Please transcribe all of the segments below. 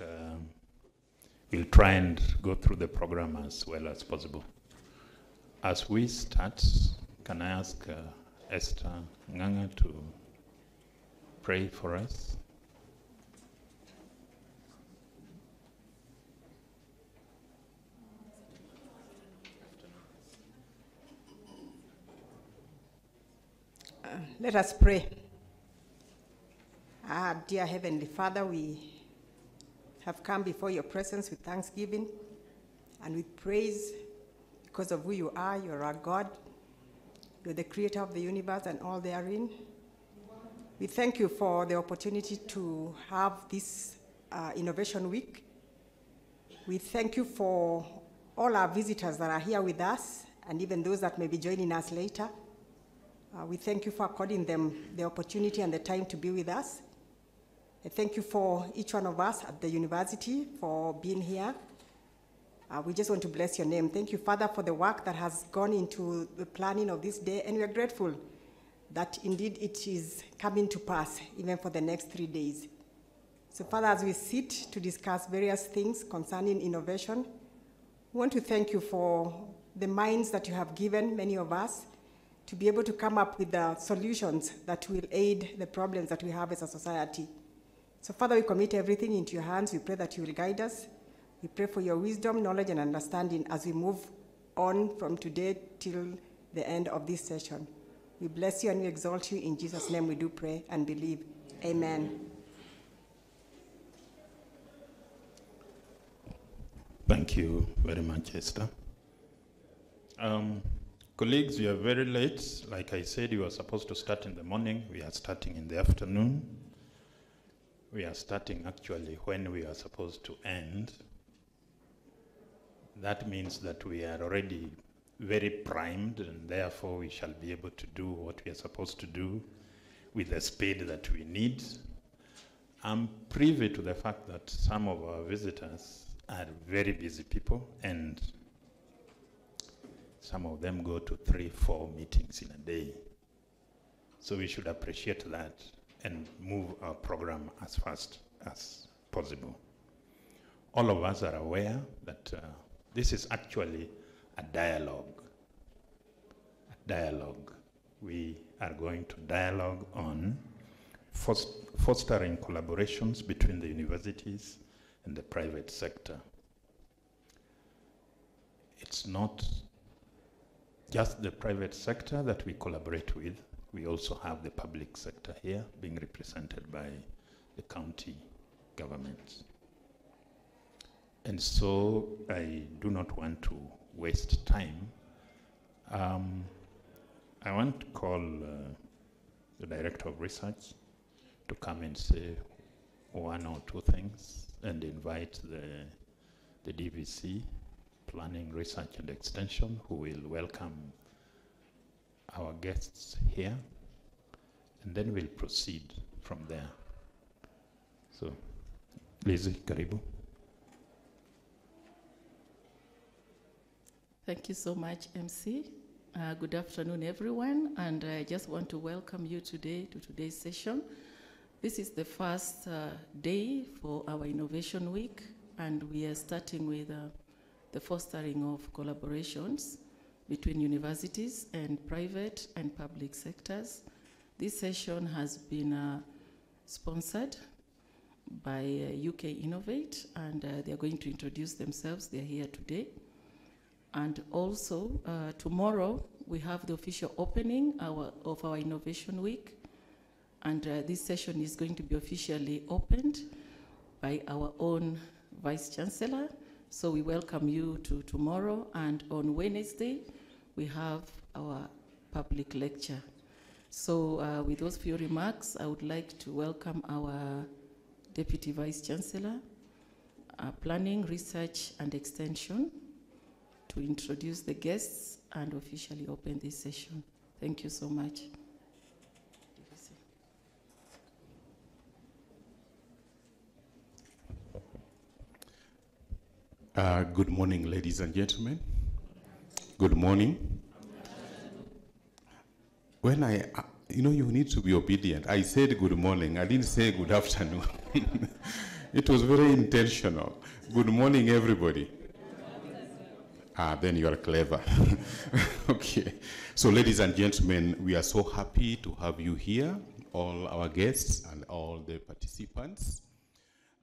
um, we'll try and go through the program as well as possible. As we start, can I ask uh, Esther Nganga to pray for us? Let us pray. Ah, dear Heavenly Father, we have come before your presence with thanksgiving and with praise because of who you are. You're our God. You're the creator of the universe and all therein. We thank you for the opportunity to have this uh, Innovation Week. We thank you for all our visitors that are here with us and even those that may be joining us later. Uh, we thank you for according them the opportunity and the time to be with us. Thank you for each one of us at the university for being here. Uh, we just want to bless your name. Thank you, Father, for the work that has gone into the planning of this day, and we are grateful that indeed it is coming to pass even for the next three days. So, Father, as we sit to discuss various things concerning innovation, we want to thank you for the minds that you have given many of us to be able to come up with the solutions that will aid the problems that we have as a society. So, Father, we commit everything into your hands. We pray that you will guide us. We pray for your wisdom, knowledge, and understanding as we move on from today till the end of this session. We bless you and we exalt you. In Jesus' name we do pray and believe. Amen. Thank you very much, Esther. Um, colleagues, we are very late. Like I said, you were supposed to start in the morning. We are starting in the afternoon. We are starting actually when we are supposed to end. That means that we are already very primed, and therefore we shall be able to do what we are supposed to do with the speed that we need. I'm privy to the fact that some of our visitors are very busy people, and some of them go to three, four meetings in a day. So we should appreciate that and move our program as fast as possible. All of us are aware that uh, this is actually a dialogue. A dialogue. We are going to dialogue on fostering collaborations between the universities and the private sector. It's not just the private sector that we collaborate with. We also have the public sector here being represented by the county governments. And so I do not want to waste time. Um, I want to call uh, the director of research to come and say one or two things and invite the, the DVC, Planning, Research and Extension, who will welcome our guests here, and then we'll proceed from there. So, Lizzie, karibu. Thank you so much, MC. Uh, good afternoon, everyone, and I just want to welcome you today to today's session. This is the first uh, day for our Innovation Week, and we are starting with uh, the fostering of collaborations between universities and private and public sectors. This session has been uh, sponsored by uh, UK Innovate, and uh, they are going to introduce themselves. They are here today. And also, uh, tomorrow, we have the official opening our, of our Innovation Week. And uh, this session is going to be officially opened by our own Vice Chancellor. So we welcome you to tomorrow. And on Wednesday, we have our public lecture. So, uh, with those few remarks, I would like to welcome our Deputy Vice Chancellor, uh, Planning, Research, and Extension, to introduce the guests and officially open this session. Thank you so much. Uh, good morning, ladies and gentlemen. Good morning. When I, uh, you know, you need to be obedient. I said good morning. I didn't say good afternoon. It was very intentional. Good morning, everybody. Ah, then you are clever. okay. So, ladies and gentlemen, we are so happy to have you here, all our guests and all the participants.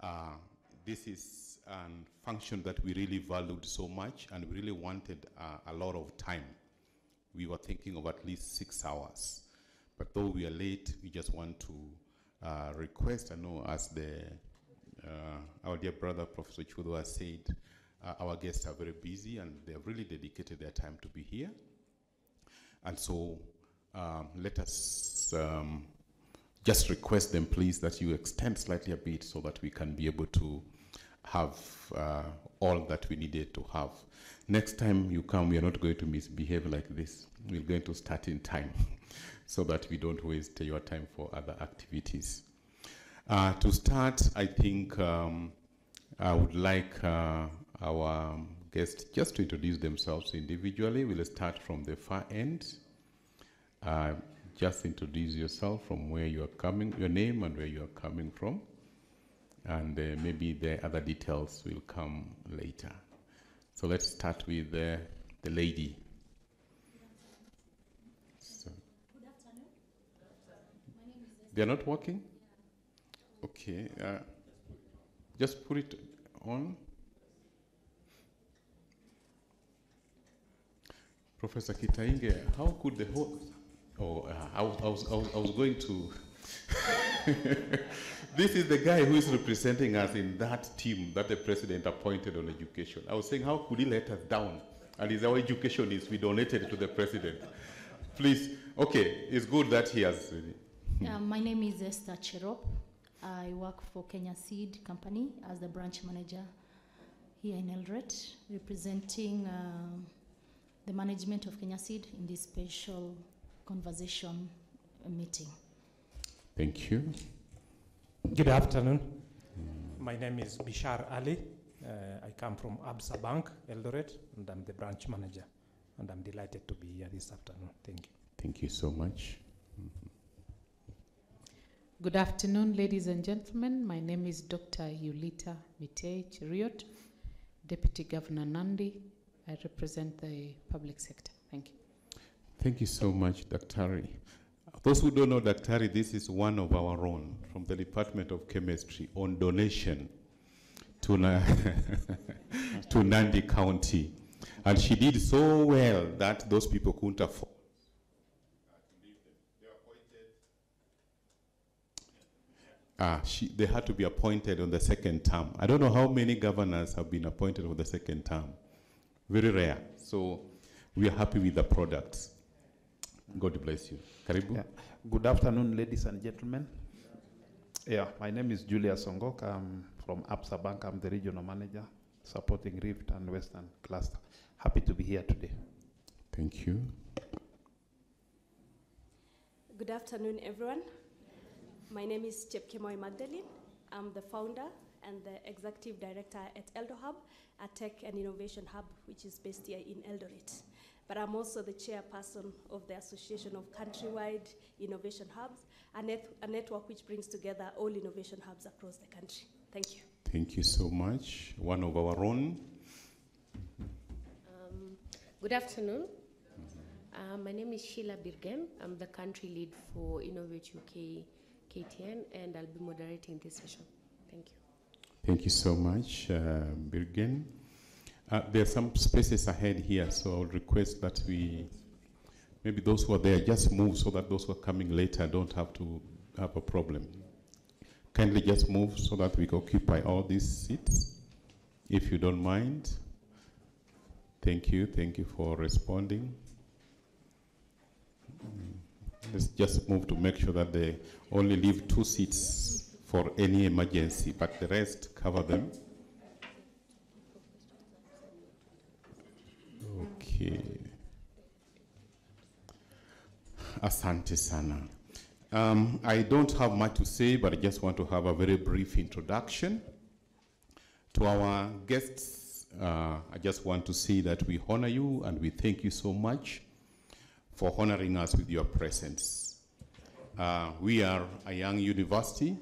Uh, this is a function that we really valued so much and we really wanted uh, a lot of time. We were thinking of at least six hours. But though we are late, we just want to uh, request, I know as the, uh, our dear brother Professor Chudo has said, uh, our guests are very busy and they have really dedicated their time to be here. And so um, let us um, just request them, please, that you extend slightly a bit so that we can be able to have uh, all that we needed to have. Next time you come, we are not going to misbehave like this. We're going to start in time so that we don't waste your time for other activities. Uh, to start, I think um, I would like uh, our guests just to introduce themselves individually. We'll start from the far end. Uh, just introduce yourself from where you are coming, your name and where you are coming from. And uh, maybe the other details will come later. So let's start with uh, the lady. So. They're not working? Okay. Uh, just put it on. Professor Kitainge, how could the whole Oh, uh, I, was, I, was, I was going to. this is the guy who is representing us in that team that the president appointed on education. I was saying, how could he let us down? And is our education is we donated to the president. Please, okay, it's good that he has. Uh, my name is Esther Cherop. I work for Kenya Seed Company as the branch manager here in Eldoret, representing uh, the management of Kenya Seed in this special conversation meeting. Thank you. Good afternoon. My name is Bishar Ali. Uh, I come from Absa Bank, Eldoret, and I'm the branch manager. And I'm delighted to be here this afternoon. Thank you. Thank you so much. Mm-hmm. Good afternoon, ladies and gentlemen. My name is Dr. Yulita Mitei Cheruiyot, Deputy Governor Nandi. I represent the public sector. Thank you. Thank you so much, Daktari. Those who don't know Daktari, this is one of our own from the Department of Chemistry on donation to, Na to Nandi County. And she did so well that those people couldn't afford. Ah, she, they had to be appointed on the second term. I don't know how many governors have been appointed on the second term. Very rare. So we are happy with the products. God bless you. Karibu. Yeah. Good afternoon, ladies and gentlemen. Yeah, my name is Julia Songok. I'm from Absa Bank. I'm the regional manager supporting Rift and Western Cluster. Happy to be here today. Thank you. Good afternoon, everyone. My name is Chepkemoi Magdalene. I'm the founder and the executive director at Eldo Hub, a tech and innovation hub which is based here in Eldoret but I'm also the chairperson of the Association of Countrywide Innovation Hubs, a, net a network which brings together all innovation hubs across the country. Thank you. Thank you so much. One of our own. Um, good afternoon. Uh, my name is Sheila Birgen. I'm the country lead for Innovate UK KTN, and I'll be moderating this session. Thank you. Thank you so much, uh, Birgen. Uh, there are some spaces ahead here, so I'll request that we, maybe those who are there, just move so that those who are coming later don't have to have a problem. Kindly just move so that we can occupy all these seats, if you don't mind. Thank you. Thank you for responding. Let's just move to make sure that they only leave two seats for any emergency, but the rest cover them. Okay. Asante sana. Um, I don't have much to say, but I just want to have a very brief introduction. To our guests, uh, I just want to say that we honor you and we thank you so much for honoring us with your presence. Uh, we are a young university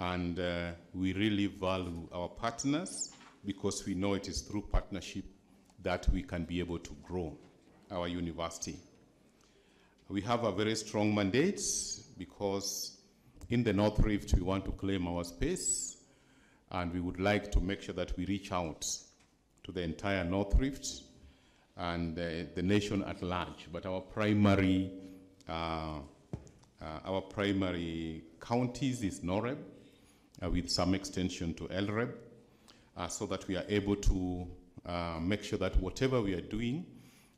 And uh, we really value our partners because we know it is through partnership that we can be able to grow our university. We have a very strong mandate because in the North Rift we want to claim our space and we would like to make sure that we reach out to the entire North Rift and uh, the nation at large. But our primary, uh, uh, our primary counties is NOREB, uh, with some extension to LREB, uh, so that we are able to uh, make sure that whatever we are doing,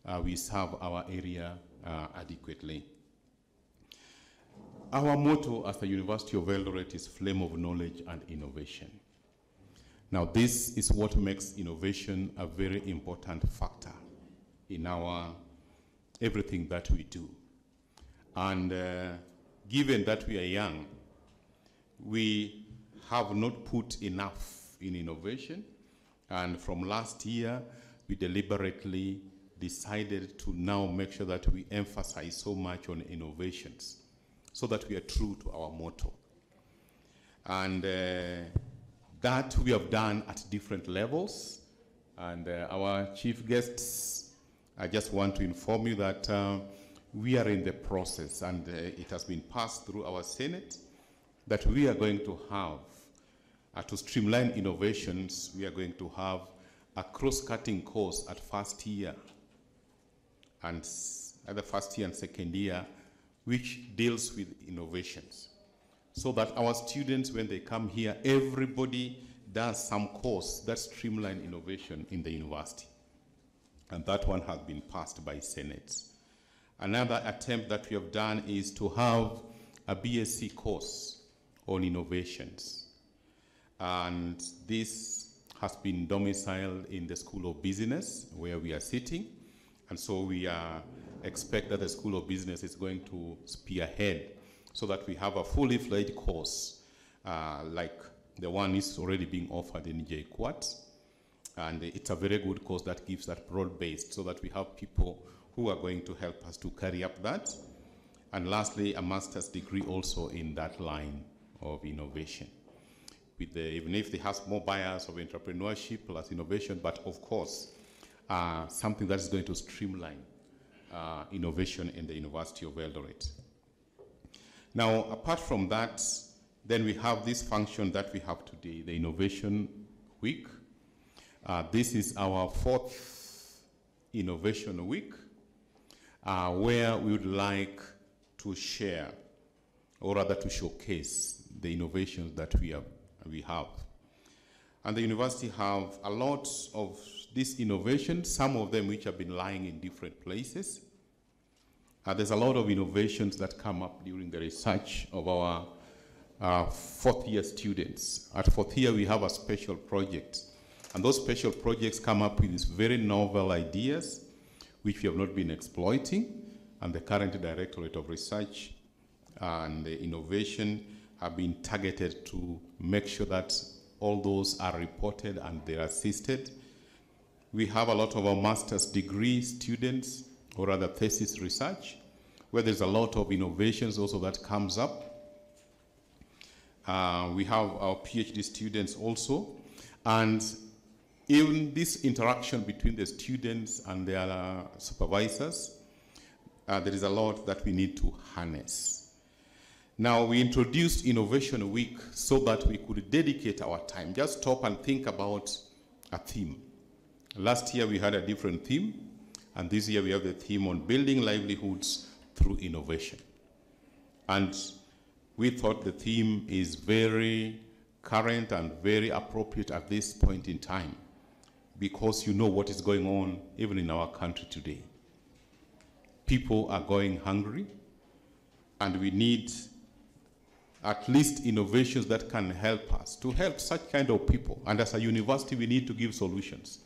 uh, we serve our area uh, adequately. Our motto as the University of Eldoret is Flame of Knowledge and Innovation. Now, this is what makes innovation a very important factor in our everything that we do. And uh, given that we are young, we have not put enough in innovation. And from last year, we deliberately decided to now make sure that we emphasize so much on innovations so that we are true to our motto. And uh, that we have done at different levels. And uh, our chief guests, I just want to inform you that uh, we are in the process and uh, it has been passed through our Senate that we are going to have, uh, to streamline innovations, we are going to have a cross-cutting course at first year and at the first year and second year, which deals with innovations. So that our students, when they come here, everybody does some course that streamline innovation in the university. And that one has been passed by Senate. Another attempt that we have done is to have a BSc course on innovations. And this has been domiciled in the School of Business, where we are sitting. And so we expect that the School of Business is going to spearhead so that we have a fully fledged course uh, like the one is already being offered in JKUAT. And it's a very good course that gives that broad based so that we have people who are going to help us to carry up that. And lastly, a master's degree also in that line of innovation. With the, even if it has more bias of entrepreneurship plus innovation, but of course, uh, something that is going to streamline uh, innovation in the University of Eldoret. Now, apart from that, then we have this function that we have today, the Innovation Week. Uh, this is our fourth Innovation Week, uh, where we would like to share, or rather to showcase, the innovations that we have. We have. And the university have a lot of these innovations, some of them which have been lying in different places. Uh, there's a lot of innovations that come up during the research of our uh, fourth year students. At fourth year, we have a special project. And those special projects come up with these very novel ideas, which we have not been exploiting. And the current Directorate of Research and the Innovation have been targeted to make sure that all those are reported and they are assisted. We have a lot of our master's degree students, or rather thesis research, where there's a lot of innovations also that comes up. Uh, we have our PhD students also. And in this interaction between the students and their uh, supervisors, uh, there is a lot that we need to harness. Now, we introduced Innovation Week so that we could dedicate our time, just stop and think about a theme. Last year we had a different theme, and this year we have the theme on building livelihoods through innovation. And we thought the theme is very current and very appropriate at this point in time because you know what is going on even in our country today. People are going hungry, and we need at least innovations that can help us to help such kind of people. And as a university, we need to give solutions.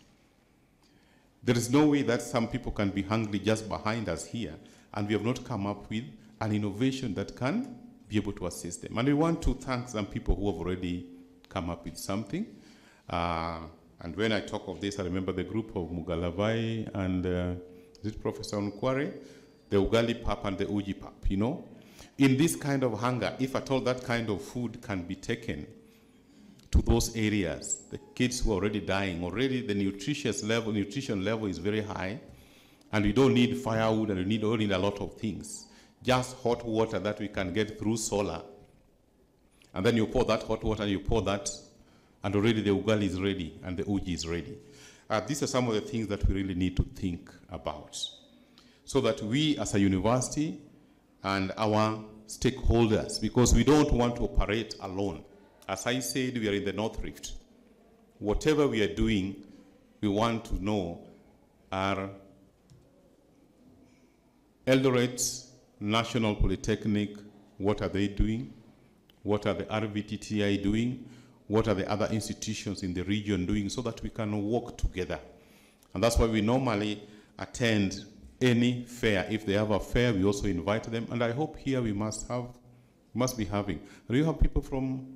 There is no way that some people can be hungry just behind us here, and we have not come up with an innovation that can be able to assist them. And we want to thank some people who have already come up with something. Uh, and when I talk of this, I remember the group of Mugalavai and uh, is it Professor Nkware, the Ugali Pap and the Uji Pap, you know. In this kind of hunger, if at all that kind of food can be taken to those areas, the kids who are already dying, already the nutritious level, nutrition level is very high, and we don't need firewood and we need, need a lot of things. Just hot water that we can get through solar. And then you pour that hot water and you pour that, and already the ugali is ready and the uji is ready. Uh, these are some of the things that we really need to think about so that we as a university and our stakeholders, because we don't want to operate alone. As I said, we are in the North Rift. Whatever we are doing, we want to know are Eldoret National Polytechnic, what are they doing? What are the RVTTI doing? What are the other institutions in the region doing so that we can work together? And that's why we normally attend any fair. If they have a fair, we also invite them. And I hope here we must have, must be having. Do you have people from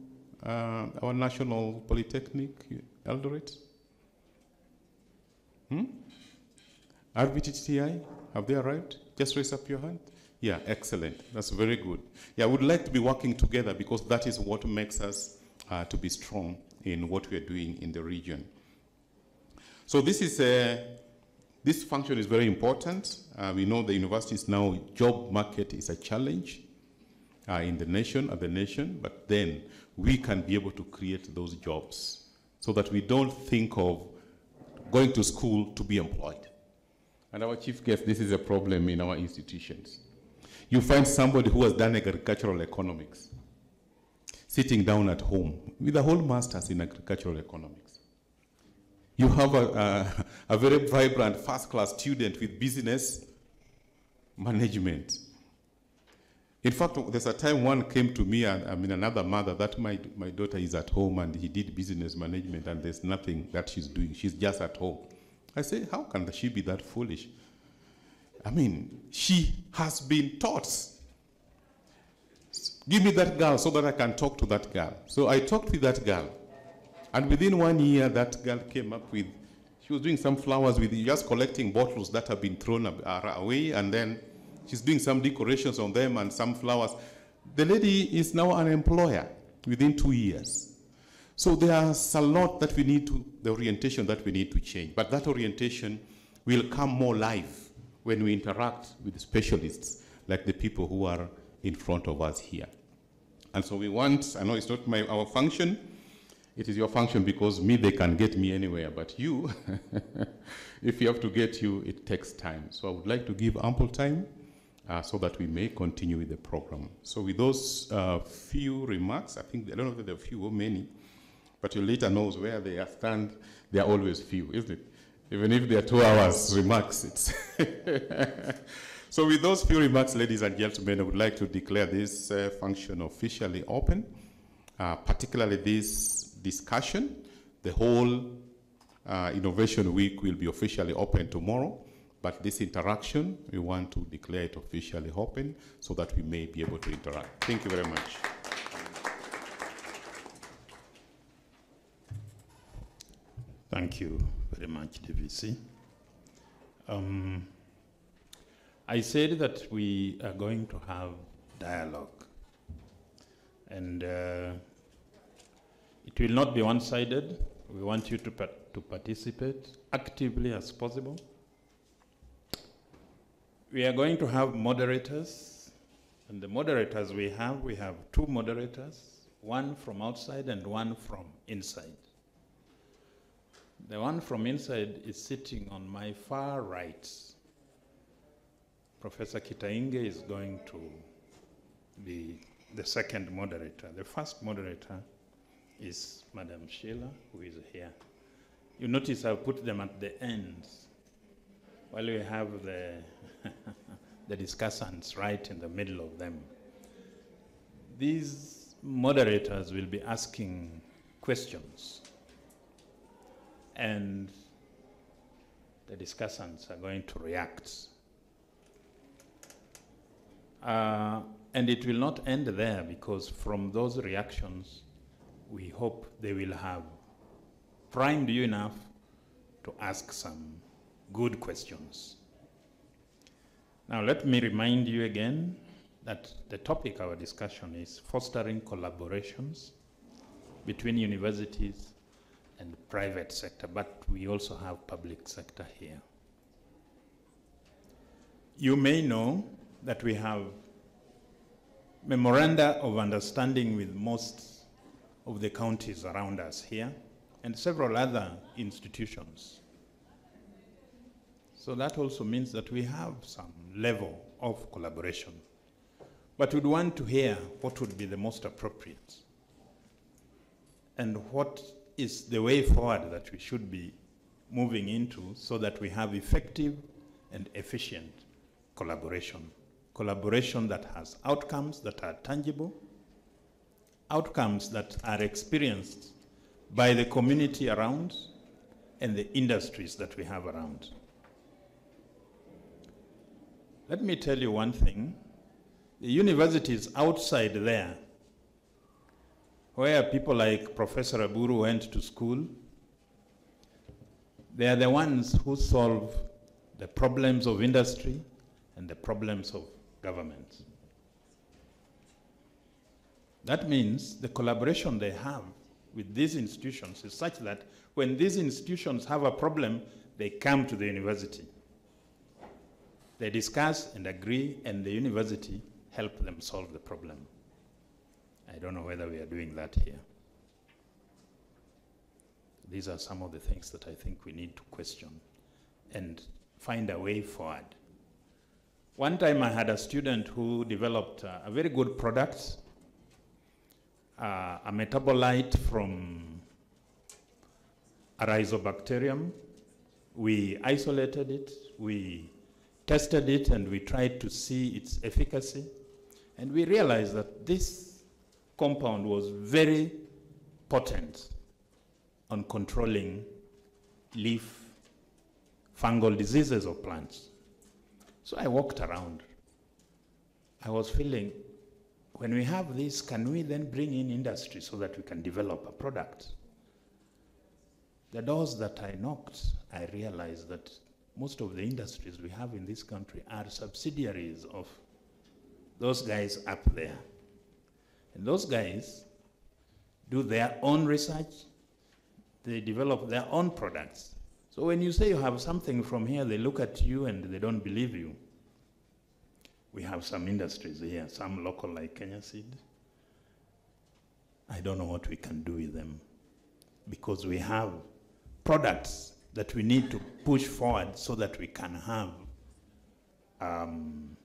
uh, our National Polytechnic, Eldoret? Hmm? RVTTI, have they arrived? Just raise up your hand. Yeah, excellent. That's very good. Yeah, I would like to be working together because that is what makes us uh, to be strong in what we are doing in the region. So this is a, this function is very important. Uh, we know the universities now job market is a challenge uh, in the nation, at the nation, but then we can be able to create those jobs so that we don't think of going to school to be employed. And our chief guest, this is a problem in our institutions. You find somebody who has done agricultural economics sitting down at home with a whole master's in agricultural economics. You have a, a, very vibrant first class student with business management. In fact, there's a time one came to me, and I mean, another mother, that my, my daughter is at home and he did business management and there's nothing that she's doing. She's just at home. I say, how can she be that foolish? I mean, she has been taught. Give me that girl so that I can talk to that girl. So I talked with that girl. And within one year, that girl came up with, she was doing some flowers with just collecting bottles that have been thrown away, and then she's doing some decorations on them and some flowers. The lady is now an employer within two years. So there's a lot that we need to, the orientation that we need to change. But that orientation will come more live when we interact with specialists like the people who are in front of us here. And so we want, I know it's not my, our function, it is your function because me, they can get me anywhere, but you, if you have to get you, it takes time. So I would like to give ample time uh, so that we may continue with the program. So with those uh, few remarks, I think, I don't know if there are few or many, but your later knows where they are stand, they are always few, isn't it? Even if they are two hours remarks, it's. so with those few remarks, ladies and gentlemen, I would like to declare this uh, function officially open, uh, particularly this discussion. The whole uh, Innovation Week will be officially open tomorrow, but this interaction, we want to declare it officially open so that we may be able to interact. Thank you very much. Thank you very much, DVC. Um, I said that we are going to have dialogue, and uh, it will not be one-sided. We want you to, to participate actively as possible. We are going to have moderators, and the moderators we have, we have two moderators, one from outside and one from inside. The one from inside is sitting on my far right. Professor Kitainge is going to be the second moderator. The first moderator is Madam Sheila, who is here. You notice I've put them at the ends while we have the, the discussants right in the middle of them. These moderators will be asking questions and the discussants are going to react. Uh, and it will not end there because from those reactions, we hope they will have primed you enough to ask some good questions. Now, let me remind you again that the topic our discussion is fostering collaborations between universities and private sector, but we also have public sector here. You may know that we have memoranda of understanding with most of the counties around us here and several other institutions. So that also means that we have some level of collaboration. But we'd want to hear what would be the most appropriate and what is the way forward that we should be moving into so that we have effective and efficient collaboration. Collaboration that has outcomes that are tangible, outcomes that are experienced by the community around and the industries that we have around. Let me tell you one thing. The universities outside there, where people like Professor Aburu went to school, they are the ones who solve the problems of industry and the problems of government. That means the collaboration they have with these institutions is such that when these institutions have a problem, they come to the university. They discuss and agree, and the university help them solve the problem. I don't know whether we are doing that here. These are some of the things that I think we need to question and find a way forward. One time I had a student who developed uh, a very good product, uh, a metabolite from a rhizobacterium. We isolated it, we tested it, and we tried to see its efficacy. And we realized that this compound was very potent on controlling leaf fungal diseases of plants. So I walked around. I was feeling, when we have this, can we then bring in industry so that we can develop a product? The doors that I knocked, I realized that most of the industries we have in this country are subsidiaries of those guys up there. And those guys do their own research, they develop their own products. So when you say you have something from here, they look at you and they don't believe you. We have some industries here, some local like Kenya Seed. I don't know what we can do with them because we have products that we need to push forward so that we can have um,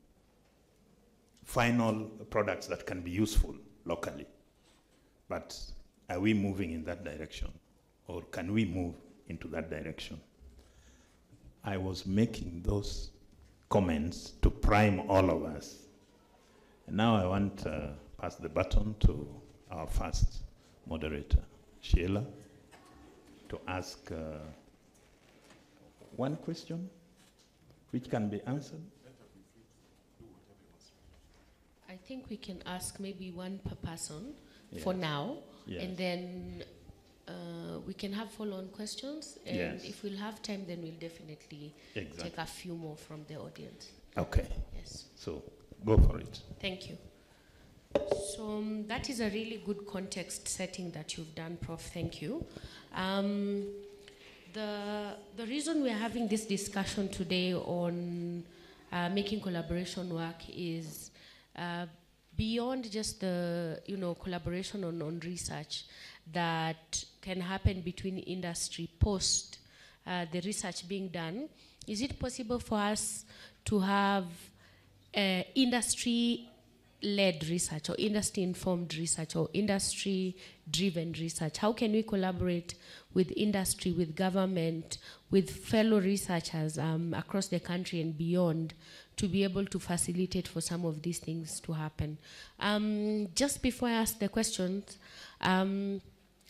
final products that can be useful locally. But are we moving in that direction? Or can we move into that direction? I was making those comments to prime all of us. And now I want to pass the baton to our first moderator, Sheila, to ask uh, one question which can be answered. I think we can ask maybe one per person Yes. for now, Yes. and then uh, we can have follow-on questions. And Yes. if we'll have time, then we'll definitely Exactly. take a few more from the audience. Okay. Yes. So go for it. Thank you. So um, that is a really good context setting that you've done, Prof. Thank you. Um, the, the reason we're having this discussion today on uh, making collaboration work is uh, beyond just the you know collaboration on, on research that can happen between industry post uh, the research being done. Is it possible for us to have uh, industry led research or industry informed research or industry driven research? How can we collaborate with industry, with government, with fellow researchers um, across the country and beyond to be able to facilitate for some of these things to happen? Um, just before I ask the questions, um,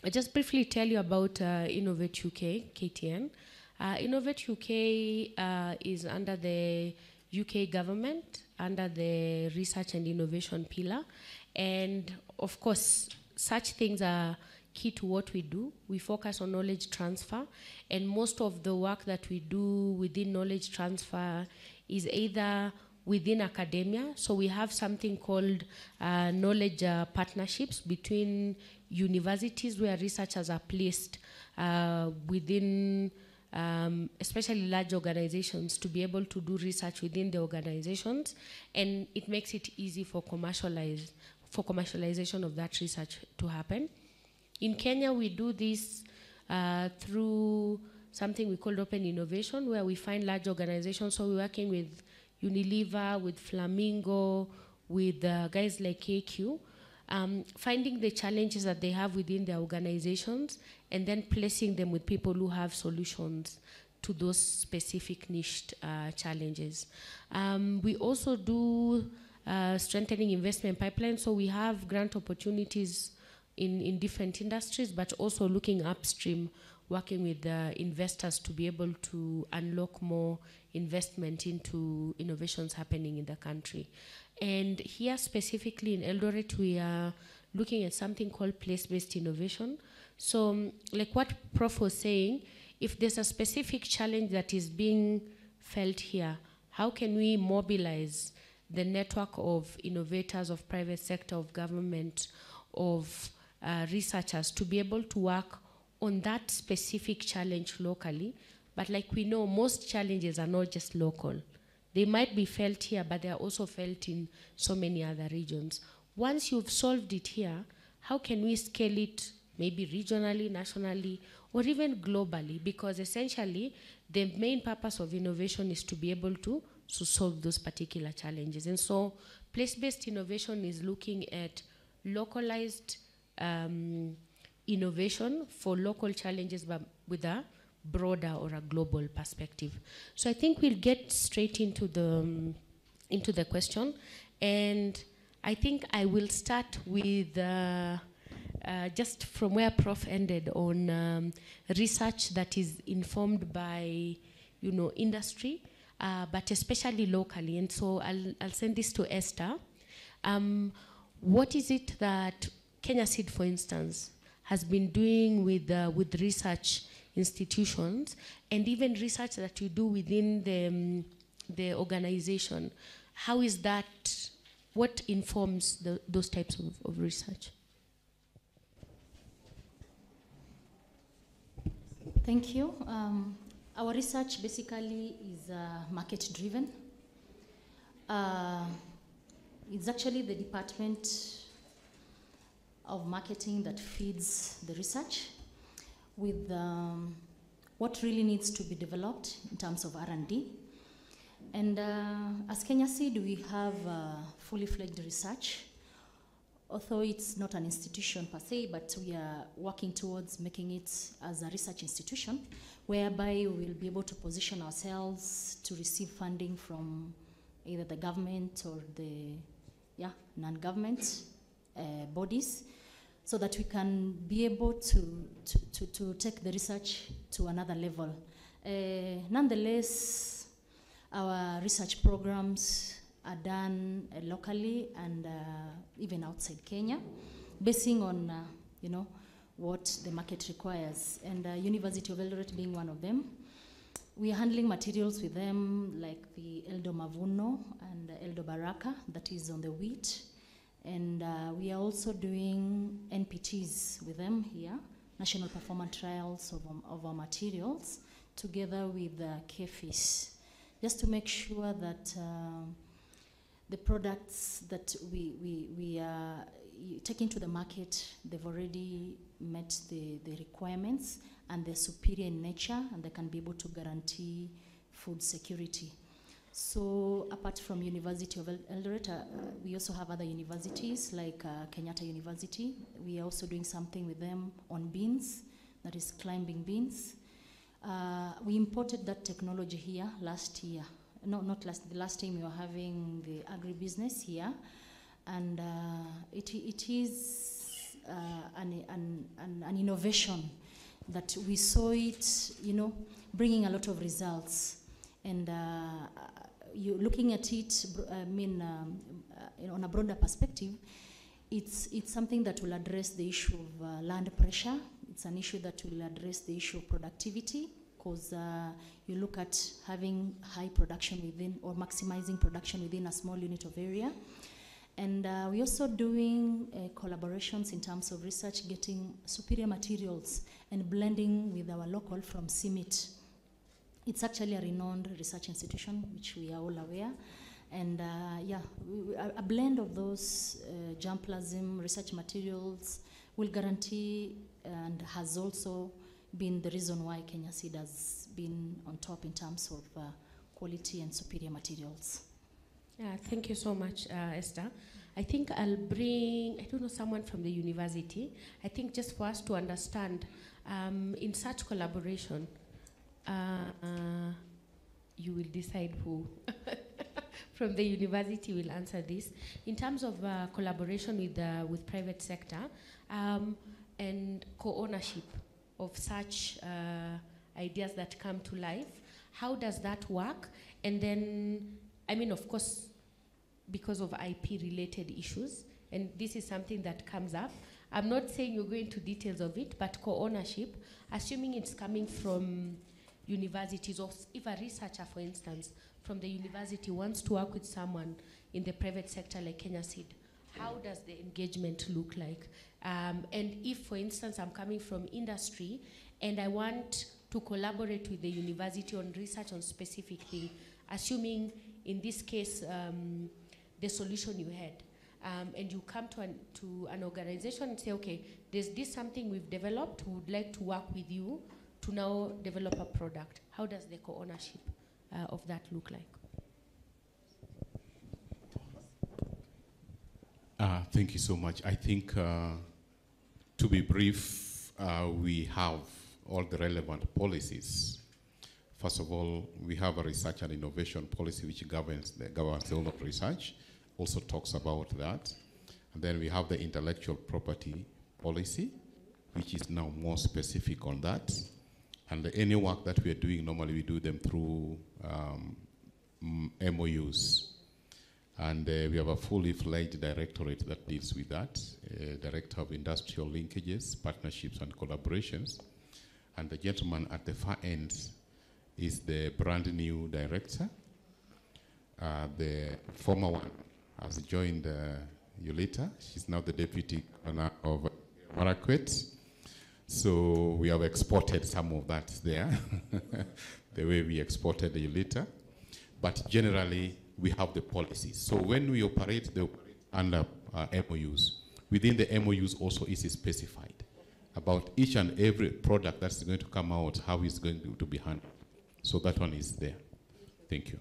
I just briefly tell you about uh, Innovate UK, KTN. Uh, Innovate UK uh, is under the UK government, under the research and innovation pillar. And of course, such things are key to what we do. We focus on knowledge transfer, and most of the work that we do within knowledge transfer is either within academia. So we have something called uh, knowledge uh, partnerships between universities where researchers are placed uh, within um, especially large organizations to be able to do research within the organizations. And it makes it easy for commercialize for commercialization of that research to happen. In kenya we do this uh, through something we call open innovation where we find large organizations. So we're working with unilever with flamingo with uh, guys like kq um, finding the challenges that they have within their organizations and then placing them with people who have solutions to those specific niche uh, challenges. Um, we also do uh, strengthening investment pipeline, so we have grant opportunities in, in different industries, but also looking upstream, working with investors to be able to unlock more investment into innovations happening in the country. And here specifically in Eldoret, we are looking at something called place-based innovation. So um, like what Prof was saying, if there's a specific challenge that is being felt here, how can we mobilize the network of innovators, of private sector, of government, of uh, researchers to be able to work on that specific challenge locally? But like we know, most challenges are not just local. They might be felt here, but they are also felt in so many other regions. Once you've solved it here, how can we scale it maybe regionally, nationally, or even globally? Because essentially, the main purpose of innovation is to be able to, to solve those particular challenges. And so, place based innovation is looking at localized um, innovation for local challenges, but with a broader or a global perspective. So I think we'll get straight into the um, into the question, and I think I will start with uh, uh, just from where Prof ended on um, research that is informed by you know industry, uh, but especially locally. And so I'll I'll send this to Esther. Um, what is it that Kenya Seed, for instance, has been doing with uh, with research institutions and even research that you do within the, um, the organization. How is that, what informs the, those types of, of research? Thank you. Um, our research basically is uh, market driven. Uh, it's actually the department of marketing that feeds the research with um, what really needs to be developed in terms of R&D. And uh, as Kenya Seed, we have uh, fully fledged research, although it's not an institution per se, but we are working towards making it as a research institution, whereby we will be able to position ourselves to receive funding from either the government or the yeah, non-government uh, bodies so that we can be able to, to, to, to take the research to another level. Uh, nonetheless, our research programs are done uh, locally and uh, even outside Kenya, basing on, uh, you know, what the market requires. And uh, University of Eldoret being one of them. We are handling materials with them like the Eldo Mavuno and Eldo Baraka that is on the wheat and uh, we are also doing NPTs with them here, National Performance Trials of, um, of our materials, together with uh, KEPHIS, just to make sure that uh, the products that we, we, we are taking to the market, they've already met the, the requirements and they're superior in nature and they can be able to guarantee food security. So apart from University of Eldoret, uh, we also have other universities like uh, Kenyatta University. We are also doing something with them on beans, that is climbing beans. Uh, we imported that technology here last year. No, not last. The last time we were having the agribusiness here, and uh, it, it is uh, an, an, an, an innovation that we saw it, you know, bringing a lot of results and uh, you looking at it, I mean, um, uh, on a broader perspective, it's, it's something that will address the issue of uh, land pressure. It's an issue that will address the issue of productivity, because uh, you look at having high production within or maximizing production within a small unit of area. And uh, we're also doing uh, collaborations in terms of research, getting superior materials and blending with our local from CIMMYT. It's actually a renowned research institution, which we are all aware. And uh, yeah, a, blend of those uh, germplasm research materials will guarantee and has also been the reason why Kenya Seed has been on top in terms of uh, quality and superior materials. Yeah, thank you so much, uh, Esther. I think I'll bring, I don't know, someone from the university. I think just for us to understand, um, in such collaboration, uh, uh, you will decide who from the university will answer this. In terms of uh, collaboration with the with private sector um, and co-ownership of such uh, ideas that come to life, how does that work? And then, I mean, of course, because of IP related issues, and this is something that comes up. I'm not saying you're going to details of it, but co ownership, assuming it's coming from universities, or if a researcher, for instance, from the university wants to work with someone in the private sector like Kenya Seed, how does the engagement look like? Um, and if, for instance, I'm coming from industry and I want to collaborate with the university on research on specific thing, assuming in this case um, the solution you had, um, and you come to an, to an organization and say, okay, there's this something we've developed, we would like to work with you to now develop a product. How does the co-ownership uh, of that look like? Uh, thank you so much. I think, uh, to be brief, uh, we have all the relevant policies. First of all, we have a research and innovation policy which governs the governs the whole of research, also talks about that. And then we have the intellectual property policy, which is now more specific on that. And any work that we are doing, normally we do them through um, MOUs. And uh, we have a fully fledged directorate that deals with that, uh, Director of Industrial Linkages, Partnerships and Collaborations. And the gentleman at the far end is the brand new director. Uh, the former one has joined uh, Yulita. She's now the deputy of Marakwet. So we have exported some of that there, the way we exported the Yulita. But generally, we have the policies. So when we operate, operate under uh, MOUs. Within the MOUs also is specified about each and every product that's going to come out, how it's going to, be handled. So that one is there. Thank you.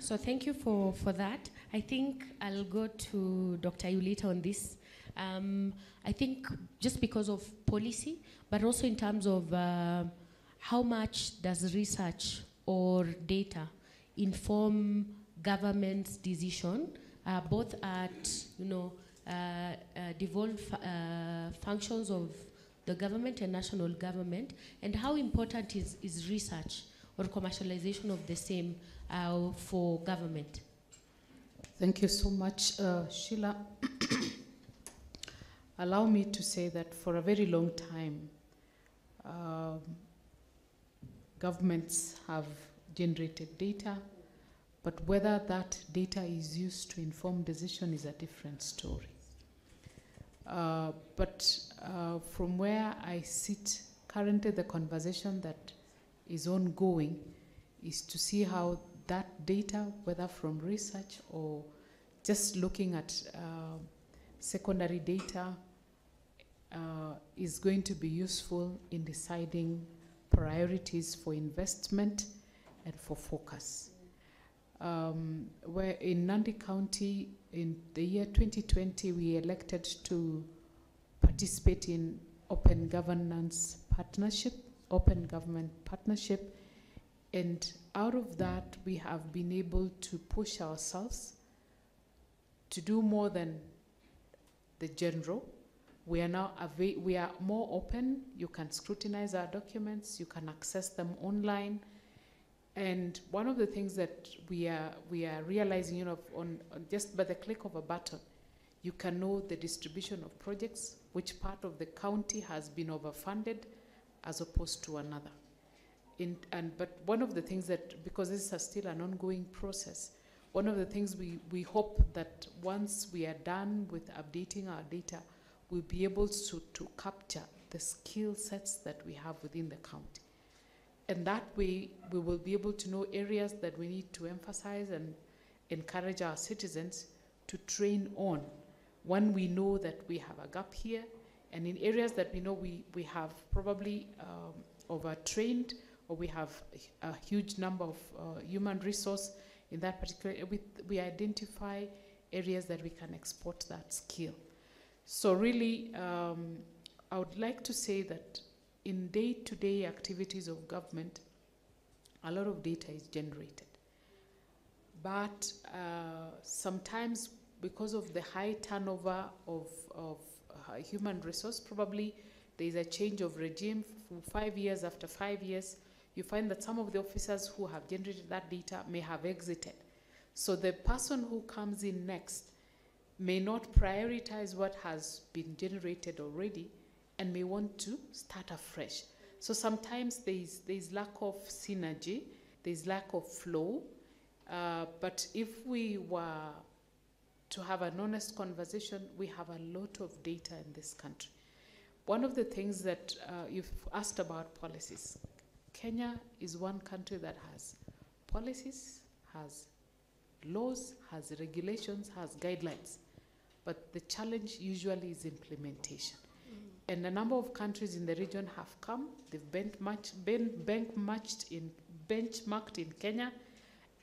So thank you for, for that. I think I'll go to Dr. Yulita on this. Um, I think just because of policy, but also in terms of uh, how much does research or data inform government's decision, uh, both at you know uh, uh, devolved uh, functions of the government and national government, and how important is, is research or commercialization of the same uh, for government. Thank you so much, Sheila. Allow me to say that for a very long time, um, governments have generated data, but whether that data is used to inform decision is a different story. Uh, but uh, from where I sit currently, the conversation that is ongoing is to see how that data, whether from research or just looking at uh, secondary data, uh, is going to be useful in deciding priorities for investment and for focus. Um, where in Nandi County, in the year 2020, we elected to participate in open governance partnership, open government partnership, and out of that, we have been able to push ourselves to do more than the general. We are now we are more open. You can scrutinize our documents. You can access them online. And one of the things that we are we are realizing, you know, on, on just by the click of a button, you can know the distribution of projects, which part of the county has been overfunded, as opposed to another. In, and, but one of the things that, because this is still an ongoing process, one of the things we, we hope that once we are done with updating our data, we'll be able to, to capture the skill sets that we have within the county. And that way, we will be able to know areas that we need to emphasize and encourage our citizens to train on. When we know that we have a gap here, and in areas that we know we, we have probably um, overtrained or we have a, huge number of uh, human resource in that particular, we, we identify areas that we can export that skill. So really, um, I would like to say that in day-to-day activities of government, a lot of data is generated. But uh, sometimes because of the high turnover of, of uh, human resource, probably there is a change of regime for five years after five years, you find that some of the officers who have generated that data may have exited. So the person who comes in next may not prioritize what has been generated already and may want to start afresh. So sometimes there is, there is lack of synergy, there is lack of flow, uh, but if we were to have an honest conversation, we have a lot of data in this country. One of the things that uh, you've asked about policies, Kenya is one country that has policies, has laws, has regulations, has guidelines. But the challenge usually is implementation. And a number of countries in the region have come, they've benchmarked, ben, benchmarked in, benchmarked in Kenya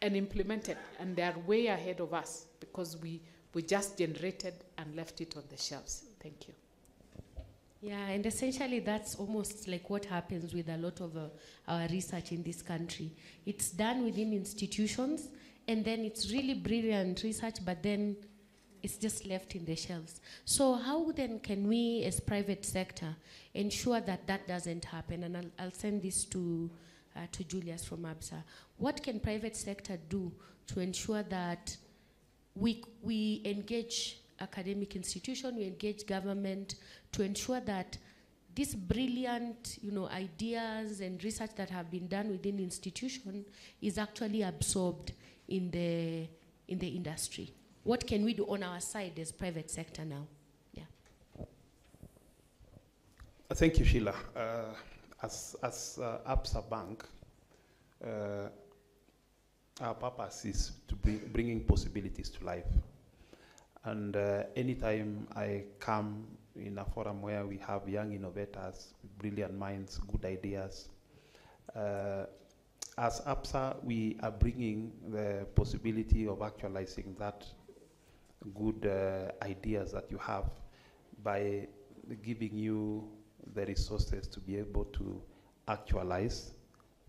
and implemented, and they are way ahead of us because we, we just generated and left it on the shelves. Thank you. Yeah, and essentially that's almost like what happens with a lot of uh, our research in this country. It's done within institutions, and then it's really brilliant research, but then it's just left in the shelves. So how then can we, as private sector, ensure that that doesn't happen? And I'll, I'll send this to uh, to Julius from ABSA. What can private sector do to ensure that we we engage academic institution, we engage government to ensure that these brilliant you know, ideas and research that have been done within institution is actually absorbed in the, in the industry. What can we do on our side as private sector now? Yeah. Thank you, Sheila. Uh, as as uh, ABSA Bank, uh, our purpose is to bring bringing possibilities to life. And uh, anytime I come in a forum where we have young innovators, brilliant minds, good ideas, uh, as ABSA, we are bringing the possibility of actualizing that good uh, ideas that you have by giving you the resources to be able to actualize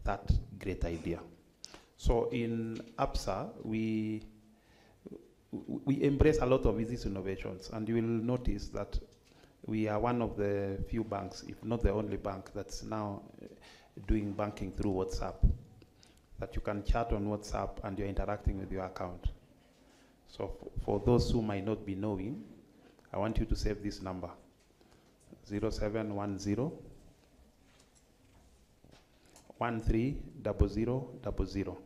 that great idea. So in ABSA, we we embrace a lot of these innovations, and you will notice that we are one of the few banks, if not the only bank, that's now uh, doing banking through WhatsApp. That you can chat on WhatsApp and you're interacting with your account. So for those who might not be knowing, I want you to save this number 0710 130000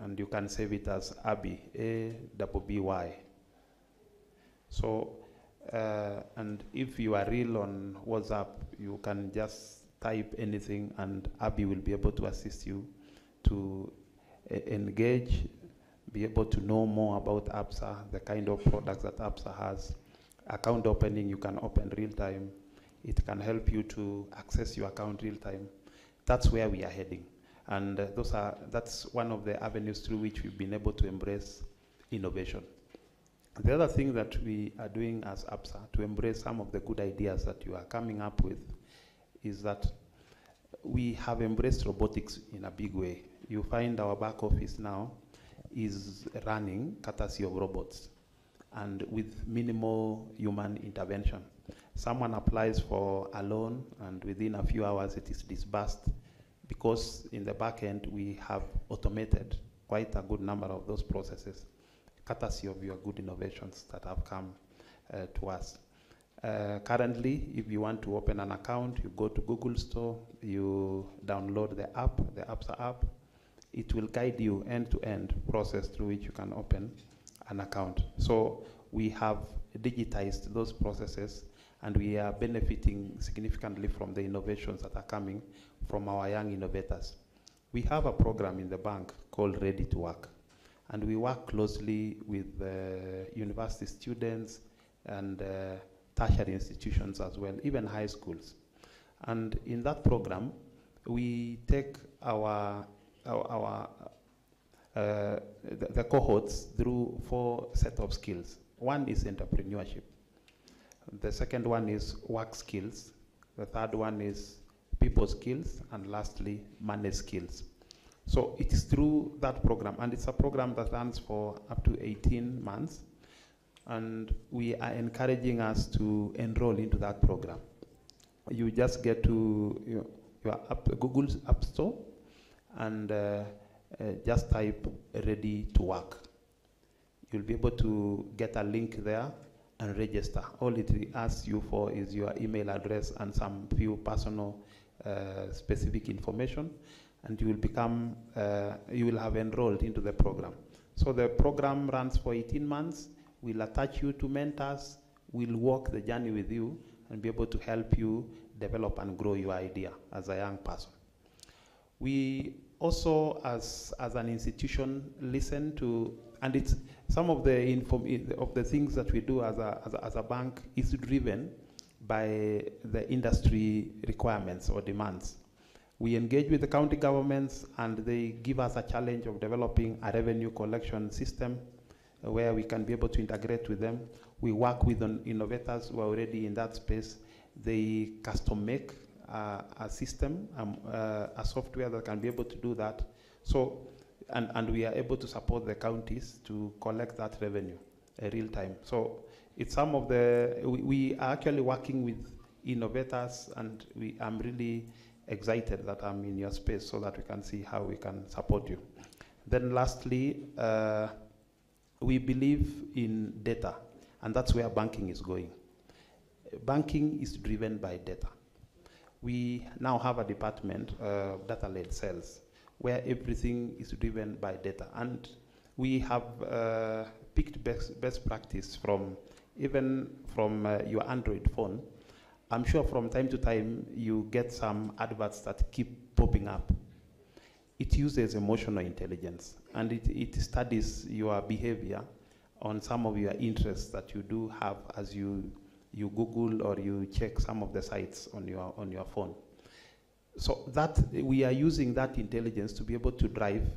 and you can save it as Abby, A double B Y. So, uh, and if you are real on WhatsApp, you can just type anything and Abby will be able to assist you to uh, engage, be able to know more about ABSA, the kind of products that ABSA has. Account opening, you can open real time. It can help you to access your account real time. That's where we are heading. And uh, those are, that's one of the avenues through which we've been able to embrace innovation. The other thing that we are doing as ABSA to embrace some of the good ideas that you are coming up with is that we have embraced robotics in a big way. You find our back office now is running courtesy of robots and with minimal human intervention. Someone applies for a loan and within a few hours it is disbursed because in the back end we have automated quite a good number of those processes, courtesy of your good innovations that have come uh, to us. Uh, currently, if you want to open an account, you go to Google Store, you download the app, the apps are app. It will guide you end-to-end process through which you can open an account. So we have digitized those processes and we are benefiting significantly from the innovations that are coming from our young innovators. We have a program in the bank called Ready to Work, and we work closely with uh, university students and uh, tertiary institutions as well, even high schools. And in that program, we take our, our, uh, the, the cohorts through four set of skills. One is entrepreneurship. The second one is work skills. The third one is people skills. And lastly, money skills. So it is through that program, and it's a program that runs for up to 18 months. And we are encouraging us to enroll into that program. You just get to you know, your app, Google's App Store and uh, uh, just type ready to work. You'll be able to get a link there and register. All it asks you for is your email address and some few personal uh, specific information, and you will become, uh, you will have enrolled into the program. So the program runs for 18 months. We'll attach you to mentors. We'll walk the journey with you and be able to help you develop and grow your idea as a young person. We also, as, as an institution, listen to, and it's some of the, inform, of the things that we do as a, as a, as a bank is driven by the industry requirements or demands. We engage with the county governments and they give us a challenge of developing a revenue collection system where we can be able to integrate with them. We work with innovators who are already in that space. They custom make uh, a system, um, uh, a software that can be able to do that. So, and, and we are able to support the counties to collect that revenue uh, real time. So it's some of the, we, we, are actually working with innovators and we, I'm really excited that I'm in your space so that we can see how we can support you. Then lastly, uh, we believe in data and that's where banking is going. Banking is driven by data we now have a department, uh, data-led sales, where everything is driven by data. And we have uh, picked best, best practice from even from uh, your Android phone. I'm sure from time to time you get some adverts that keep popping up. It uses emotional intelligence and it, it studies your behavior on some of your interests that you do have as you you Google or you check some of the sites on your, on your phone. So that, we are using that intelligence to be able to drive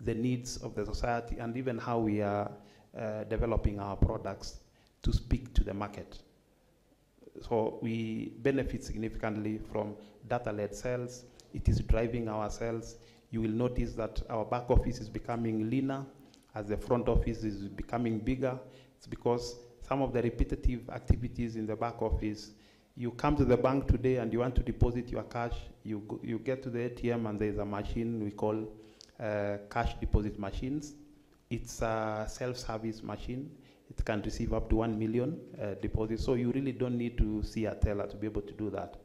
the needs of the society and even how we are uh, developing our products to speak to the market. So we benefit significantly from data-led sales. It is driving our sales. You will notice that our back office is becoming leaner as the front office is becoming bigger. It's because some of the repetitive activities in the back office. You come to the bank today and you want to deposit your cash, you, go, you get to the ATM and there's a machine we call uh, cash deposit machines. It's a self-service machine. It can receive up to 1 million uh, deposits. So you really don't need to see a teller to be able to do that.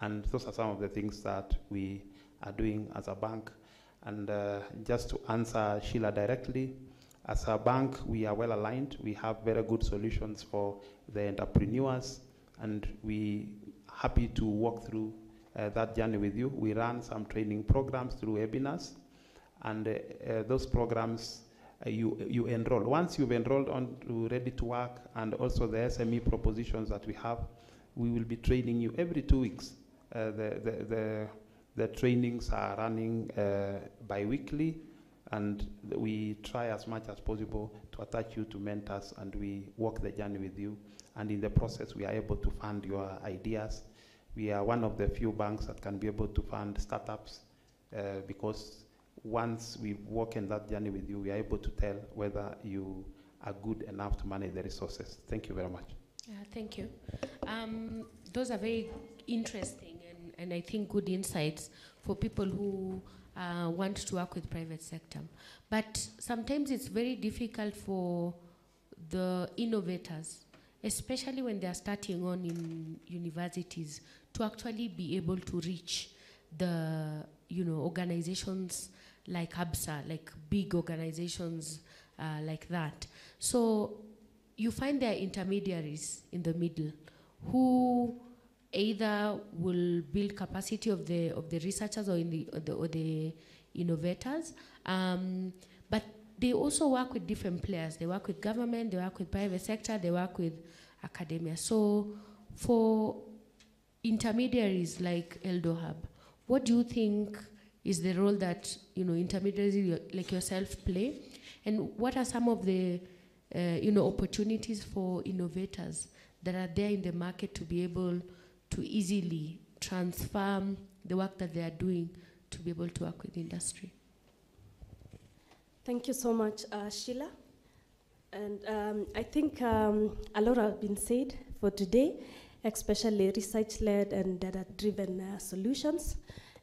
And those are some of the things that we are doing as a bank. And uh, just to answer Sheila directly, as a bank, we are well aligned. We have very good solutions for the entrepreneurs, and we happy to walk through uh, that journey with you. We run some training programs through webinars, and uh, uh, those programs uh, you you enroll. Once you've enrolled on to Ready to Work and also the SME propositions that we have, we will be training you every two weeks. Uh, the, the, the, the trainings are running uh, bi-weekly and we try as much as possible to attach you to mentors and we walk the journey with you. And in the process we are able to fund your ideas. We are one of the few banks that can be able to fund startups uh, because once we walk in that journey with you we are able to tell whether you are good enough to manage the resources. Thank you very much. Yeah, thank you. Um, those are very interesting and, and i think good insights for people who uh, want to work with private sector. But sometimes it's very difficult for the innovators especially when they are starting on in universities, to actually be able to reach the you know organizations like ABSA, like big organizations uh, like that. So you find there are intermediaries in the middle who either will build capacity of the of the researchers or in the or the, or the innovators, um, but they also work with different players. They work with government, they work with private sector, they work with academia. So for intermediaries like Eldo Hub, what do you think is the role that you know intermediaries like yourself play, and what are some of the uh, you know opportunities for innovators that are there in the market to be able to easily transfer the work that they are doing to be able to work with industry? Thank you so much, uh, Sheila. And um, I think um, a lot has been said for today, especially research-led and data-driven uh, solutions.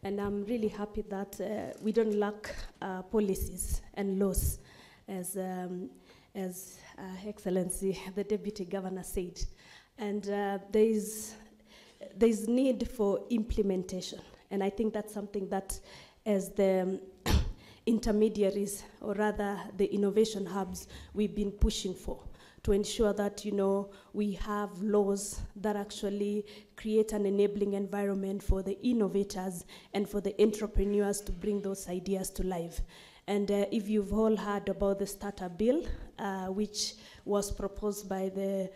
And I'm really happy that uh, we don't lack uh, policies and laws, as, um, as uh, Excellency, the Deputy Governor said. And uh, there is there's need for implementation. And I think that's something that as the intermediaries, or rather the innovation hubs, we've been pushing for to ensure that you know we have laws that actually create an enabling environment for the innovators and for the entrepreneurs to bring those ideas to life. And uh, if you've all heard about the startup bill, uh, which was proposed by the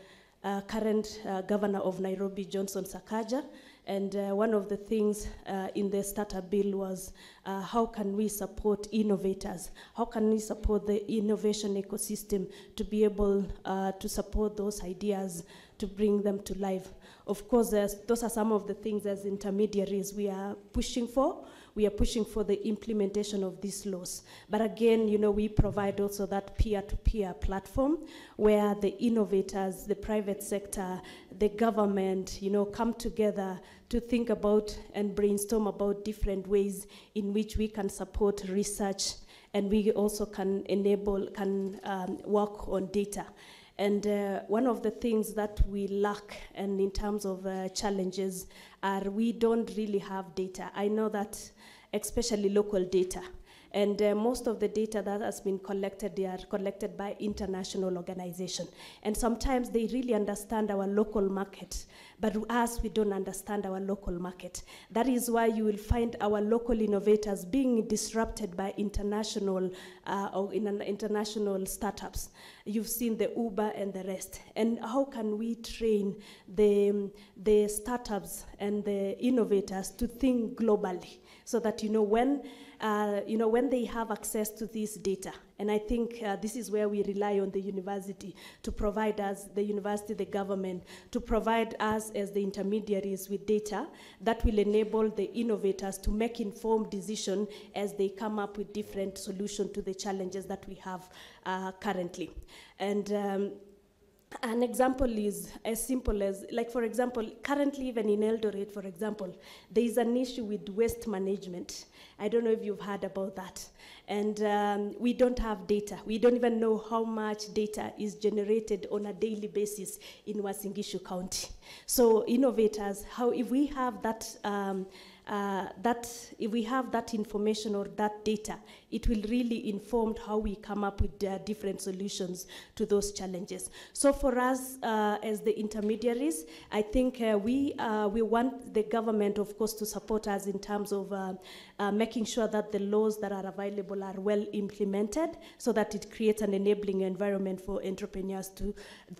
uh, current uh, governor of Nairobi, Johnson Sakaja, and uh, one of the things uh, in the startup bill was uh, how can we support innovators? How can we support the innovation ecosystem to be able uh, to support those ideas to bring them to life? Of course, those are some of the things as intermediaries we are pushing for we are pushing for the implementation of these laws. But again, you know, we provide also that peer-to-peer platform where the innovators, the private sector, the government, you know, come together to think about and brainstorm about different ways in which we can support research and we also can enable, can um, work on data. And uh, one of the things that we lack, and in terms of uh, challenges, are we don't really have data. I know that especially local data. And uh, most of the data that has been collected, they are collected by international organizations. And sometimes they really understand our local market, but us, we don't understand our local market. That is why you will find our local innovators being disrupted by international uh, or in international startups. You've seen the Uber and the rest. And how can we train the, the startups and the innovators to think globally? so that you know when uh, you know when they have access to this data. And i think uh, this is where we rely on the university to provide us the university the government to provide us as the intermediaries with data that will enable the innovators to make informed decision as they come up with different solutions to the challenges that we have uh, currently. And um, an example is as simple as, like for example, currently even in Eldoret, for example, there is an issue with waste management. I don't know if you've heard about that. And um, we don't have data. We don't even know how much data is generated on a daily basis in Uasin Gishu County. So innovators, how if we have that um, uh, that if we have that information or that data, it will really inform how we come up with uh, different solutions to those challenges. So for us uh, as the intermediaries, I think uh, we, uh, we want the government, of course, to support us in terms of uh, making sure that the laws that are available are well implemented so that it creates an enabling environment for entrepreneurs to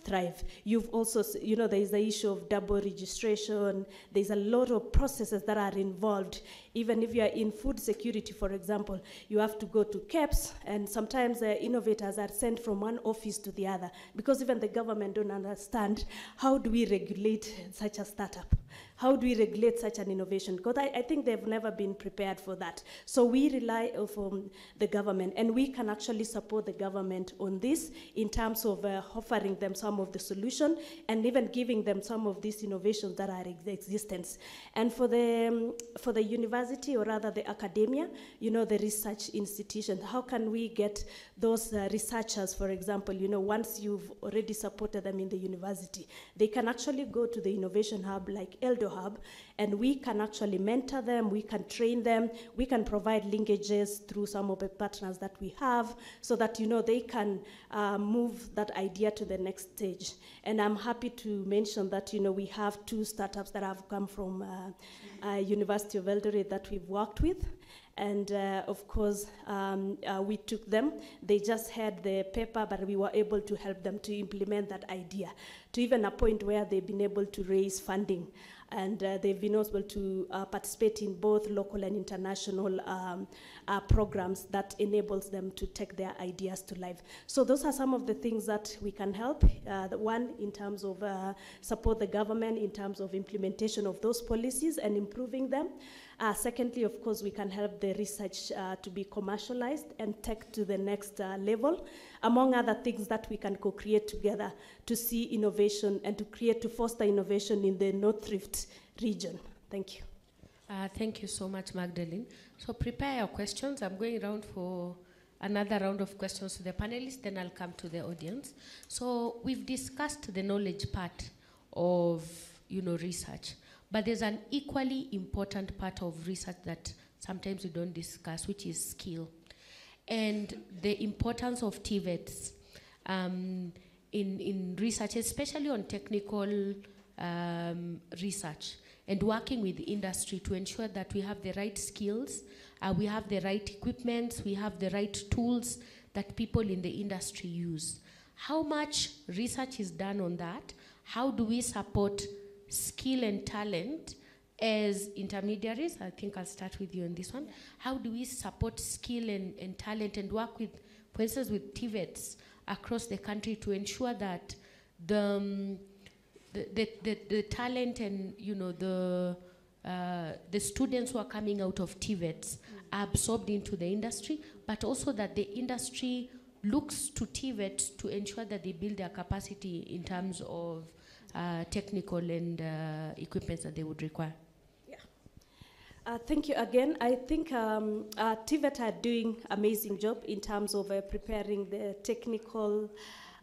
thrive. You've also, you know, there is the issue of double registration. There's a lot of processes that are involved. Even if you are in food security, for example, you have to go to CAPS, and sometimes uh, innovators are sent from one office to the other because even the government don't understand how do we regulate such a startup. How do we regulate such an innovation? Because I, I think they've never been prepared for that. So we rely on the government, and we can actually support the government on this in terms of uh, offering them some of the solution and even giving them some of these innovations that are in existence. And for the um, for the university or rather the academia, you know, the research institution, how can we get those uh, researchers, for example, you know, once you've already supported them in the university, they can actually go to the innovation hub like Eldo Hub, and we can actually mentor them, we can train them, we can provide linkages through some of the partners that we have, so that you know they can uh, move that idea to the next stage. And I'm happy to mention that you know we have two startups that have come from uh, uh, University of Eldoret that we've worked with. And uh, of course, um, uh, we took them. They just had the paper, but we were able to help them to implement that idea to even a point where they've been able to raise funding. And uh, they've been able to uh, participate in both local and international um, uh, programs that enables them to take their ideas to life. So those are some of the things that we can help. The one in terms of support the government in terms of implementation of those policies and improving them. Uh, secondly, of course, we can help the research uh, to be commercialized and take to the next uh, level, among other things that we can co-create together to see innovation and to create, to foster innovation in the North Rift region. Thank you. Uh, thank you so much, Magdalene. So prepare your questions. I'm going around for another round of questions to the panelists, then I'll come to the audience. So we've discussed the knowledge part of, you know, research. But there's an equally important part of research that sometimes we don't discuss, which is skill. And the importance of TVETs um, in, in research, especially on technical um, research, and working with industry to ensure that we have the right skills, uh, we have the right equipment, we have the right tools that people in the industry use. How much research is done on that? How do we support skill and talent as intermediaries, I think I'll start with you on this one. How do we support skill and, and talent and work with, for instance, with TVETs across the country to ensure that the, um, the, the, the, the, talent and, you know, the, uh, the students who are coming out of TVETs are absorbed into the industry, but also that the industry looks to TVET to ensure that they build their capacity in terms of uh, technical and uh, equipment that they would require. Yeah. Uh, thank you again. I think um, uh, TVET are doing amazing job in terms of uh, preparing the technical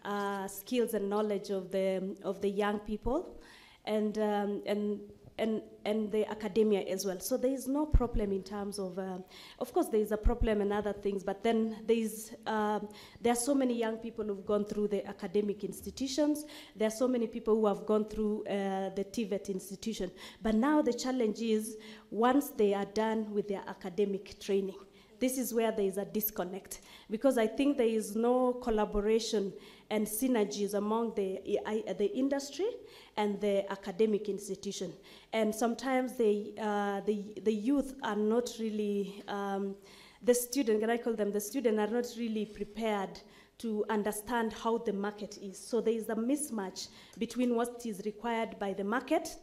uh, skills and knowledge of the of the young people, and um, and and, and the academia as well. So there is no problem in terms of, uh, of course, there is a problem and other things, but then there is, um, there are so many young people who've gone through the academic institutions. There are so many people who have gone through uh, the TVET institution. But now the challenge is once they are done with their academic training, this is where there is a disconnect because I think there is no collaboration and synergies among the, the industry and the academic institution. And sometimes they, uh, the, the youth are not really, um, the student, can I call them the student, are not really prepared to understand how the market is. So there is a mismatch between what is required by the market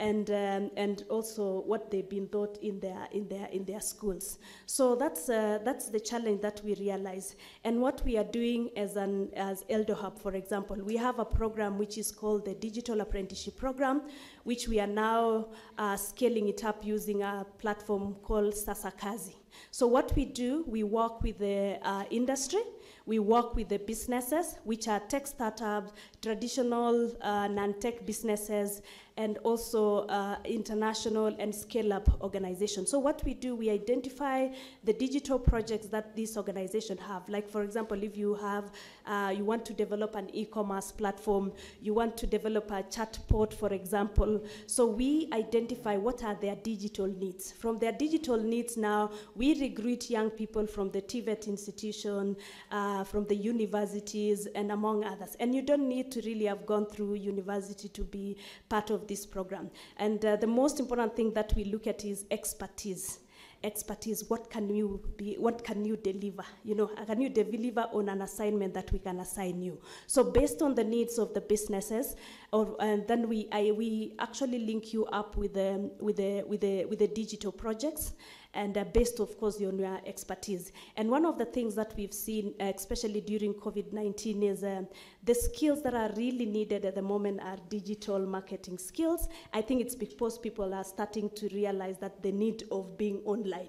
and, um, and also what they've been taught in their, in their, in their schools. So that's, uh, that's the challenge that we realize. And what we are doing as, an, as Eldo Hub, for example, we have a program which is called the Digital Apprenticeship Program, which we are now uh, scaling it up using a platform called Sasakazi. So what we do, we work with the uh, industry, we work with the businesses, which are tech startups, traditional uh, non-tech businesses, and also uh, international and scale-up organizations. So what we do, we identify the digital projects that these organizations have. Like for example, if you have, uh, you want to develop an e-commerce platform, you want to develop a chatbot, for example. So we identify what are their digital needs. From their digital needs now, we recruit young people from the TVET institution, uh, from the universities, and among others. And you don't need to really have gone through university to be part of this program. And uh, the most important thing that we look at is expertise. Expertise. What can you be? What can you deliver? You know, can you deliver on an assignment that we can assign you? So based on the needs of the businesses, or and then we I, we actually link you up with the with the with the with the digital projects and uh, based, of course, on your expertise. And one of the things that we've seen, uh, especially during COVID 19, is um, the skills that are really needed at the moment are digital marketing skills. I think it's because people are starting to realize that the need of being online.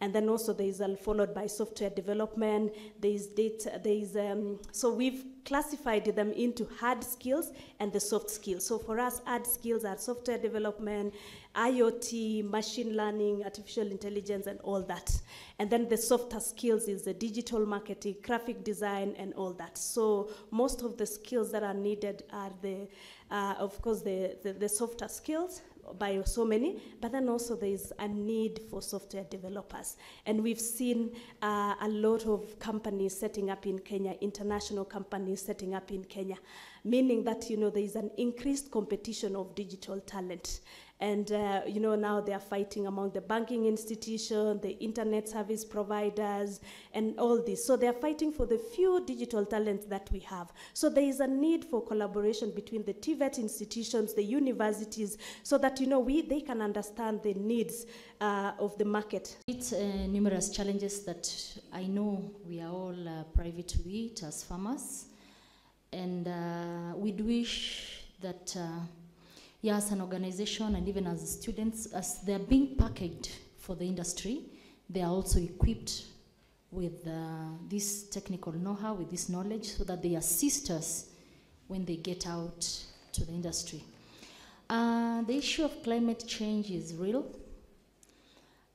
And then also there is uh, followed by software development. There is data. There is um, so we've classified them into hard skills and the soft skills. So for us, hard skills are software development, IoT, machine learning, artificial intelligence, and all that. And then the softer skills is the digital marketing, graphic design, and all that. So most of the skills that are needed are the, uh, of course, the, the, the softer skills by so many, but then also there is a need for software developers. And we've seen uh, a lot of companies setting up in Kenya, international companies setting up in Kenya, meaning that, you know, there is an increased competition of digital talent. And, uh, you know, now they are fighting among the banking institution, the internet service providers, and all this. So they are fighting for the few digital talents that we have. So there is a need for collaboration between the TVET institutions, the universities, so that, you know, we, they can understand the needs uh, of the market. It's uh, numerous challenges that I know we are all uh, privy to as farmers. And uh, we'd wish that uh, yeah, as an organization and even as students, as they're being packaged for the industry, they are also equipped with uh, this technical know-how, with this knowledge, so that they assist us when they get out to the industry. Uh, the issue of climate change is real,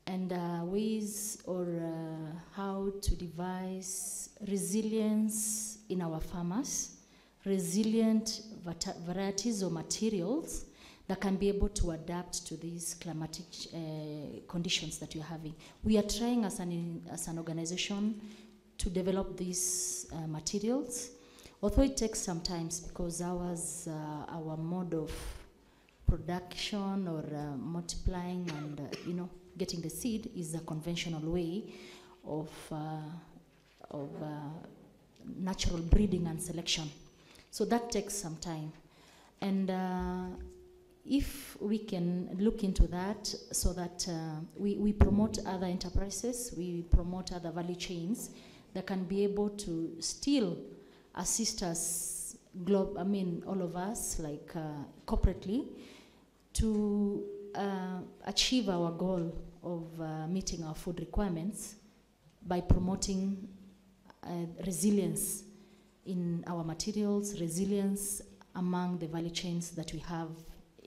and uh, ways or uh, how to devise resilience in our farmers, resilient varieties of materials that can be able to adapt to these climatic uh, conditions that you're having. We are trying as an, as an organization to develop these uh, materials, although it takes some time because ours, uh, our mode of production or multiplying and, you know, getting the seed is a conventional way of, of natural breeding and selection. So that takes some time. And if we can look into that so that uh, we, we promote other enterprises, we promote other value chains that can be able to still assist us, I mean, all of us, like uh, corporately, to uh, achieve our goal of uh, meeting our food requirements by promoting uh, resilience in our materials, resilience among the value chains that we have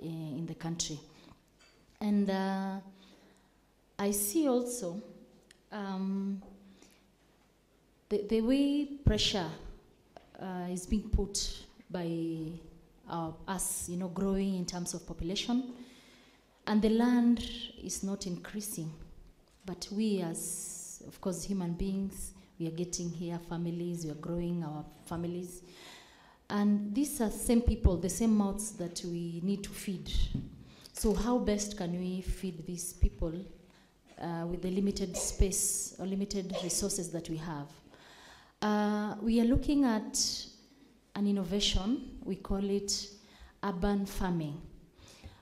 in the country. And uh, I see also um, the, the way pressure uh, is being put by our, us, you know, growing in terms of population, and the land is not increasing. But we, as of course human beings, we are getting here families, we are growing our families. And these are same people, the same mouths that we need to feed. So how best can we feed these people uh, with the limited space or limited resources that we have? Uh, we are looking at an innovation, we call it urban farming.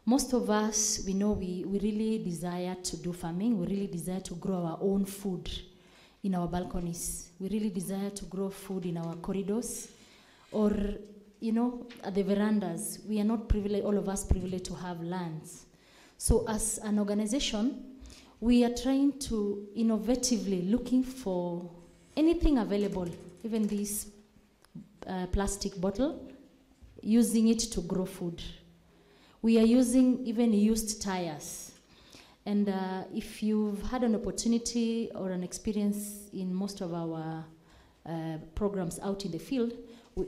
Most of us, we know we, we really desire to do farming, we really desire to grow our own food in our balconies. We really desire to grow food in our corridors or, you know, at the verandas. We are not privileged, all of us privileged to have lands. So as an organization, we are trying to innovatively looking for anything available, even this uh, plastic bottle, using it to grow food. We are using even used tires. And uh, if you've had an opportunity or an experience in most of our uh, programs out in the field,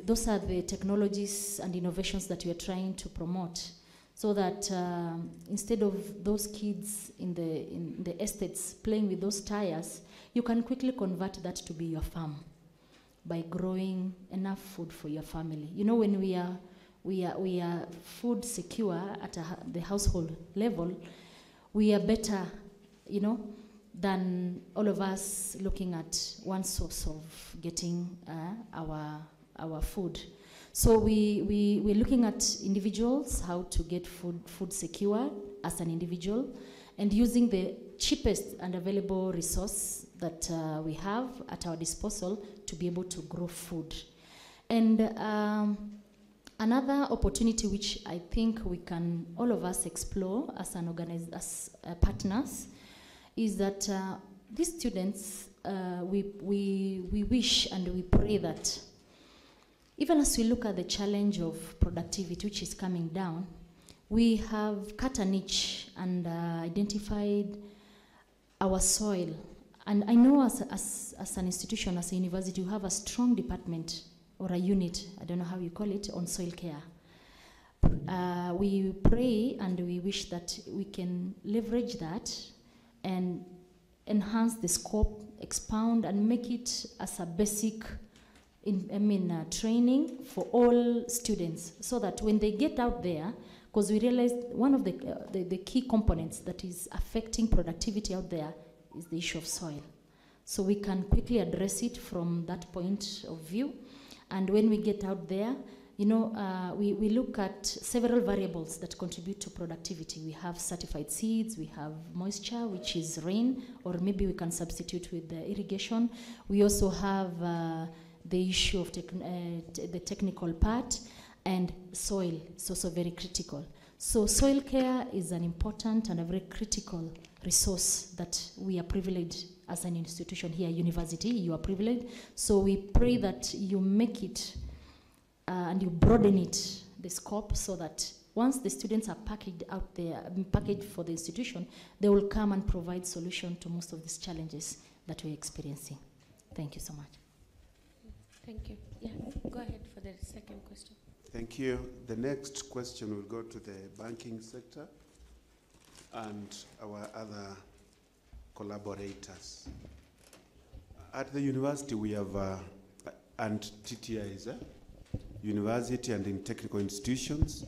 those are the technologies and innovations that we are trying to promote so that um, instead of those kids in the, in the estates playing with those tires, you can quickly convert that to be your farm by growing enough food for your family. You know, when we are, we are, we are food secure at a, the household level, we are better, you know, than all of us looking at one source of getting uh, our, our food. So we, we, we're looking at individuals, how to get food, food secure as an individual, and using the cheapest and available resource that uh, we have at our disposal to be able to grow food. And um, another opportunity which I think we can all of us explore as an organiz- as uh, partners is that uh, these students uh, we, we, we wish and we pray that even as we look at the challenge of productivity which is coming down, we have cut a niche and uh, identified our soil. And I know as, as, as an institution, as a university, you have a strong department or a unit, I don't know how you call it, on soil care. Uh, we pray and we wish that we can leverage that and enhance the scope, expound, and make it as a basic in, I mean, uh, training for all students so that when they get out there, because we realized one of the, uh, the, the key components that is affecting productivity out there is the issue of soil. So we can quickly address it from that point of view. And when we get out there, you know, uh, we, we look at several variables that contribute to productivity. We have certified seeds, we have moisture, which is rain, or maybe we can substitute with the irrigation. We also have uh, the issue of tech, uh, the technical part, and soil is also very critical. So soil care is an important and a very critical resource that we are privileged as an institution here, university. You are privileged. So we pray that you make it uh, and you broaden it, the scope, so that once the students are packaged out there, packaged for the institution, they will come and provide solution to most of these challenges that we're experiencing. Thank you so much. Thank you. Yeah, go ahead for the second question. Thank you. The next question will go to the banking sector and our other collaborators. At the university, we have, uh, and TTIs, eh? university and in technical institutions,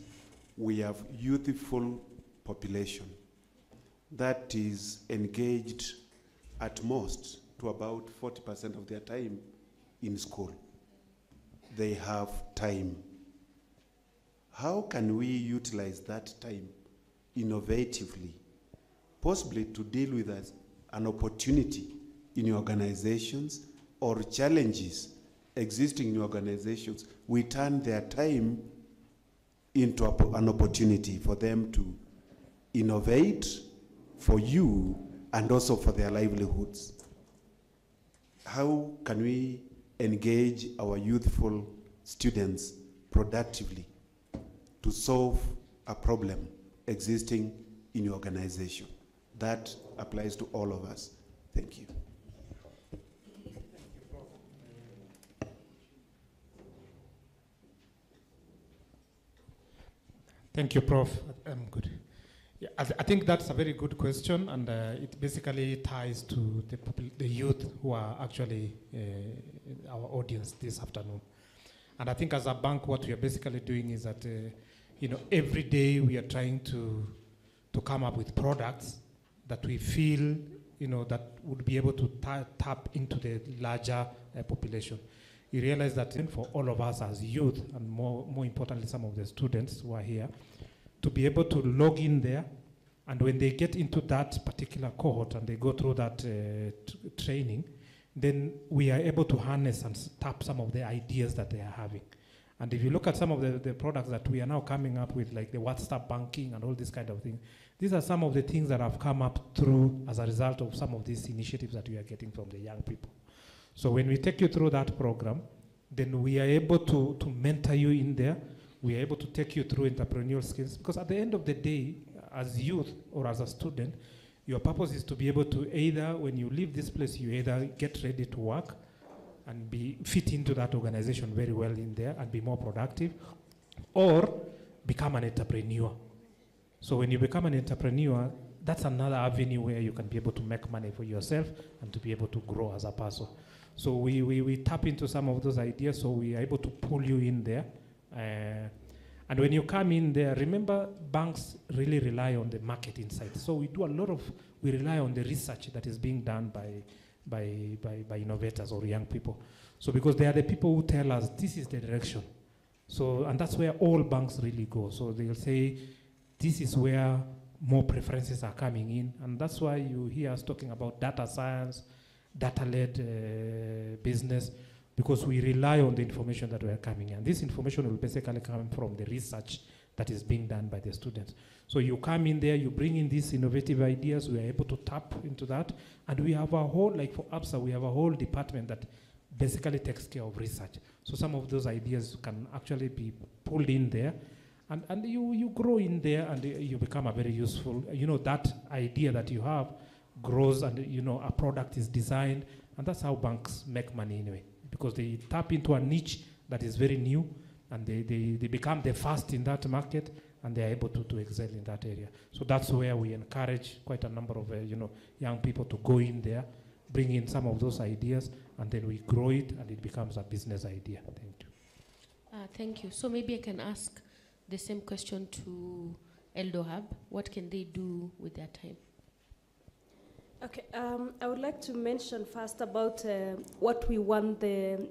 we have youthful population that is engaged at most to about 40% of their time in school. They have time. How can we utilize that time innovatively, possibly to deal with as an opportunity in your organizations or challenges existing in your organizations? We turn their time into an opportunity for them to innovate for you and also for their livelihoods. How can we engage our youthful students productively to solve a problem existing in your organization? That applies to all of us. Thank you. Thank you, Prof. I'm good. Yeah, I, th- I think that's a very good question, and uh, it basically ties to the, the youth who are actually uh, our audience this afternoon. And I think as a bank, what we are basically doing is that, uh, you know, every day we are trying to to come up with products that we feel, you know, that would be able to ta- tap into the larger uh, population. You realize that for all of us as youth, and more, more importantly, some of the students who are here, to be able to log in there, and when they get into that particular cohort and they go through that uh, training, then we are able to harness and tap some of the ideas that they are having. And if you look at some of the, the products that we are now coming up with, like the WhatsApp banking and all this kind of thing, these are some of the things that have come up through as a result of some of these initiatives that we are getting from the young people. So when we take you through that program, then we are able to, to mentor you in there. We are able to take you through entrepreneurial skills because at the end of the day, as youth or as a student, your purpose is to be able to either, when you leave this place, you either get ready to work and be fit into that organization very well in there and be more productive, or become an entrepreneur. So when you become an entrepreneur, that's another avenue where you can be able to make money for yourself and to be able to grow as a person. So we, we, we tap into some of those ideas, so we are able to pull you in there. Uh, And when you come in there, remember banks really rely on the market insight. So we do a lot of, we rely on the research that is being done by, by, by, by innovators or young people. So because they are the people who tell us this is the direction. So, and that's where all banks really go. So they'll say, this is where more preferences are coming in. And that's why you hear us talking about data science, data-led uh, business, because we rely on the information that we're coming in. This information will basically come from the research that is being done by the students. So you come in there, you bring in these innovative ideas, we are able to tap into that, and we have a whole, like for ABSA, we have a whole department that basically takes care of research. So some of those ideas can actually be pulled in there, and, and you, you grow in there and you become a very useful, you know, that idea that you have grows and, you know, a product is designed, and that's how banks make money anyway, because they tap into a niche that is very new, and they, they, they become the first in that market, and they are able to, to excel in that area. So that's where we encourage quite a number of, uh, you know, young people to go in there, bring in some of those ideas, and then we grow it, and it becomes a business idea. Thank you. Uh, thank you. So maybe I can ask the same question to Eldo Hub. What can they do with their time? Okay, um, I would like to mention first about uh, what we want the,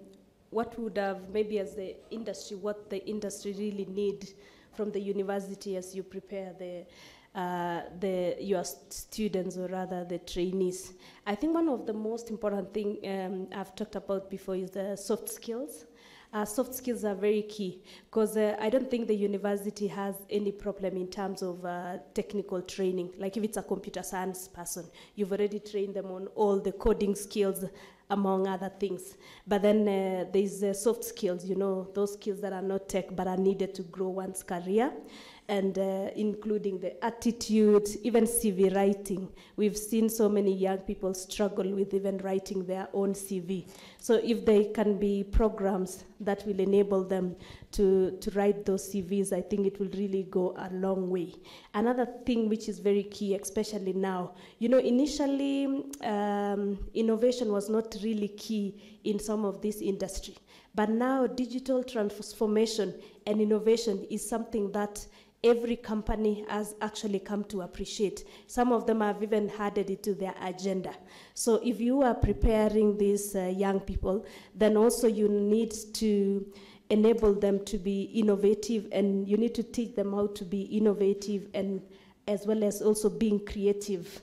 what would have maybe as the industry, what the industry really need from the university as you prepare the, uh, the your students or rather the trainees. I think one of the most important thing um, I've talked about before is the soft skills. Uh, soft skills are very key because uh, I don't think the university has any problem in terms of uh, technical training. Like if it's a computer science person, you've already trained them on all the coding skills, among other things. But then uh, there's uh, soft skills, you know, those skills that are not tech but are needed to grow one's career and uh, including the attitude, even CV writing. We've seen so many young people struggle with even writing their own CV. So if there can be programs that will enable them to, to write those CVs, I think it will really go a long way. Another thing which is very key, especially now, you know, initially um, innovation was not really key in some of this industry. But now digital transformation and innovation is something that every company has actually come to appreciate. Some of them have even added it to their agenda. So if you are preparing these uh, young people, then also you need to enable them to be innovative and you need to teach them how to be innovative and as well as also being creative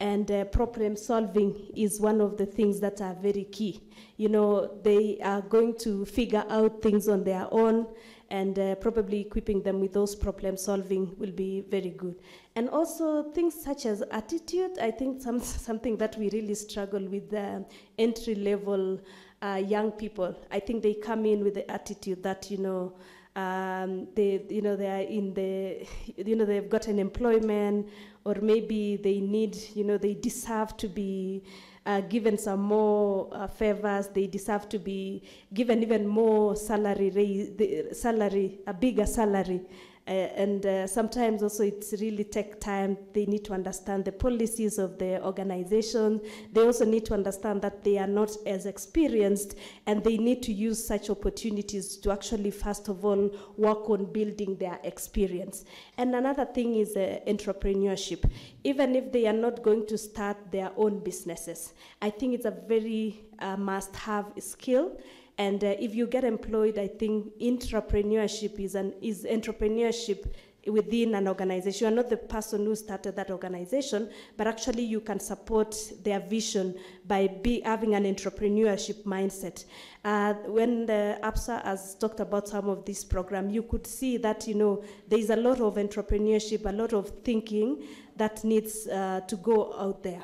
and uh, problem solving is one of the things that are very key. You know, they are going to figure out things on their own and uh, probably equipping them with those problem solving will be very good. And also things such as attitude, I think some, something that we really struggle with the entry level uh, young people. I think they come in with the attitude that, you know, um, they, you know, they are in the, you know, they've got an employment or maybe they need, you know, they deserve to be uh, given some more uh, favors. They deserve to be given even more salary, raise, salary, a bigger salary. Uh, and uh, sometimes also it's really take time. They need to understand the policies of the organization. They also need to understand that they are not as experienced and they need to use such opportunities to actually, first of all, work on building their experience. And another thing is uh, entrepreneurship. Even if they are not going to start their own businesses, I think it's a very uh, must have skill and uh, if you get employed, I think entrepreneurship is, an, is entrepreneurship within an organization. You are not the person who started that organization, but actually you can support their vision by be, having an entrepreneurship mindset. Uh, when the ABSA has talked about some of this program, you could see that you know there is a lot of entrepreneurship, a lot of thinking that needs uh, to go out there.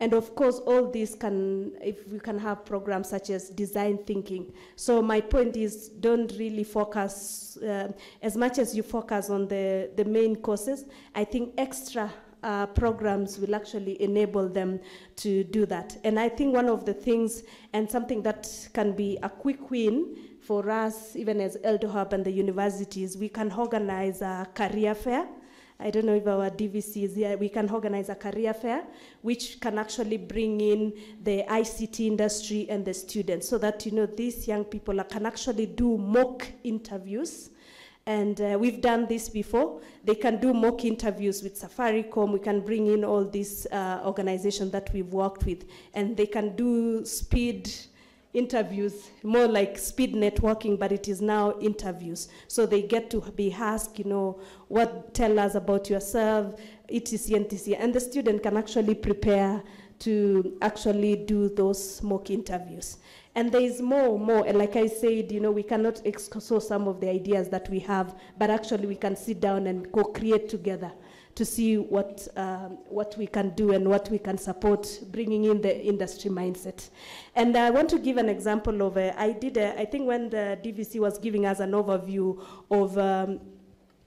And of course, all this can, if we can have programs such as design thinking. So my point is, don't really focus, uh, as much as you focus on the, the main courses, I think extra uh, programs will actually enable them to do that. And I think one of the things, and something that can be a quick win for us, even as Eldo Hub and the universities, we can organize a career fair I don't know if our DVC is here, we can organize a career fair, which can actually bring in the ICT industry and the students so that, you know, these young people can actually do mock interviews And uh, we've done this before. They can do mock interviews with Safaricom. We can bring in all these uh, organizations that we've worked with, and they can do speed interviews, more like speed networking, but it is now interviews. So they get to be asked, you know, what tell us about yourself, etc. etc. And the student can actually prepare to actually do those mock interviews. And there is more, more, and like I said, you know, we cannot expose some of the ideas that we have, but actually we can sit down and co-create together to see what, um, what we can do and what we can support, bringing in the industry mindset. And I want to give an example of, uh, I did, a, I think when the DVC was giving us an overview of um,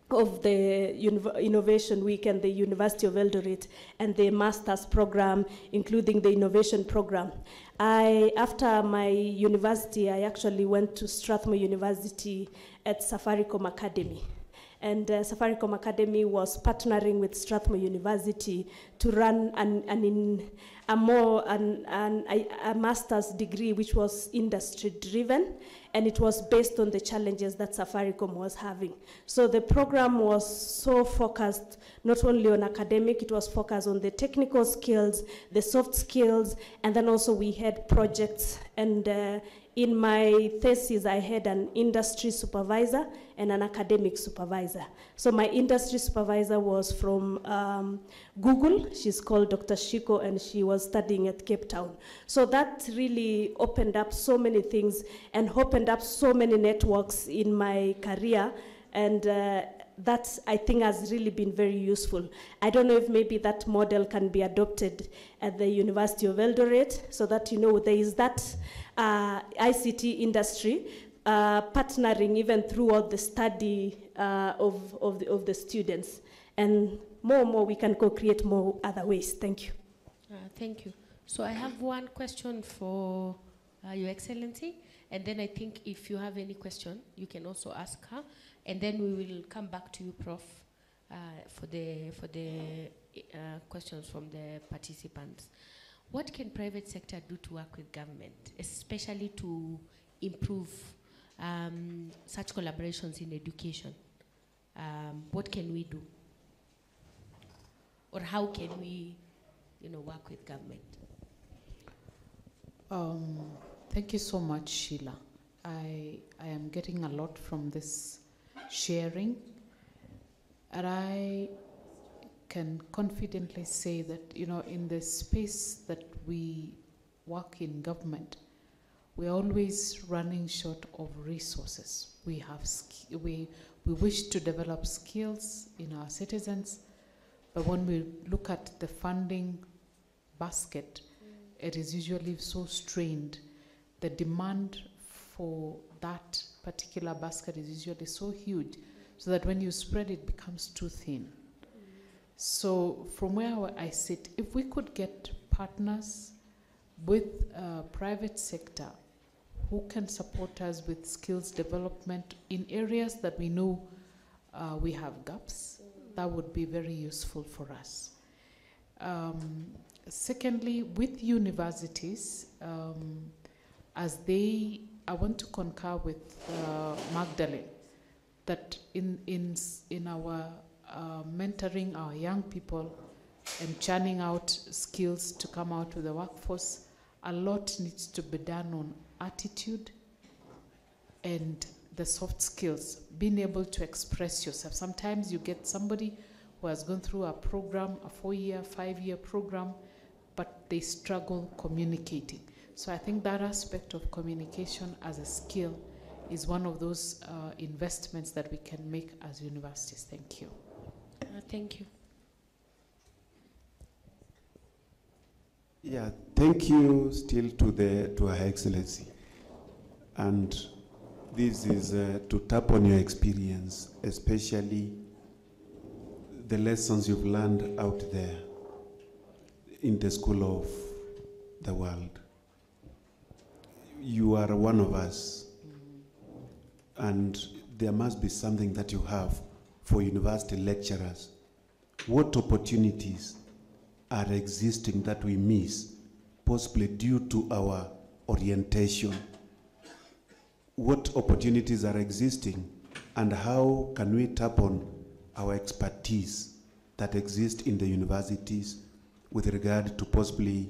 of the Innovation Week and the University of Eldoret and the master's program, including the innovation program. I, after my university, I actually went to Strathmore University at Safaricom Academy. And uh, Safaricom Academy was partnering with Strathmore University to run an, an in, a more an, an, a, a master's degree which was industry driven and it was based on the challenges that Safaricom was having. So the program was so focused not only on academic, it was focused on the technical skills, the soft skills, and then also we had projects. And uh, in my thesis, I had an industry supervisor and an academic supervisor. So my industry supervisor was from um, Google. She's called Dr. Shiko, and she was studying at Cape Town. So that really opened up so many things and opened up so many networks in my career. And uh, that I think has really been very useful. I don't know if maybe that model can be adopted at the University of Eldoret so that you know there is that uh, ICT industry uh, partnering even throughout the study uh, of, of, the, of the students. And more and more we can co-create more other ways. Thank you. Uh, thank you. So I have one question for uh, Your Excellency, and then I think if you have any question, you can also ask her, and then we will come back to you, Prof, uh, for the for the questions from the participants. What can private sector do to work with government, especially to improve um, such collaborations in education? Um, what can we do, or how can we, you know, work with government? Um, thank you so much, Sheila. I, I am getting a lot from this sharing, and I can confidently say that, you know, in the space that we work in government, we're always running short of resources. We have we we wish to develop skills in our citizens, but when we look at the funding basket, it is usually so strained. The demand for that particular basket is usually so huge, so that when you spread it, becomes too thin. So, from where I sit, if we could get partners with uh, private sector who can support us with skills development in areas that we know uh, we have gaps, that would be very useful for us. Um, secondly, with universities, um, as they, I want to concur with uh, Magdalene that in, in, in our uh, mentoring our young people and churning out skills to come out to the workforce, a lot needs to be done on attitude and the soft skills, being able to express yourself. Sometimes you get somebody who has gone through a program, a four year, five year program, but they struggle communicating. So I think that aspect of communication as a skill is one of those uh, investments that we can make as universities. Thank you. Thank you. Yeah, thank you still to the to Her Excellency. And this is uh, to tap on your experience, especially the lessons you've learned out there in the school of the world. You are one of us, and there must be something that you have for university lecturers. What opportunities are existing that we miss, possibly due to our orientation? What opportunities are existing and how can we tap on our expertise that exists in the universities with regard to possibly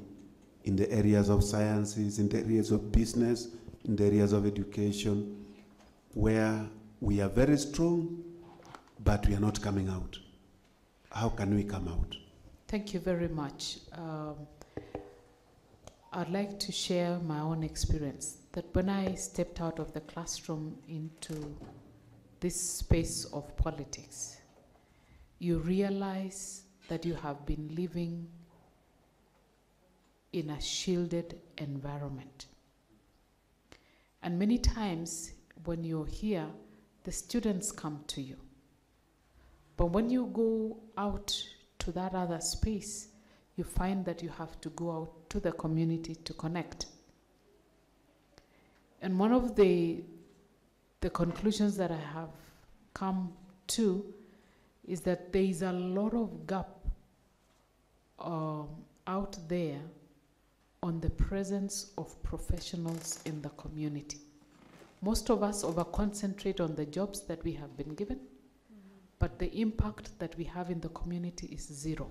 in the areas of sciences, in the areas of business, in the areas of education, where we are very strong, but we are not coming out. How can we come out? Thank you very much. Um, I'd like to share my own experience that when I stepped out of the classroom into this space of politics, you realize that you have been living in a shielded environment. And many times when you're here, the students come to you. But when you go out to that other space, you find that you have to go out to the community to connect. And one of the, the conclusions that I have come to is that there is a lot of gap um, out there on the presence of professionals in the community. Most of us over concentrate on the jobs that we have been given, but the impact that we have in the community is zero.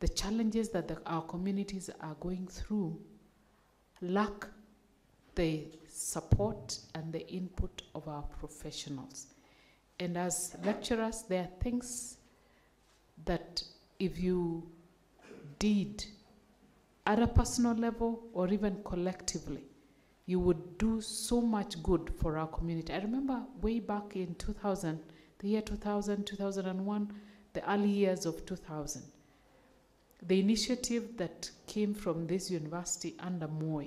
The challenges that the, our communities are going through lack the support and the input of our professionals. And as lecturers, there are things that if you did at a personal level or even collectively, you would do so much good for our community. I remember way back in 2000, the year 2000, 2001, the early years of 2000, the initiative that came from this university under Moi,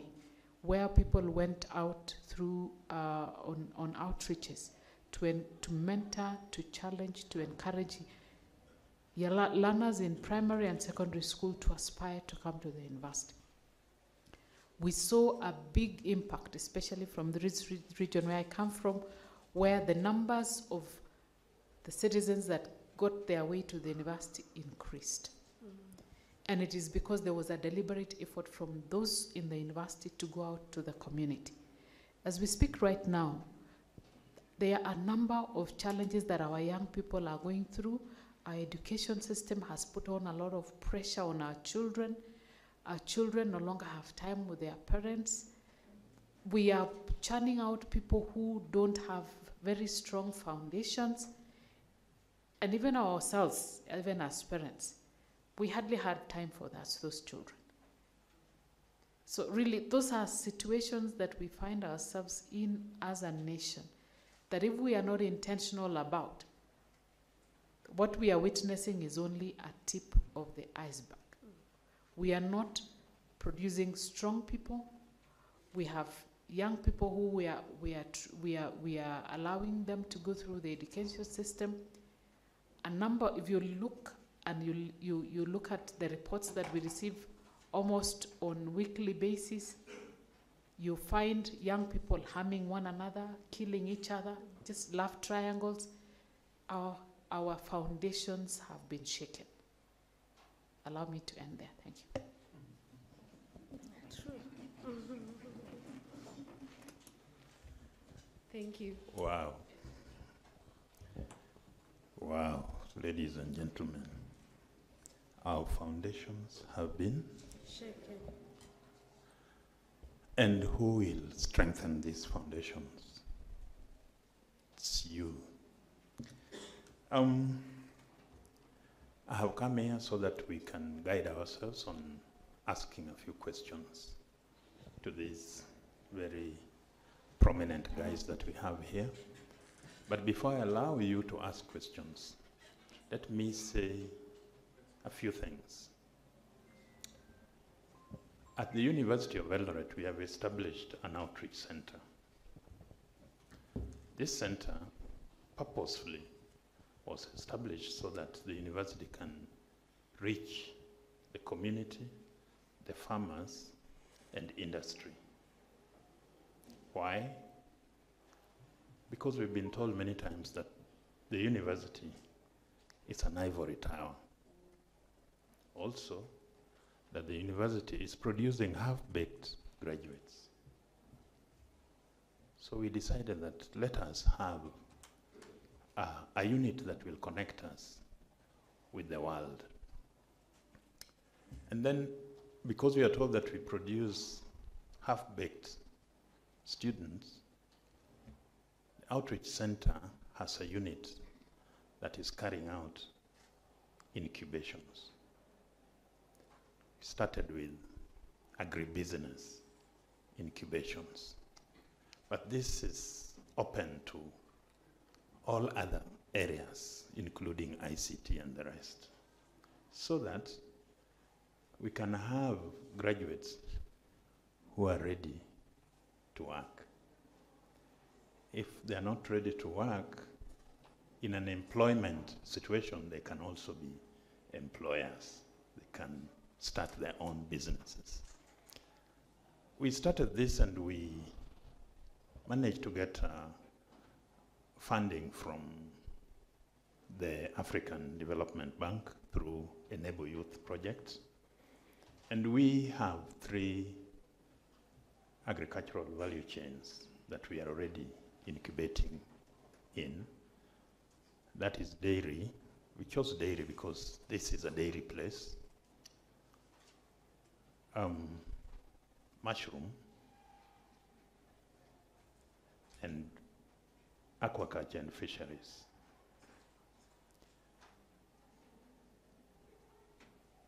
where people went out through uh, on, on outreaches to, en- to mentor, to challenge, to encourage learners in primary and secondary school to aspire to come to the university. We saw a big impact, especially from the region where I come from, where the numbers of the citizens that got their way to the university increased. Mm. And it is because there was a deliberate effort from those in the university to go out to the community. As we speak right now, there are a number of challenges that our young people are going through. Our education system has put on a lot of pressure on our children. Our children no longer have time with their parents. We are churning out people who don't have very strong foundations. And even ourselves, even as parents, we hardly had time for that, those children. So, really, those are situations that we find ourselves in as a nation that if we are not intentional about, what we are witnessing is only a tip of the iceberg. We are not producing strong people. We have young people who we are, we are, we are, we are allowing them to go through the education system. A number, if you look and you, you, you look at the reports that we receive almost on weekly basis, you find young people harming one another, killing each other, just love triangles. Our, our foundations have been shaken. Allow me to end there. Thank you. Thank you. Wow. Wow, ladies and gentlemen. Our foundations have been, Shaken. and who will strengthen these foundations? It's you. Um, I have come here so that we can guide ourselves on asking a few questions to these very prominent guys that we have here. But before I allow you to ask questions, let me say a few things. At the University of Eldoret, we have established an outreach center. This center purposefully was established so that the university can reach the community, the farmers, and industry. Why? Because we've been told many times that the university is an ivory tower. Also, that the university is producing half baked graduates. So we decided that let us have a, a unit that will connect us with the world. And then, because we are told that we produce half baked students, the Outreach Center has a unit that is carrying out incubations. We started with agribusiness incubations, but this is open to all other areas, including ICT and the rest, so that we can have graduates who are ready to work. If they are not ready to work, in an employment situation, they can also be employers. They can start their own businesses. We started this and we managed to get uh, funding from the African Development Bank through Enable Youth Project. And we have three agricultural value chains that we are already incubating in. That is dairy. We chose dairy because this is a dairy place. Um, mushroom and aquaculture and fisheries.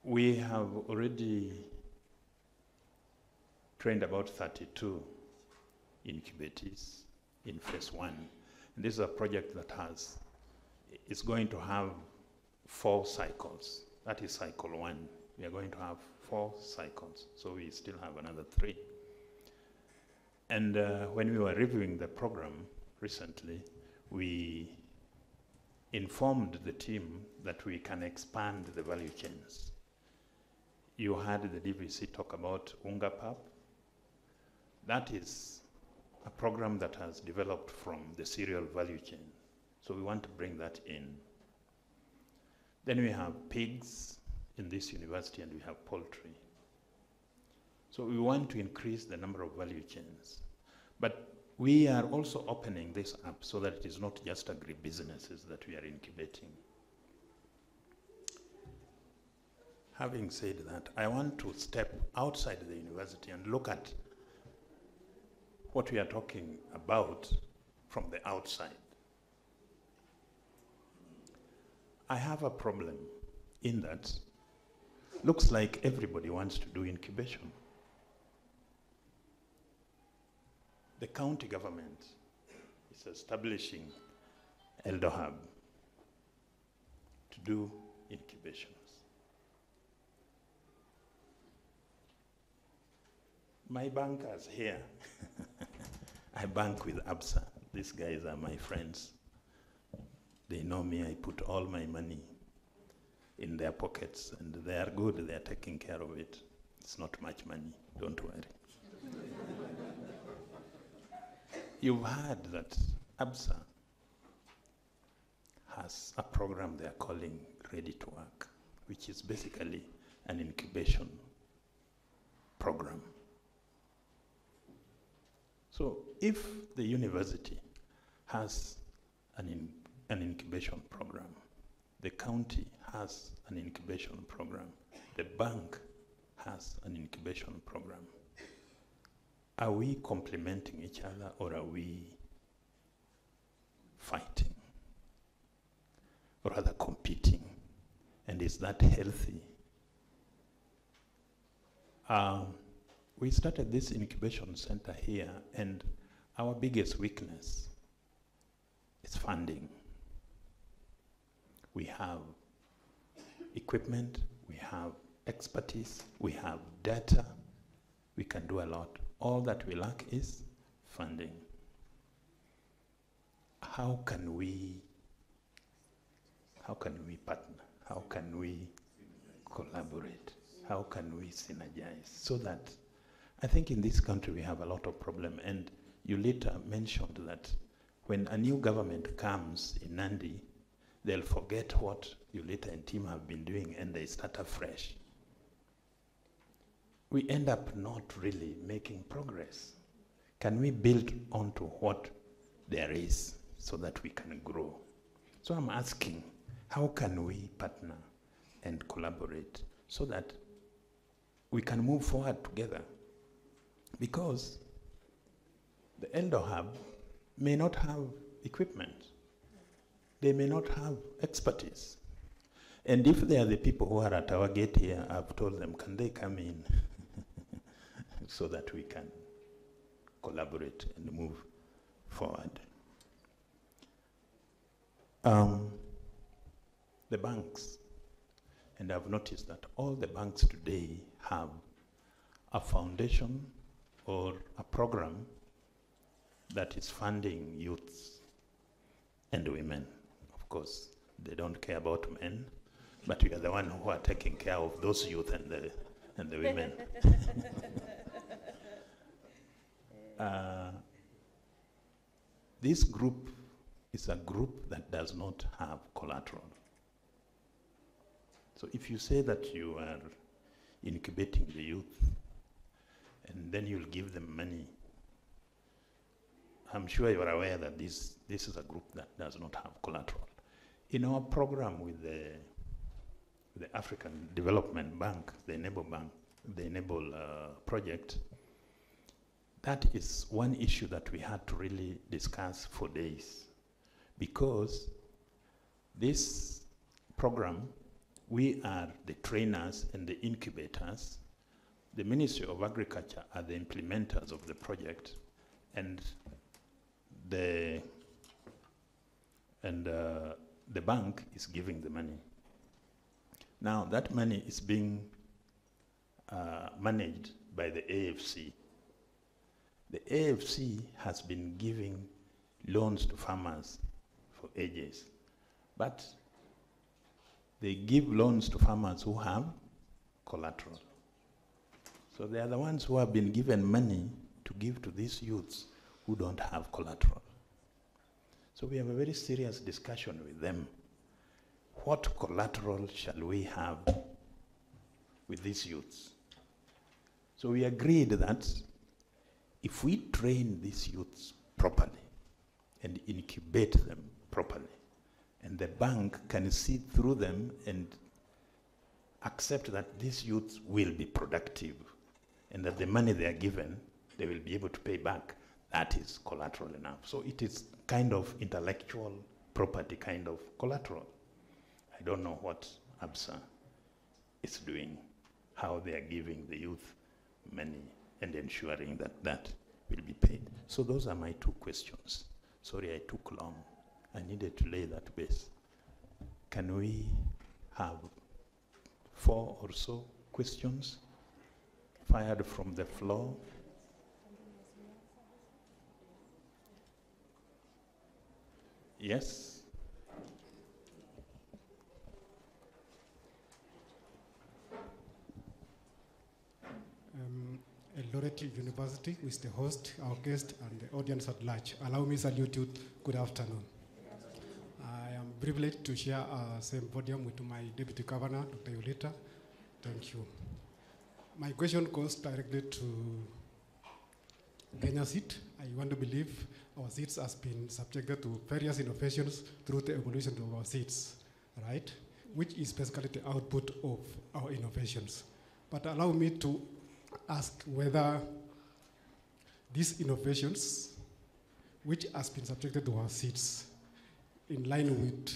We have already trained about 32 incubators in phase one. And this is a project that has, is going to have four cycles. That is cycle one. We are going to have four cycles, so we still have another three. And uh, when we were reviewing the program recently, we informed the team that we can expand the value chains. You heard the DVC talk about UNGAPAP. That is a program that has developed from the cereal value chain. So we want to bring that in. Then we have pigs in this university and we have poultry. So we want to increase the number of value chains. But we are also opening this up so that it is not just agribusinesses that we are incubating. Having said that, I want to step outside the university and look at what we are talking about from the outside. I have a problem in that looks like everybody wants to do incubation. The county government is establishing Eldohub to do incubations. My bankers here, I bank with ABSA. These guys are my friends. They know me, I put all my money in their pockets, and they are good, they are taking care of it. It's not much money, don't worry. You've heard that ABSA has a program they are calling Ready to Work, which is basically an incubation program. So if the university has an, in, an incubation program, the county has an incubation program, the bank has an incubation program, are we complementing each other or are we fighting? Or rather competing? And is that healthy? Um, we started this incubation center here, and our biggest weakness is funding. We have equipment, we have expertise, we have data, we can do a lot. All that we lack is funding. How can we how can we partner? How can we collaborate? How can we synergize so that I think in this country we have a lot of problem and you later mentioned that when a new government comes in Nandi, they'll forget what Yulita and team have been doing and they start afresh. We end up not really making progress. can we build onto what there is so that we can grow? So I'm asking, how can we partner and collaborate so that we can move forward together? Because the Eldo Hub may not have equipment, they may not have expertise. And if they are the people who are at our gate here, I've told them, can they come in so that we can collaborate and move forward? Um, the banks, and I've noticed that all the banks today have a foundation or a program that is funding youths and women. Of course, they don't care about men, but we are the one who are taking care of those youth and the, and the women. uh, this group is a group that does not have collateral. So if you say that you are incubating the youth and then you'll give them money, I'm sure you are aware that this, this is a group that does not have collateral. In our program with the, the African Development Bank, the Enable Bank, the Enable uh, project, that is one issue that we had to really discuss for days because this program, we are the trainers and the incubators. The Ministry of Agriculture are the implementers of the project, and the and uh, the bank is giving the money. Now that money is being uh, managed by the AFC. The AFC has been giving loans to farmers for ages, but they give loans to farmers who have collateral. So they are the ones who have been given money to give to these youths who don't have collateral. So we have a very serious discussion with them. What collateral shall we have with these youths? So we agreed that if we train these youths properly and incubate them properly, and the bank can see through them and accept that these youths will be productive and that the money they are given, they will be able to pay back that is collateral enough. So it is kind of intellectual property kind of collateral. I don't know what ABSA is doing, how they are giving the youth money and ensuring that that will be paid. So those are my two questions. Sorry I took long. I needed to lay that base. Can we have four or so questions fired from the floor? Yes. Um, Eldoret University, is the host, our guest, and the audience at large. Allow me to salute you. Good afternoon. I am privileged to share uh, same podium with my Deputy Governor, Dr. Yulita. Thank you. My question goes directly to Kenya Seed. I want to believe our seats has been subjected to various innovations through the evolution of our seats, right? Which is basically the output of our innovations. But allow me to ask whether these innovations, which has been subjected to our seats, in line with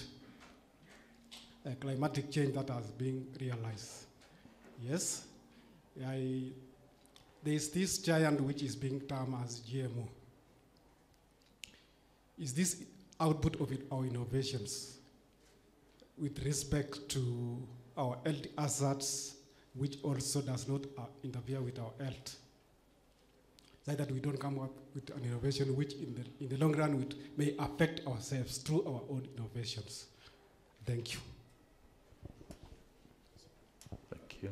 uh, climatic change that has been realized. Yes, I, there is this giant which is being termed as GMO. Is this output of it, our innovations with respect to our health assets, which also does not uh, interfere with our health? So that we don't come up with an innovation which in the, in the long run would, may affect ourselves through our own innovations. Thank you. Thank you.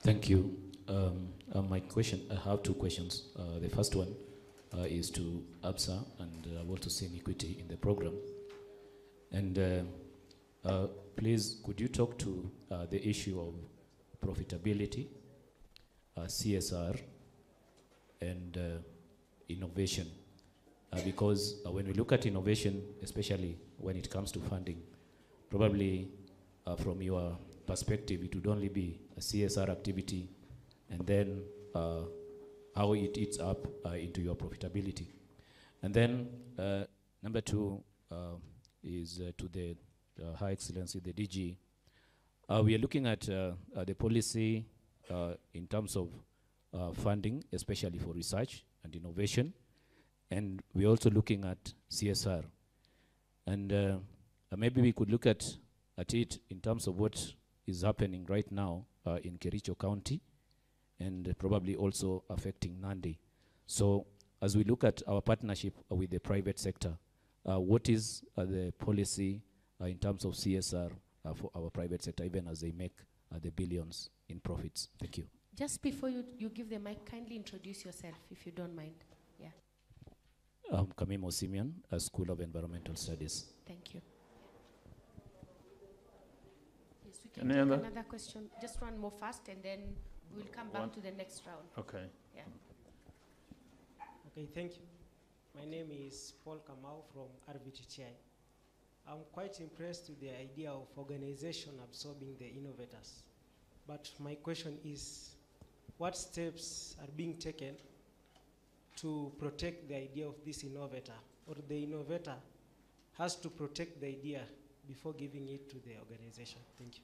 Thank you. Um, uh, my question, I have two questions. Uh, the first one uh, is to ABSA, and I want to see equity in the program. And uh, uh, please, could you talk to uh, the issue of profitability uh, CSR and uh, innovation. Uh, because uh, when we look at innovation, especially when it comes to funding, probably from your perspective, it would only be a CSR activity and then how it eats up into your profitability. And then number two is to the uh, High Excellency, the DG. Uh, we are looking at uh, uh, the policy uh, in terms of uh, funding, especially for research and innovation. And we're also looking at CSR. And maybe we could look at, at it in terms of what is happening right now in Kericho County and probably also affecting Nandi. So as we look at our partnership with the private sector, what is the policy in terms of CSR uh, for our private sector, even as they make uh, the billions in profits? Thank you. Just before you, you give the mic, kindly introduce yourself, if you don't mind. Yeah, Um, Kamimo Simeon, a School of Environmental Studies. thank you. Yes, we can Any take other? another question. Just one more fast, and then we'll come back One. to the next round. Okay. Yeah. Okay, thank you. My name is Paul Kamau from RVTTI. I'm quite impressed with the idea of organization absorbing the innovators. But my question is, what steps are being taken to protect the idea of this innovator? Or the innovator has to protect the idea before giving it to the organization? Thank you.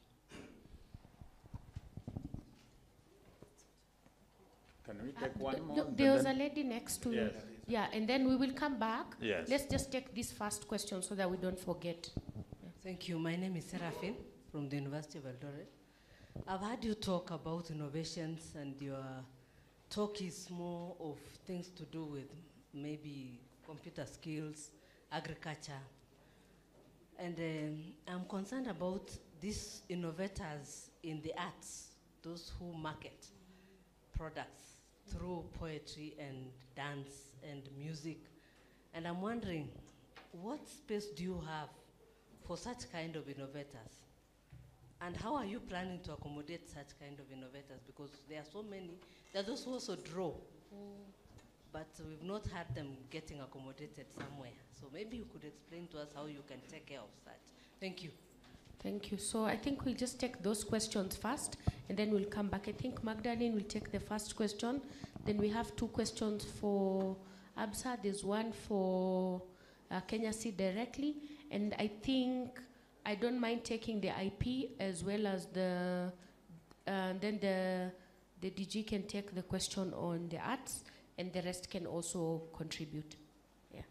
Can we Uh, take th- one more? th- There was a lady next to, Yes. Yeah, and then we will come back. Yes. Let's just take this first question so that we don't forget. Thank you. My name is Seraphine from the University of Eldoret. I've heard you talk about innovations, and your talk is more of things to do with maybe computer skills, agriculture. And um, I'm concerned about these innovators in the arts, those who market products through poetry and dance and music. And I'm wondering, what space do you have for such kind of innovators? And how are you planning to accommodate such kind of innovators? Because there are so many, there are those who also draw, but we've not had them getting accommodated somewhere. So maybe you could explain to us how you can take care of such. Thank you. Thank you. So I think we'll just take those questions first, and then we'll come back. I think Magdalene will take the first question. Then we have two questions for ABSA. There's one for uh, Kenya Seed directly, and I think I don't mind taking the IP as well as the. Uh, then the the DG can take the question on the arts, and the rest can also contribute. Yeah,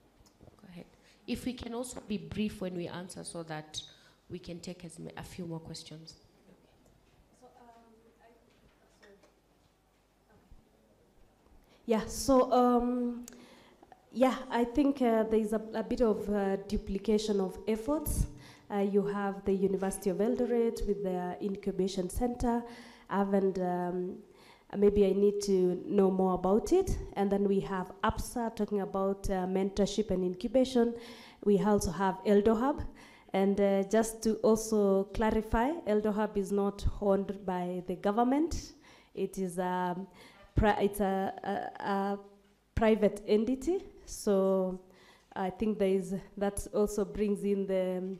go ahead. If we can also be brief when we answer, so that we can take as a few more questions. Yeah, so um, yeah, I think uh, there is a, a bit of uh, duplication of efforts. Uh, you have the University of Eldoret with their incubation center. I haven't, um, maybe I need to know more about it. And then we have ABSA talking about uh, mentorship and incubation. We also have EldoHub. And uh, just to also clarify, EldoHub is not owned by the government. It is um, it's a, a, a private entity. So I think there is that also brings in the um,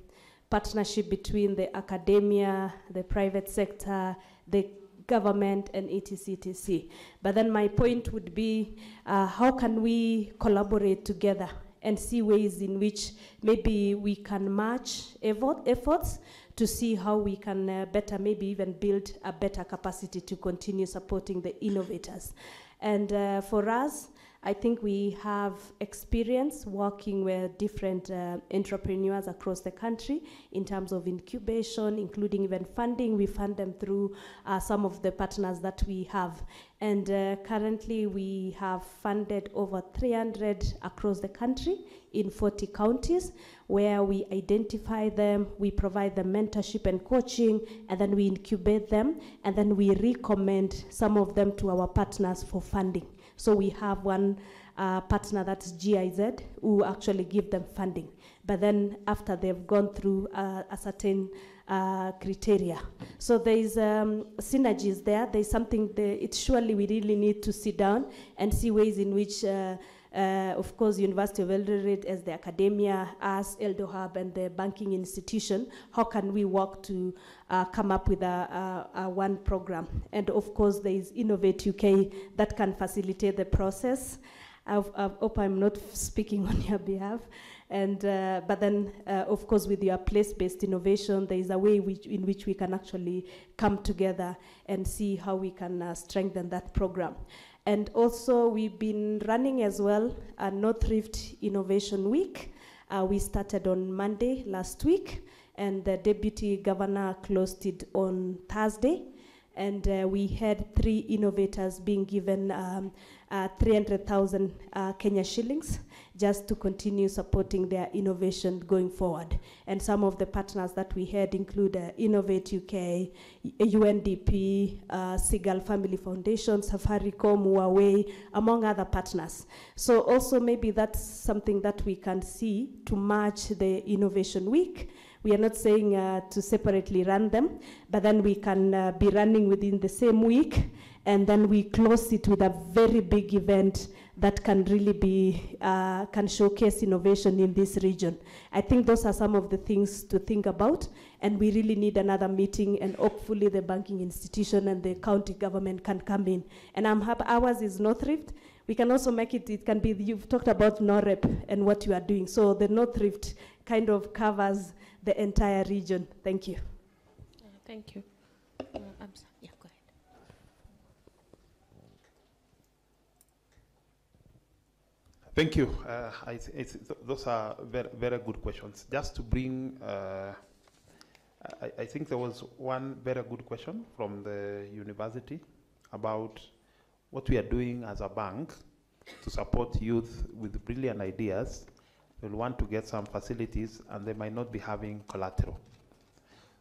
partnership between the academia, the private sector, the government, and etc. etc. But then my point would be, uh, how can we collaborate together and see ways in which maybe we can match effort, efforts to see how we can uh, better, maybe even build a better capacity to continue supporting the innovators. And uh, for us, I think we have experience working with different uh, entrepreneurs across the country in terms of incubation, including even funding. We fund them through uh, some of the partners that we have. And uh, currently, we have funded over 300 across the country in 40 counties where we identify them, we provide them mentorship and coaching, and then we incubate them, and then we recommend some of them to our partners for funding. So we have one uh, partner that's GIZ who actually give them funding. But then after they've gone through uh, a certain uh, criteria. So there is um, synergies there. There is something there. It's surely we really need to sit down and see ways in which, uh, of course, University of Eldoret as the academia, us, Eldo Hub, and the banking institution, how can we work to uh, come up with a, a, a one program? And of course, there is Innovate UK that can facilitate the process. I hope I'm not speaking on your behalf. And, uh, but then, uh, of course, with your place-based innovation, there is a way which, in which we can actually come together and see how we can uh, strengthen that program. And also, we've been running as well a North Rift Innovation Week. Uh, we started on Monday last week, and the Deputy Governor closed it on Thursday. And uh, we had three innovators being given um, uh, 300,000 uh, Kenya shillings just to continue supporting their innovation going forward. And some of the partners that we had include uh, Innovate UK, UNDP, uh, Segal Family Foundation, Safaricom, Huawei, among other partners. So also maybe that's something that we can see to match the Innovation Week. We are not saying uh, to separately run them, but then we can uh, be running within the same week, and then we close it with a very big event that can really be, uh, can showcase innovation in this region. I think those are some of the things to think about, and we really need another meeting, and hopefully the banking institution and the county government can come in. And I'm happy, ours is North Rift. We can also make it, it can be, you've talked about NOREB and what you are doing. So the North Rift kind of covers the entire region. Thank you. Thank you. Uh, I'm sorry. Yeah, go ahead. Thank you. Uh, I it's, th- those are very, very good questions. Just to bring, uh, I, I think there was one very good question from the university about what we are doing as a bank to support youth with brilliant ideas. They'll want to get some facilities and they might not be having collateral.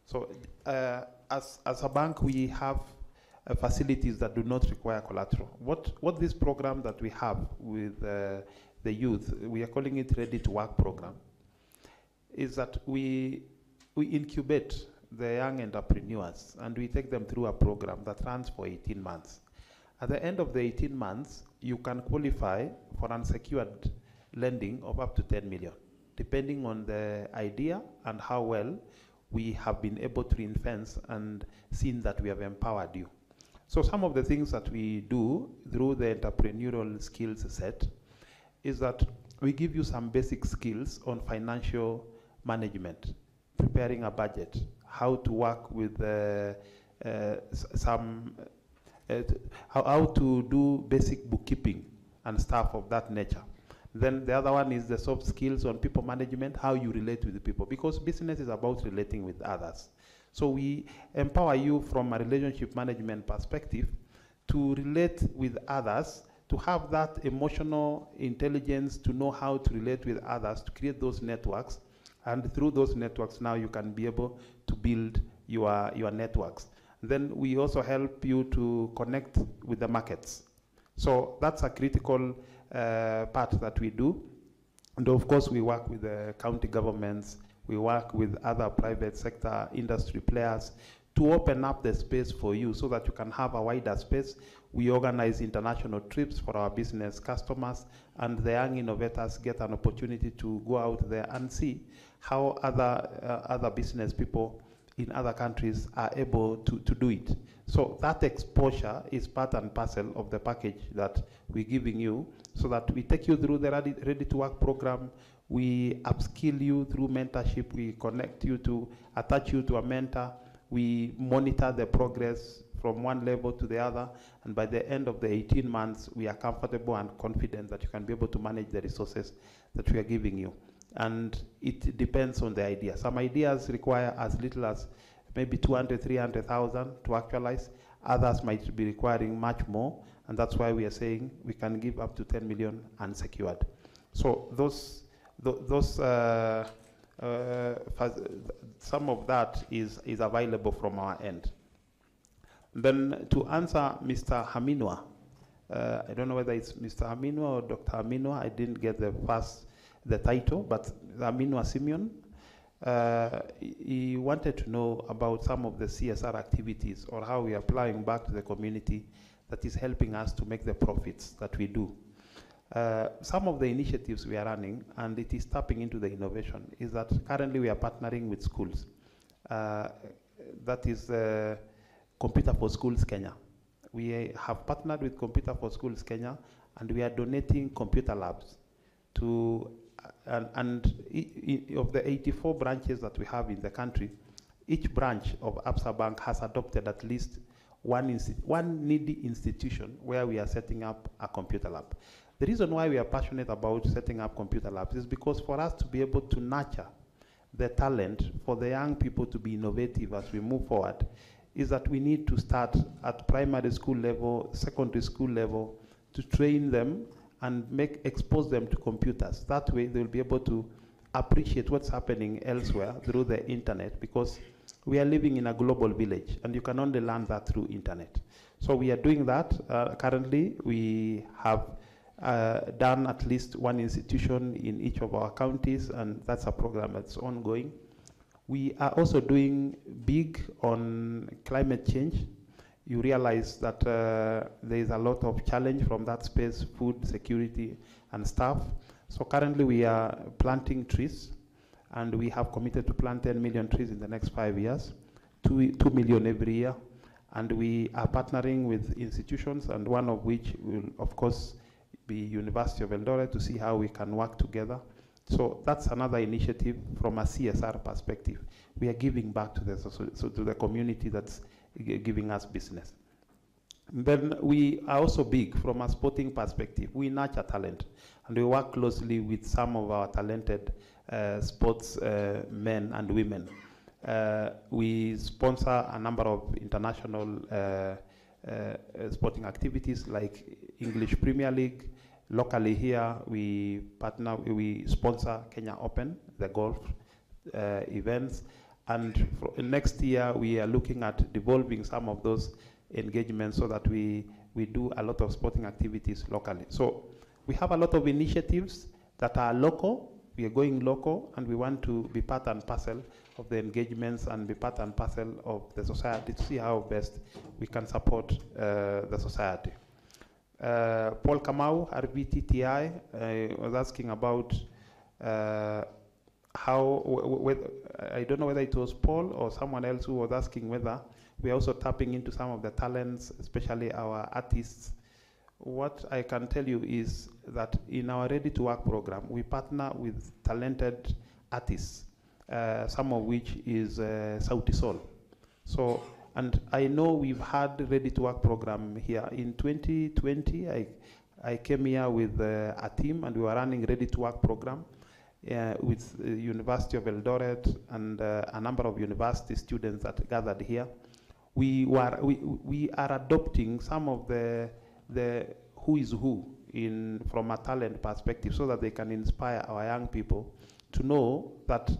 So, uh, as, as a bank, we have uh, facilities that do not require collateral. What, what this program that we have with uh, the youth, we are calling it Ready to Work program, is that we, we incubate the young entrepreneurs and we take them through a program that runs for 18 months. At the end of the 18 months, you can qualify for unsecured lending of up to 10 million, depending on the idea and how well we have been able to ring-fence and seen that we have empowered you. So some of the things that we do through the entrepreneurial skills set is that we give you some basic skills on financial management, preparing a budget, how to work with uh, uh, some, uh, how, how to do basic bookkeeping and stuff of that nature. Then the other one is the soft skills on people management, how you relate with the people, because business is about relating with others. So we empower you from a relationship management perspective to relate with others, to have that emotional intelligence to know how to relate with others, to create those networks. And through those networks, now you can be able to build your, your networks. Then we also help you to connect with the markets. So that's a critical uh, part that we do. And of course, we work with the county governments, we work with other private sector industry players to open up the space for you so that you can have a wider space. We organize international trips for our business customers, and the young innovators get an opportunity to go out there and see how other, uh, other business people in other countries are able to, to do it. So that exposure is part and parcel of the package that we're giving you so that we take you through the Ready, ready to Work program. We upskill you through mentorship. We connect you to, attach you to a mentor. We monitor the progress from one level to the other. And by the end of the 18 months, we are comfortable and confident that you can be able to manage the resources that we are giving you. And it depends on the idea. Some ideas require as little as maybe 200, 300,000 to actualize. Others might be requiring much more. And that's why we are saying we can give up to 10 million unsecured. So those, th those uh, uh, some of that is, is available from our end. Then to answer Mr. Haminwa, uh, I don't know whether it's Mr. Haminwa or Dr. Haminwa, I didn't get the first, the title, but Haminwa Simeon, Uh, he he wanted to know about some of the CSR activities or how we are applying back to the community that is helping us to make the profits that we do. Uh, some of the initiatives we are running, and it is tapping into the innovation, is that currently we are partnering with schools. Uh, that is uh, Computer for Schools Kenya. We have partnered with Computer for Schools Kenya, and we are donating computer labs to, uh, and, and of the 84 branches that we have in the country, each branch of Absa Bank has adopted at least one, one needy institution where we are setting up a computer lab. The reason why we are passionate about setting up computer labs is because for us to be able to nurture the talent for the young people to be innovative as we move forward is that we need to start at primary school level, secondary school level, to train them and make expose them to computers. That way, they'll be able to appreciate what's happening elsewhere through the internet because we are living in a global village, and you can only learn that through internet. So we are doing that. Uh, currently, we have uh, done at least one institution in each of our counties, and that's a program that's ongoing. We are also doing big on climate change. You realize that uh, there is a lot of challenge from that space, food security and stuff. So currently we are planting trees, and we have committed to plant 10 million trees in the next five years, two, 2 million every year. And we are partnering with institutions, and one of which will, of course, be University of Eldoret to see how we can work together. So that's another initiative from a CSR perspective. We are giving back to the, so, so to the community that's giving us business. Then we are also big from a sporting perspective. We nurture talent, and we work closely with some of our talented uh, sports uh, men and women. Uh, we sponsor a number of international uh, uh, sporting activities like English Premier League. Locally here, we partner, we sponsor Kenya Open, the golf uh, events. And next year, we are looking at devolving some of those engagements so that we, we do a lot of sporting activities locally. So we have a lot of initiatives that are local. We are going local, and we want to be part and parcel of the engagements and be part and parcel of the society to see how best we can support uh, the society. Uh, Paul Kamau, RVTTI, was asking about uh, how, I don't know whether it was Paul or someone else who was asking whether we are also tapping into some of the talents, especially our artists. What I can tell you is that in our Ready to Work program, we partner with talented artists, uh, some of which is uh, Sauti Sol. So, and I know we've had Ready to Work program here. In 2020, I, I came here with uh, a team and we were running Ready to Work program uh, with uh, University of Eldoret and uh, a number of university students that gathered here. We were we, we are adopting some of the the who is who in from a talent perspective so that they can inspire our young people to know that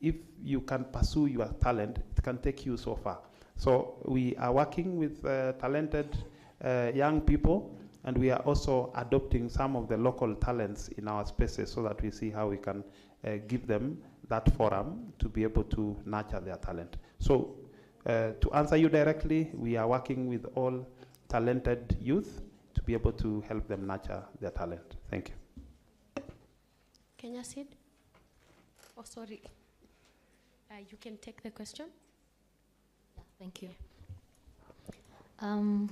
if you can pursue your talent, it can take you so far. So we are working with uh, talented uh, young people, and we are also adopting some of the local talents in our spaces so that we see how we can uh, give them that forum to be able to nurture their talent. So uh, to answer you directly, we are working with all talented youth to be able to help them nurture their talent. Thank you. Kenya Seed? Oh, sorry. Uh, you can take the question. Thank you. Um,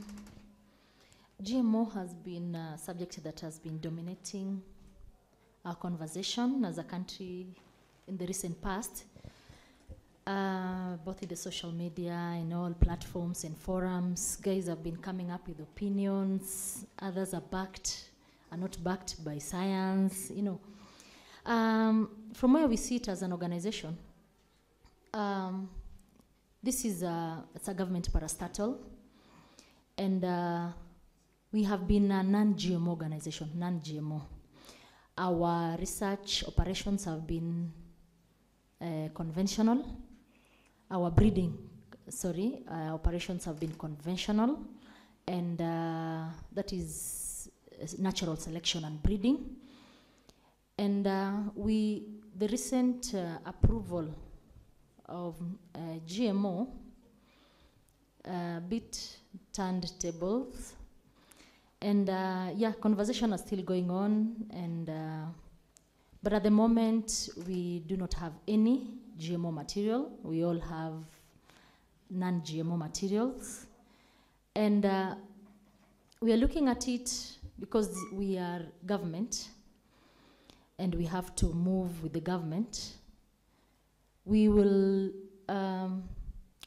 GMO has been a subject that has been dominating our conversation as a country in the recent past, uh, both in the social media, in all platforms and forums. Guys have been coming up with opinions. Others are backed, are not backed by science. You know, um, from where we see it as an organization, um, this is a, it's a government parastatal, and uh, we have been a non-GMO organization, non-GMO. Our research operations have been uh, conventional. Our breeding, sorry, uh, operations have been conventional, and uh, that is natural selection and breeding. And uh, we, the recent uh, approval of uh, GMO, a bit turned tables. And uh, yeah, conversation are still going on, and uh, but at the moment we do not have any GMO material. We all have non-GMO materials, and uh, we are looking at it because we are government, and we have to move with the government. We will um,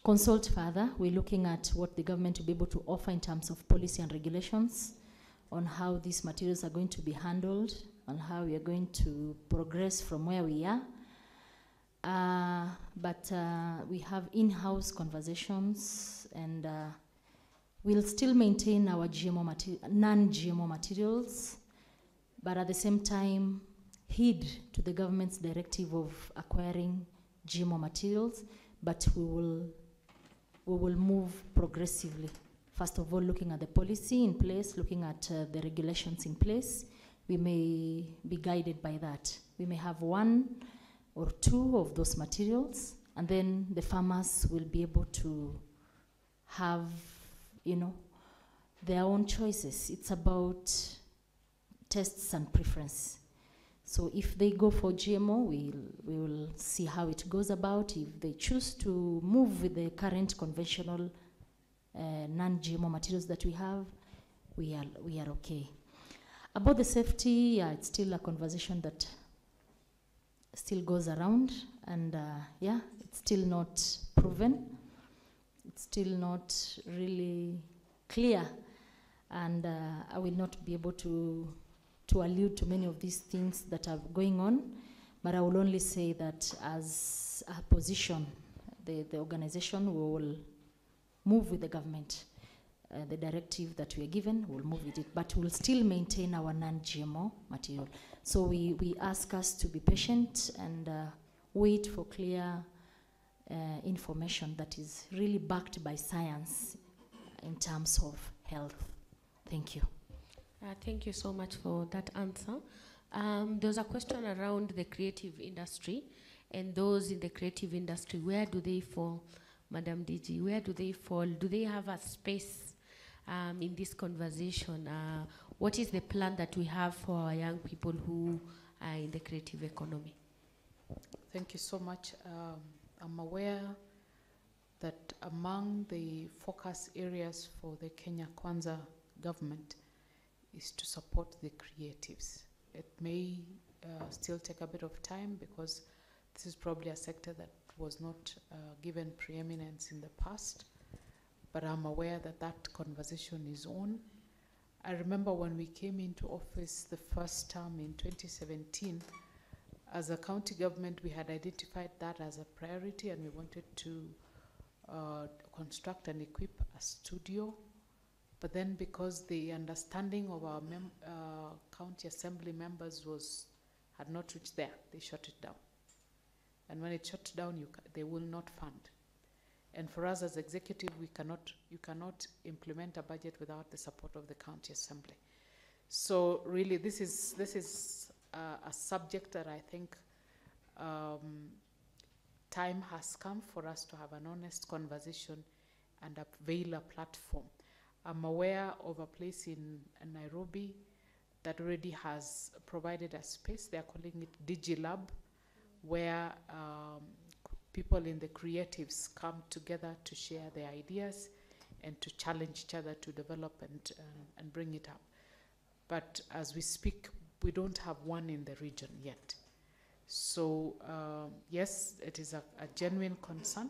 consult further. We're looking at what the government will be able to offer in terms of policy and regulations on how these materials are going to be handled, on how we are going to progress from where we are. Uh, but uh, we have in-house conversations and uh, we'll still maintain our GMO materi- non-GMO materials, but at the same time heed to the government's directive of acquiring GMO materials, but we will we will move progressively. First of all, looking at the policy in place, looking at uh, the regulations in place, we may be guided by that. We may have one or two of those materials, and then the farmers will be able to have, you know, their own choices. It's about tests and preference. So if they go for GMO, we'll, we will see how it goes about. If they choose to move with the current conventional uh, non-GMO materials that we have, we are, we are okay. About the safety, yeah, it's still a conversation that still goes around, and uh, yeah, it's still not proven. It's still not really clear, and uh, I will not be able to to allude to many of these things that are going on, but I will only say that as a position, the, the organization will move with the government. Uh, the directive that we are given, we'll move with it, but we'll still maintain our non-GMO material. So we, we ask us to be patient and uh, wait for clear uh, information that is really backed by science in terms of health. Thank you. Uh, thank you so much for that answer. Um, there was a question around the creative industry and those in the creative industry. Where do they fall, Madam DG? Where do they fall? Do they have a space um, in this conversation? Uh, what is the plan that we have for our young people who are in the creative economy? Thank you so much. Um, I'm aware that among the focus areas for the Kenya Kwanza government is to support the creatives. It may uh, still take a bit of time because this is probably a sector that was not uh, given preeminence in the past, but I'm aware that that conversation is on. I remember when we came into office the first term in 2017, as a county government, we had identified that as a priority and we wanted to uh, construct and equip a studio but then because the understanding of our mem- uh, county assembly members was had not reached there, they shut it down. And when it shut down, you ca- they will not fund. And for us as executive, we cannot, you cannot implement a budget without the support of the county assembly. So really, this is this is uh, a subject that I think um, time has come for us to have an honest conversation and avail a platform. I'm aware of a place in Nairobi that already has provided a space. They are calling it DigiLab, where um, people in the creatives come together to share their ideas and to challenge each other to develop and, uh, and bring it up. But as we speak, we don't have one in the region yet. So, um, yes, it is a, a genuine concern,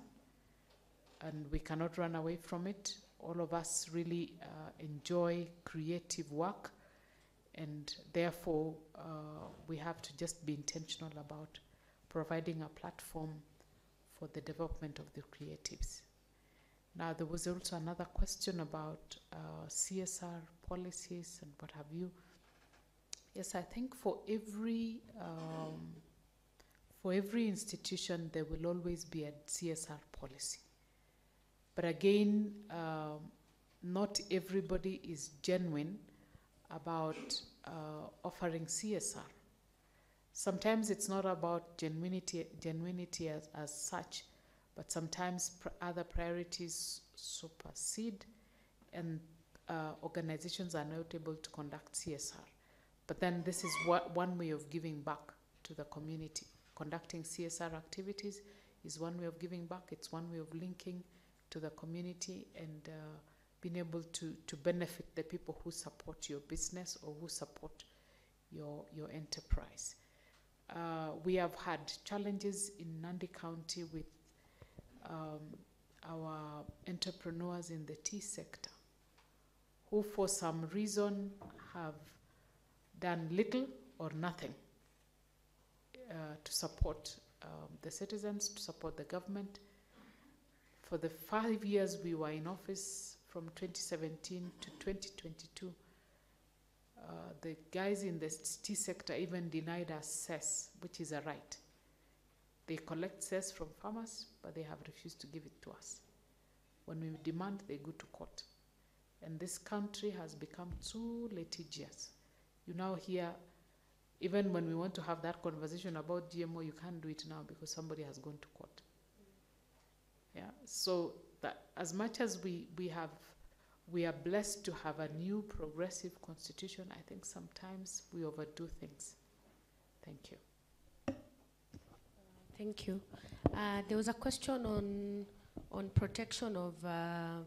and we cannot run away from it all of us really uh, enjoy creative work, and therefore uh, we have to just be intentional about providing a platform for the development of the creatives. Now, there was also another question about uh, CSR policies and what have you. Yes, I think for every um, for every institution, there will always be a CSR policy. But again, um, not everybody is genuine about uh, offering CSR. Sometimes it's not about genuinity, genuinity as, as such, but sometimes pr- other priorities supersede, and uh, organizations are not able to conduct CSR. But then this is one way of giving back to the community. Conducting CSR activities is one way of giving back. It's one way of linking to the community and uh, being able to, to benefit the people who support your business or who support your, your enterprise. Uh, we have had challenges in Nandi County with um, our entrepreneurs in the tea sector who, for some reason, have done little or nothing uh, to support um, the citizens, to support the government. For the five years we were in office, from 2017 to 2022, uh, the guys in the tea sector even denied us cess, which is a right. They collect cess from farmers, but they have refused to give it to us. When we demand, they go to court. And this country has become too litigious. You now hear, even when we want to have that conversation about GMO, you can't do it now because somebody has gone to court. Yeah, so that as much as we, we have we are blessed to have a new progressive constitution, I think sometimes we overdo things. Thank you. Thank you. Uh, there was a question on on protection of uh,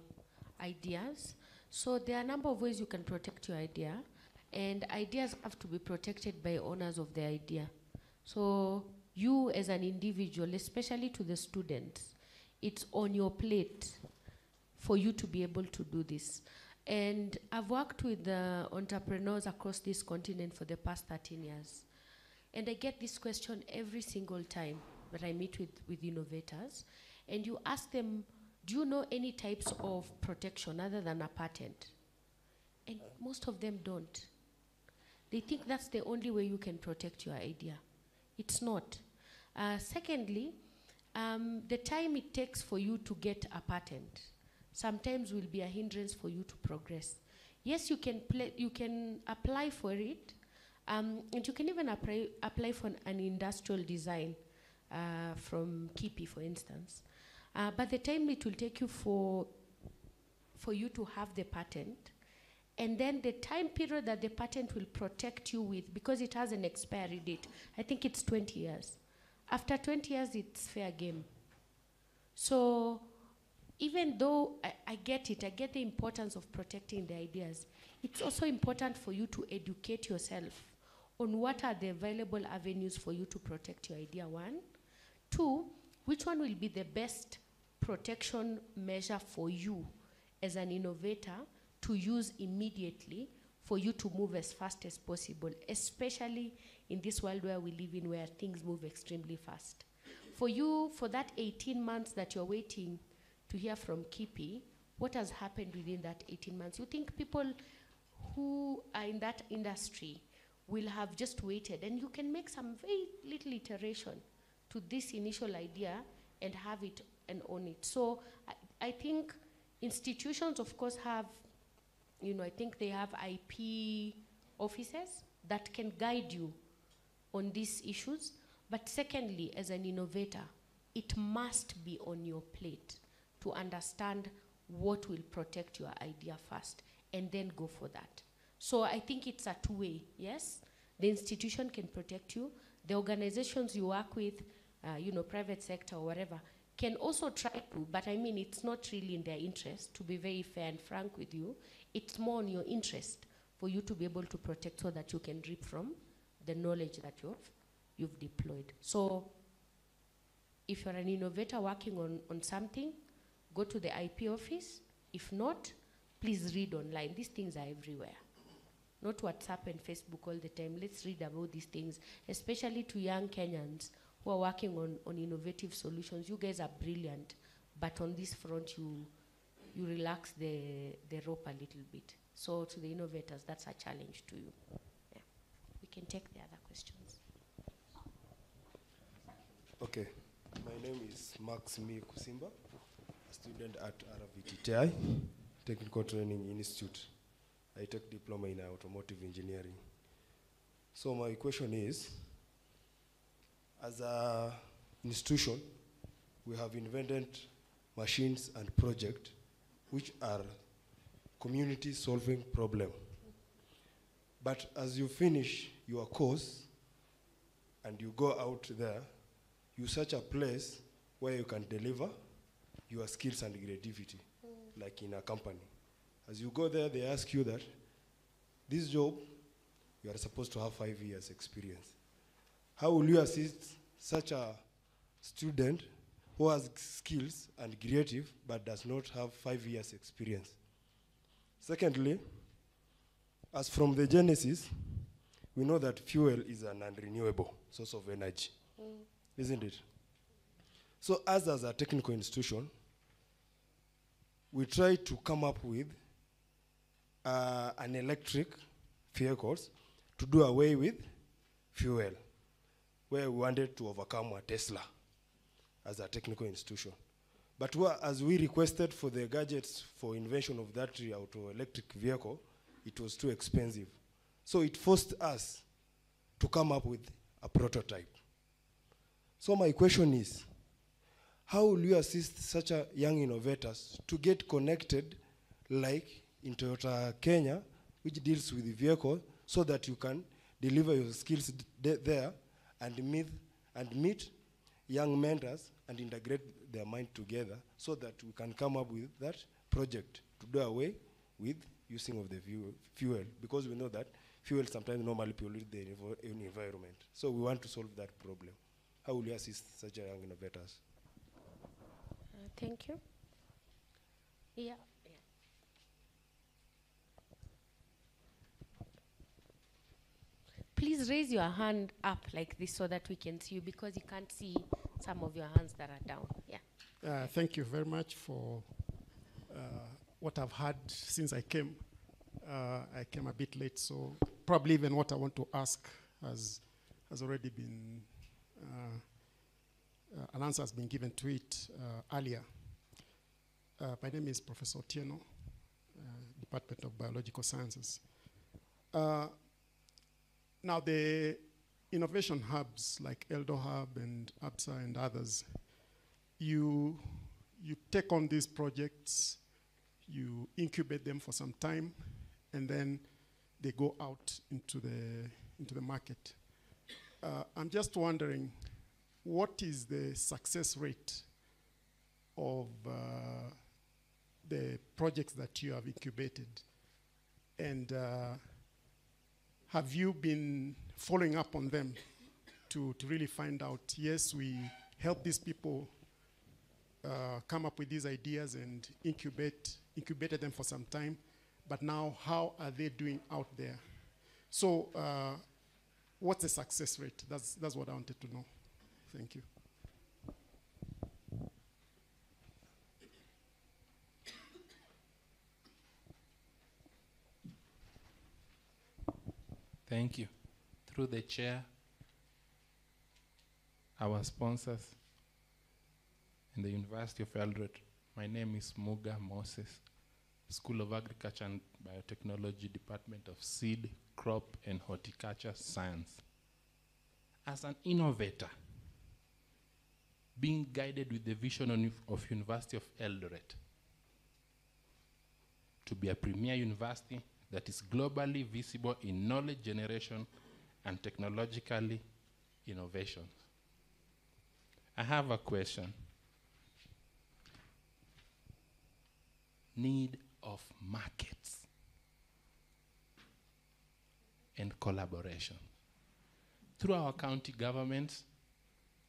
ideas. So there are a number of ways you can protect your idea, and ideas have to be protected by owners of the idea. So you, as an individual, especially to the students, it's on your plate for you to be able to do this. And I've worked with uh, entrepreneurs across this continent for the past 13 years. And I get this question every single time that I meet with, with innovators. And you ask them, do you know any types of protection other than a patent? And most of them don't. They think that's the only way you can protect your idea. It's not. Uh, secondly, um, the time it takes for you to get a patent sometimes will be a hindrance for you to progress. Yes, you can, you can apply for it, um, and you can even apply, apply for an, an industrial design uh, from KIPI, for instance. Uh, but the time it will take you for, for you to have the patent, and then the time period that the patent will protect you with, because it has an expiry date, I think it's 20 years. After 20 years, it's fair game. So even though I, I, get it, I get the importance of protecting the ideas, it's also important for you to educate yourself on what are the available avenues for you to protect your idea, one. Two, which one will be the best protection measure for you as an innovator to use immediately for you to move as fast as possible, especially in this world where we live in where things move extremely fast. For you, for that 18 months that you're waiting to hear from KIPI, what has happened within that 18 months? You think people who are in that industry will have just waited and you can make some very little iteration to this initial idea and have it and own it. So I, I think institutions, of course, have, you know, I think they have IP officers that can guide you on these issues. But secondly, as an innovator, it must be on your plate to understand what will protect your idea first and then go for that. So I think it's a two-way, yes? The institution can protect you. The organizations you work with, uh, you know, private sector or whatever, can also try to, but I mean, it's not really in their interest, to be very fair and frank with you. It's more in your interest for you to be able to protect so that you can reap from the knowledge that you've, you've deployed. So if you're an innovator working on, on something, go to the IP office. If not, please read online. These things are everywhere. Not WhatsApp and Facebook all the time. Let's read about these things, especially to young Kenyans who are working on, on innovative solutions. You guys are brilliant, but on this front, you, you relax the, the rope a little bit. So to the innovators, that's a challenge to you. Yeah. We can take the other questions. Okay. My name is Max Mi Kusimba, a student at RVTTI, Technical Training Institute. I take diploma in automotive engineering. So my question is, as a institution, we have invented machines and projects which are community solving problem. But as you finish your course and you go out there, you search a place where you can deliver your skills and creativity, mm. like in a company. As you go there, they ask you that this job, you are supposed to have five years experience. How will you assist such a student who has skills and creative but does not have five years experience? Secondly, as from the genesis, we know that fuel is an unrenewable source of energy, isn't it? So, us as a technical institution, we try to come up with uh, an electric vehicles to do away with fuel, where we wanted to overcome a Tesla as a technical institution. But as we requested for the gadgets for invention of that auto electric vehicle, it was too expensive. So it forced us to come up with a prototype. So my question is, how will you assist such a young innovators to get connected like in Toyota Kenya, which deals with the vehicle, so that you can deliver your skills there and meet, and meet young mentors and integrate their mind together so that we can come up with that project to do away with using of the fuel, because we know that fuel sometimes normally pollute the environment. So we want to solve that problem. How will you assist such young innovators? Uh, thank you. Yeah. yeah. Please raise your hand up like this so that we can see you because you can't see some of your hands that are down. Yeah. Uh, thank you very much for uh, what I've had since I came. Uh, I came a bit late, so probably even what I want to ask has has already been uh, uh, an answer has been given to it uh, earlier. My name is Professor Tieno, Department of Biological Sciences. Now, the innovation hubs like Eldo Hub and ABSA and others, you, you take on these projects, you incubate them for some time, and then they go out into the, into the market. Uh, I'm just wondering, what is the success rate of uh, the projects that you have incubated? And uh, have you been following up on them to, to really find out, yes, we help these people uh, come up with these ideas and incubate, incubated them for some time, but now how are they doing out there? So uh, what's the success rate? That's, that's what I wanted to know. Thank you. Thank you. Through the chair, our sponsors, and the University of Eldoret. My name is Muga Moses, School of Agriculture and Biotechnology, Department of Seed, Crop, and Horticulture Science. As an innovator, being guided with the vision on- of University of Eldoret to be a premier university that is globally visible in knowledge generation and technologically innovation. I have a question. Need of markets and collaboration. Through our county governments,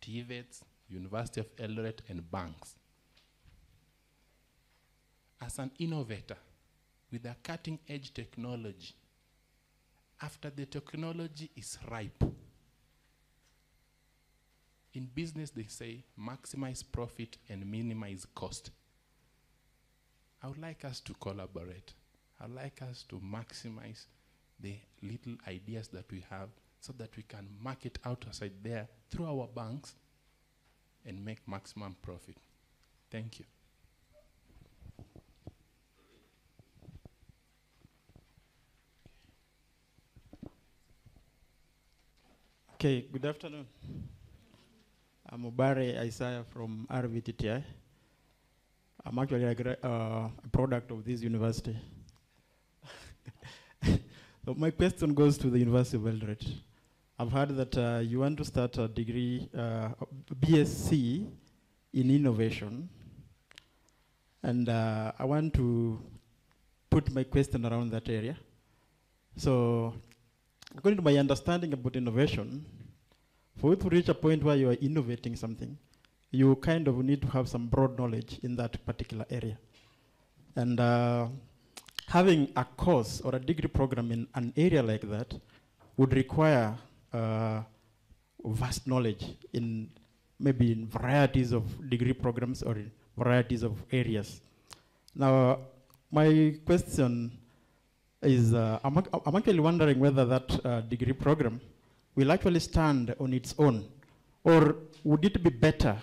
TVETs, University of Eldoret, and banks. As an innovator, with a cutting edge technology, after the technology is ripe, in business they say maximize profit and minimize cost. I would like us to collaborate. I'd like us to maximize the little ideas that we have so that we can market outside there through our banks and make maximum profit. Thank you. Okay, good afternoon. I'm Obare Isaiah from RVTTI. I'm actually a, uh, product of this university. so my question goes to the University of Eldoret. I've heard that uh, you want to start a degree, uh, BSc in innovation. And uh, I want to put my question around that area. So, according to my understanding about innovation, for you to reach a point where you are innovating something, you kind of need to have some broad knowledge in that particular area. And uh, having a course or a degree program in an area like that would require uh, vast knowledge in maybe in varieties of degree programs or in varieties of areas. Now, my question is, uh, I'm, I'm actually wondering whether that uh, degree program will actually stand on its own, or would it be better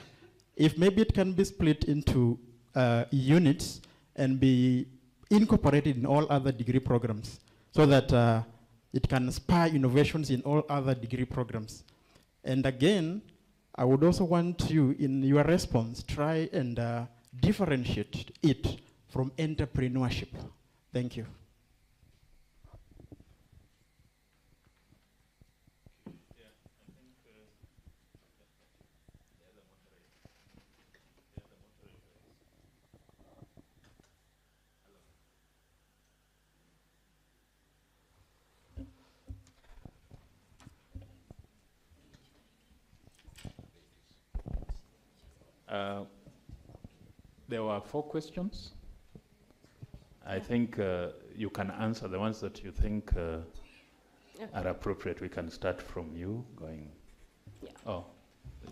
if maybe it can be split into uh, units and be incorporated in all other degree programs so that uh, it can spur innovations in all other degree programs. And again, I would also want you, in your response, try and uh, differentiate it from entrepreneurship. Thank you. Uh, There were four questions. I think uh, you can answer the ones that you think uh, Okay. are appropriate. We can start from you going. Yeah. Oh,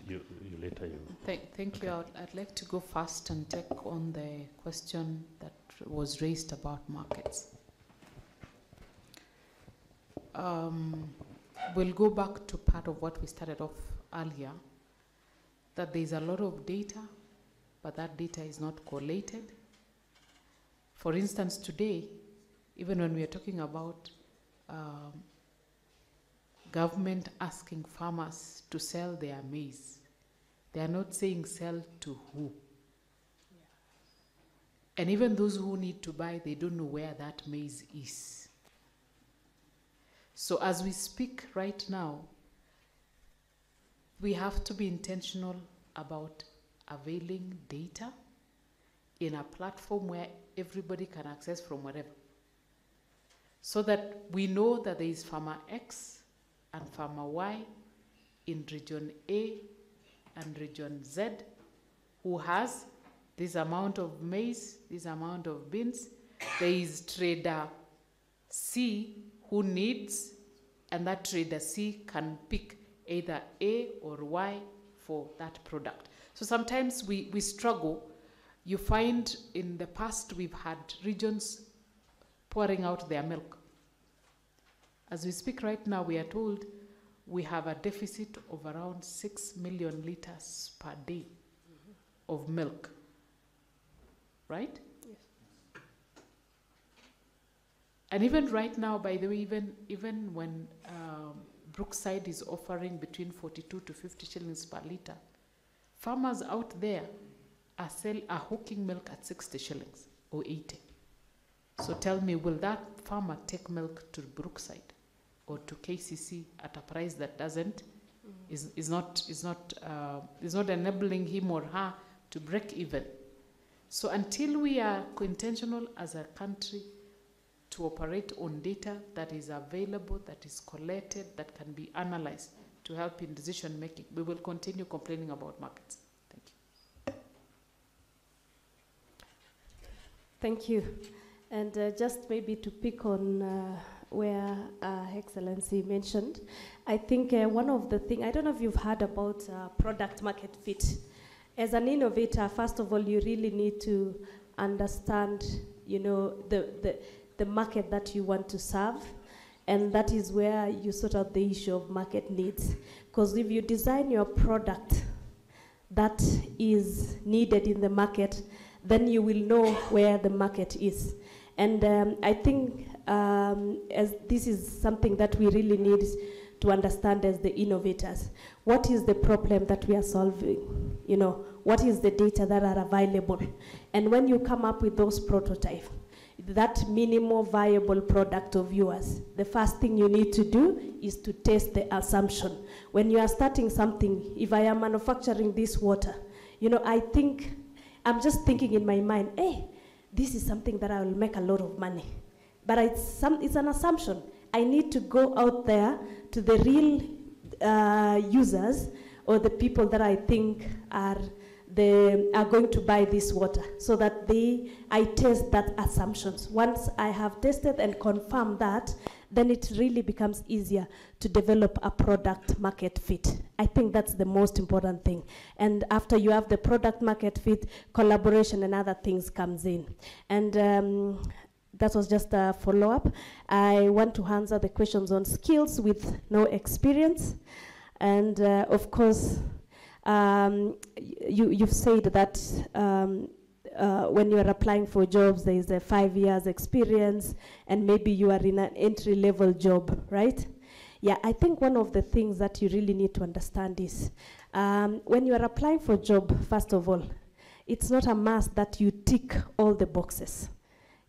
you, you later you. Thank, thank you. I'd, I'd like to go first and take on the question that was raised about markets. Um, we'll go back to part of what we started off earlier, that there's a lot of data, but that data is not collated. For instance, today, even when we are talking about um, government asking farmers to sell their maize, they are not saying sell to who. And even those who need to buy, they don't know where that maize is. So as we speak right now, we have to be intentional about availing data in a platform where everybody can access from wherever. So that we know that there is farmer X and farmer Y in region A and region Z who has this amount of maize, this amount of beans. There is trader C who needs, and that trader C can pick either A or Y for that product. So sometimes we, we struggle. You find in the past we've had regions pouring out their milk. As we speak right now, we are told we have a deficit of around 6 million liters per day of milk. Right? Yes. And even right now, by the way, even, even when um, Brookside is offering between 42 to 50 shillings per liter, farmers out there are, sell, are hooking milk at 60 shillings or 80. So tell me, will that farmer take milk to Brookside or to KCC at a price that doesn't, is, is not, is not, uh, is not enabling him or her to break even? So until we are intentional as a country to operate on data that is available, that is collected, that can be analyzed to help in decision making, we will continue complaining about markets. Thank you. Thank you. And uh, just maybe to pick on uh, where uh, Excellency mentioned, I think uh, one of the things, I don't know if you've heard about uh, product market fit. As an innovator, first of all, you really need to understand, you know, the, the, the market that you want to serve. And that is where you sort out the issue of market needs. Because if you design your product that is needed in the market, then you will know where the market is. And um, I think um, as this is something that we really need to understand as the innovators. What is the problem that we are solving? You know, what is the data that are available? And when you come up with those prototypes, that minimal viable product of yours, the first thing you need to do is to test the assumption. When you are starting something, if I am manufacturing this water, you know, I think, I'm just thinking in my mind, hey, this is something that I will make a lot of money. But it's, some, it's an assumption. I need to go out there to the real uh, users or the people that I think are the, are going to buy this water so that they I test that assumptions. Once I have tested and confirmed that, then it really becomes easier to develop a product market fit. I think that's the most important thing. And after you have the product market fit, collaboration and other things comes in. And um, that was just a follow-up. I want to answer the questions on skills with no experience. And uh, of course, um, you, you've said that um, uh, when you are applying for jobs, there is a five years experience, and maybe you are in an entry level job, right? Yeah, I think one of the things that you really need to understand is um, when you are applying for a job, first of all, it's not a must that you tick all the boxes.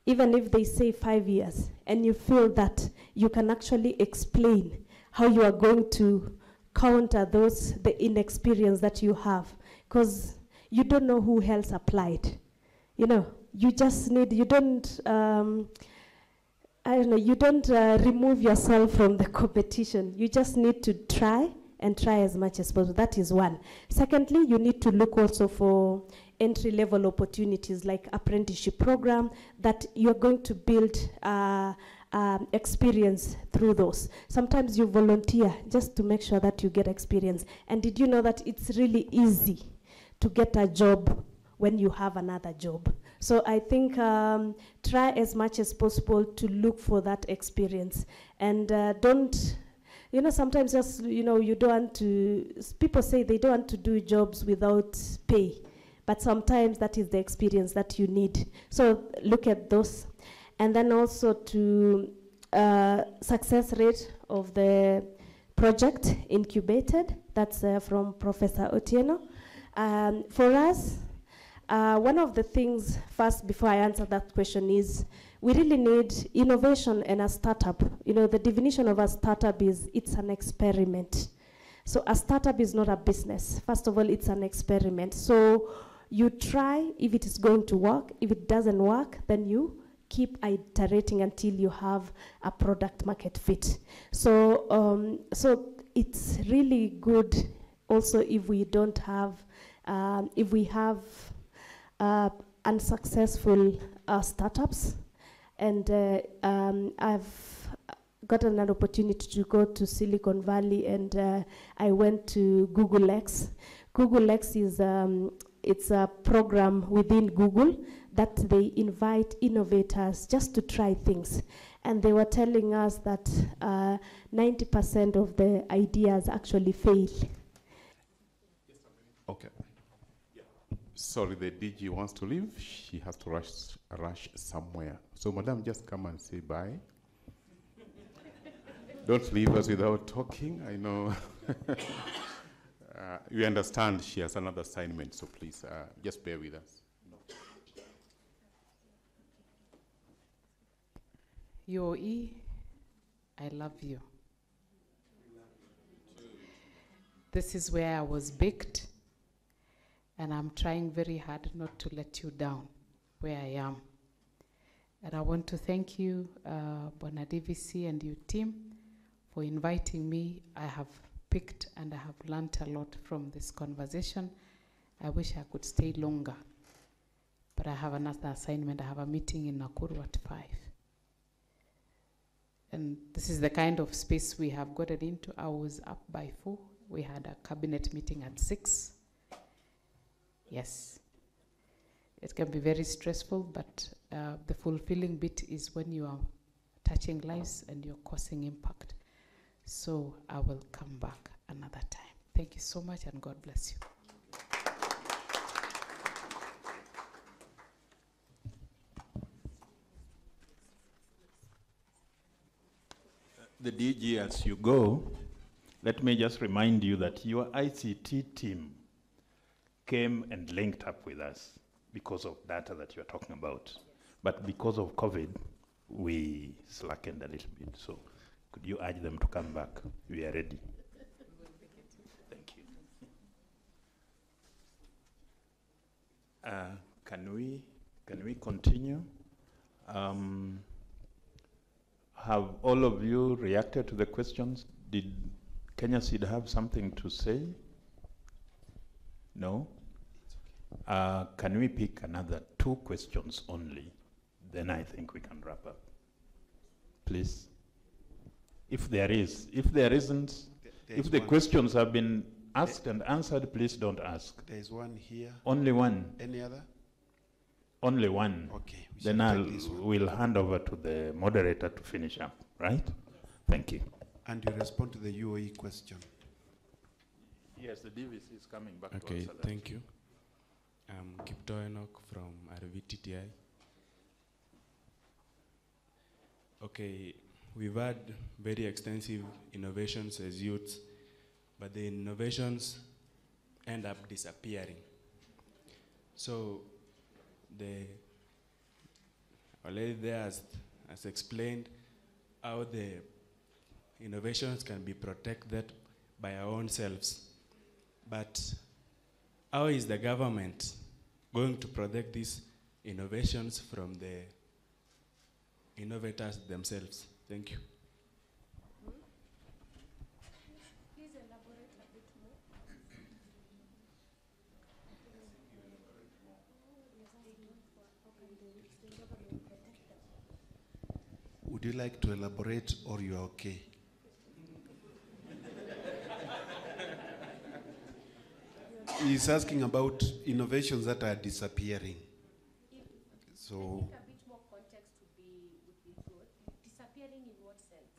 Even if they say five years, and you feel that you can actually explain how you are going to counter those the inexperience that you have. Because you don't know who else applied. You know you just need you don't um, i don't know you don't uh, remove yourself from the competition. You just need to try and try as much as possible. That is one. Secondly you need to look also for entry level opportunities like apprenticeship program that you're going to build uh, um, experience through those. Sometimes you volunteer just to make sure that you get experience. And did you know that it's really easy to get a job when you have another job? So I think um, try as much as possible to look for that experience. And uh, don't, you know, sometimes just, you know, you don't want to, people say they don't want to do jobs without pay. But sometimes that is the experience that you need. So look at those and then also to uh, success rate of the project incubated. That's uh, from Professor Otieno. Um, for us, uh, one of the things, first, before I answer that question, is we really need innovation and a startup. You know, the definition of a startup is it's an experiment. So a startup is not a business. First of all, it's an experiment. So you try if it is going to work. If it doesn't work, then you keep iterating until you have a product market fit. So, um, so it's really good also if we don't have, um, if we have uh, unsuccessful uh, startups. And uh, um, I've gotten an opportunity to go to Silicon Valley and uh, I went to Google X. Google X is um, it's a program within Google that they invite innovators just to try things. And they were telling us that uh, 90% of the ideas actually fail. Okay. Sorry, the DG wants to leave. She has to rush, rush somewhere. So, madam, just come and say bye. Don't leave us without talking. I know. uh, you understand she has another assignment, so please uh, just bear with us. UOE, I love you. This is where I was baked, and I'm trying very hard not to let you down where I am. And I want to thank you, uh, Bona DVC and your team, for inviting me. I have picked and I have learnt a lot from this conversation. I wish I could stay longer, but I have another assignment. I have a meeting in Nakuru at 5. And this is the kind of space we have gotten into. I was up by 4. We had a cabinet meeting at 6. Yes. It can be very stressful, but uh, the fulfilling bit is when you are touching lives and you're causing impact. So I will come back another time. Thank you so much, and God bless you. The DG, as you go, let me just remind you that your ICT team came and linked up with us because of data that you're talking about. But because of COVID, we slackened a little bit. So could you urge them to come back? We are ready. Thank you. Uh, can we can we continue? Um, have all of you reacted to the questions? Did Kenya Seed have something to say? No? Uh, can we pick another two questions only? Then I think we can wrap up. Please. If there is. If there isn't, There if is the one. questions have been asked and answered, please don't ask. There is one here. Only one. Any other? Only one. Okay, we Then I'll, this one. we'll hand over to the moderator to finish up, right? Thank you. And you respond to the UOE question. Yes, the DVC is coming back Okay, answer thank you. Um, I'm Kipto Enoch from RVTTI. Okay, we've had very extensive innovations as youths, but the innovations end up disappearing. So the our lady there has, has explained how the innovations can be protected by our own selves. But how is the government going to protect these innovations from the innovators themselves? Thank you. Would you like to elaborate or you are okay? He's asking about innovations that are disappearing. So, a bit more context would be, would be good. Disappearing in what sense?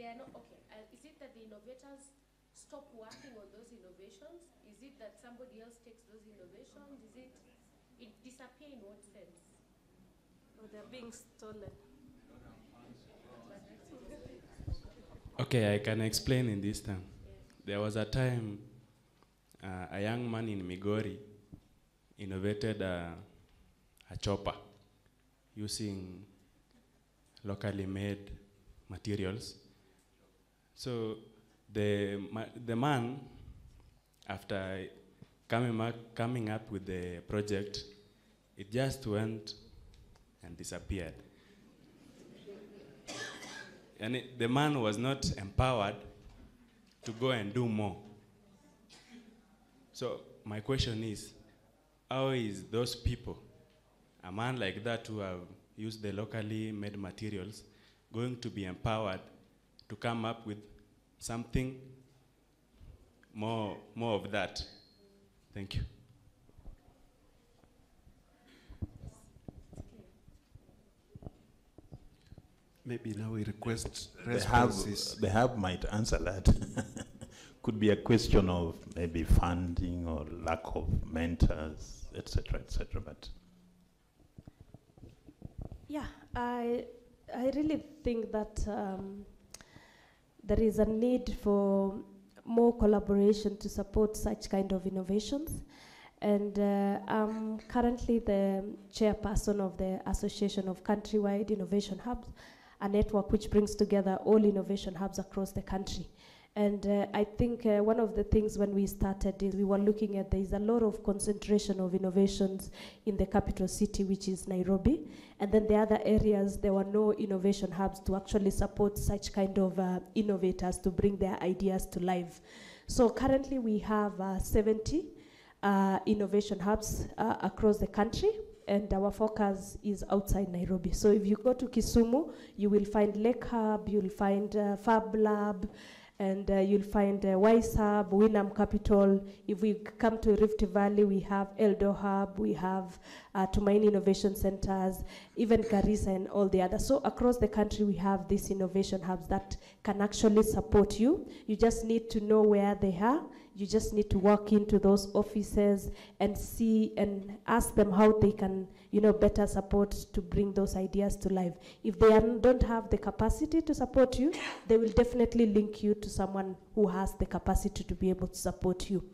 They are not, okay, uh, is it that the innovators stop working on those innovations? Is it that somebody else takes those innovations? Is it, it disappear in what sense? Or they're being stolen. Okay, I can explain in this time. There was a time uh, a young man in Migori innovated a, a chopper using locally made materials. So the, the man, after coming, ma- coming up with the project, it just went and disappeared. And it, the man was not empowered to go and do more. So my question is, how is those people, a man like that who have used the locally made materials, going to be empowered to come up with something more, more of that? Thank you. maybe now we request The hub, responses. the hub might answer that. Could be a question of maybe funding or lack of mentors, etc., etc. But Yeah, I, I really think that um, there is a need for more collaboration to support such kind of innovations. And uh, I'm currently the chairperson of the Association of Countrywide Innovation Hubs, a network which brings together all innovation hubs across the country. And uh, I think uh, one of the things when we started is we were looking at there is a lot of concentration of innovations in the capital city, which is Nairobi. And then the other areas, there were no innovation hubs to actually support such kind of uh, innovators to bring their ideas to life. So currently we have uh, 70 uh, innovation hubs uh, across the country and our focus is outside Nairobi. So if you go to Kisumu, you will find Lake Hub, you'll find Fab Lab, and uh, you'll find uh, Winam Capital. If we come to Rift Valley, we have Eldo Hub, we have uh, Tumaini Innovation Centers, even Garissa and all the others. So across the country, we have these innovation hubs that can actually support you. You just need to know where they are You just need to walk into those offices and see and ask them how they can, you know, better support to bring those ideas to life. If they are, don't have the capacity to support you, they will definitely link you to someone who has the capacity to be able to support you.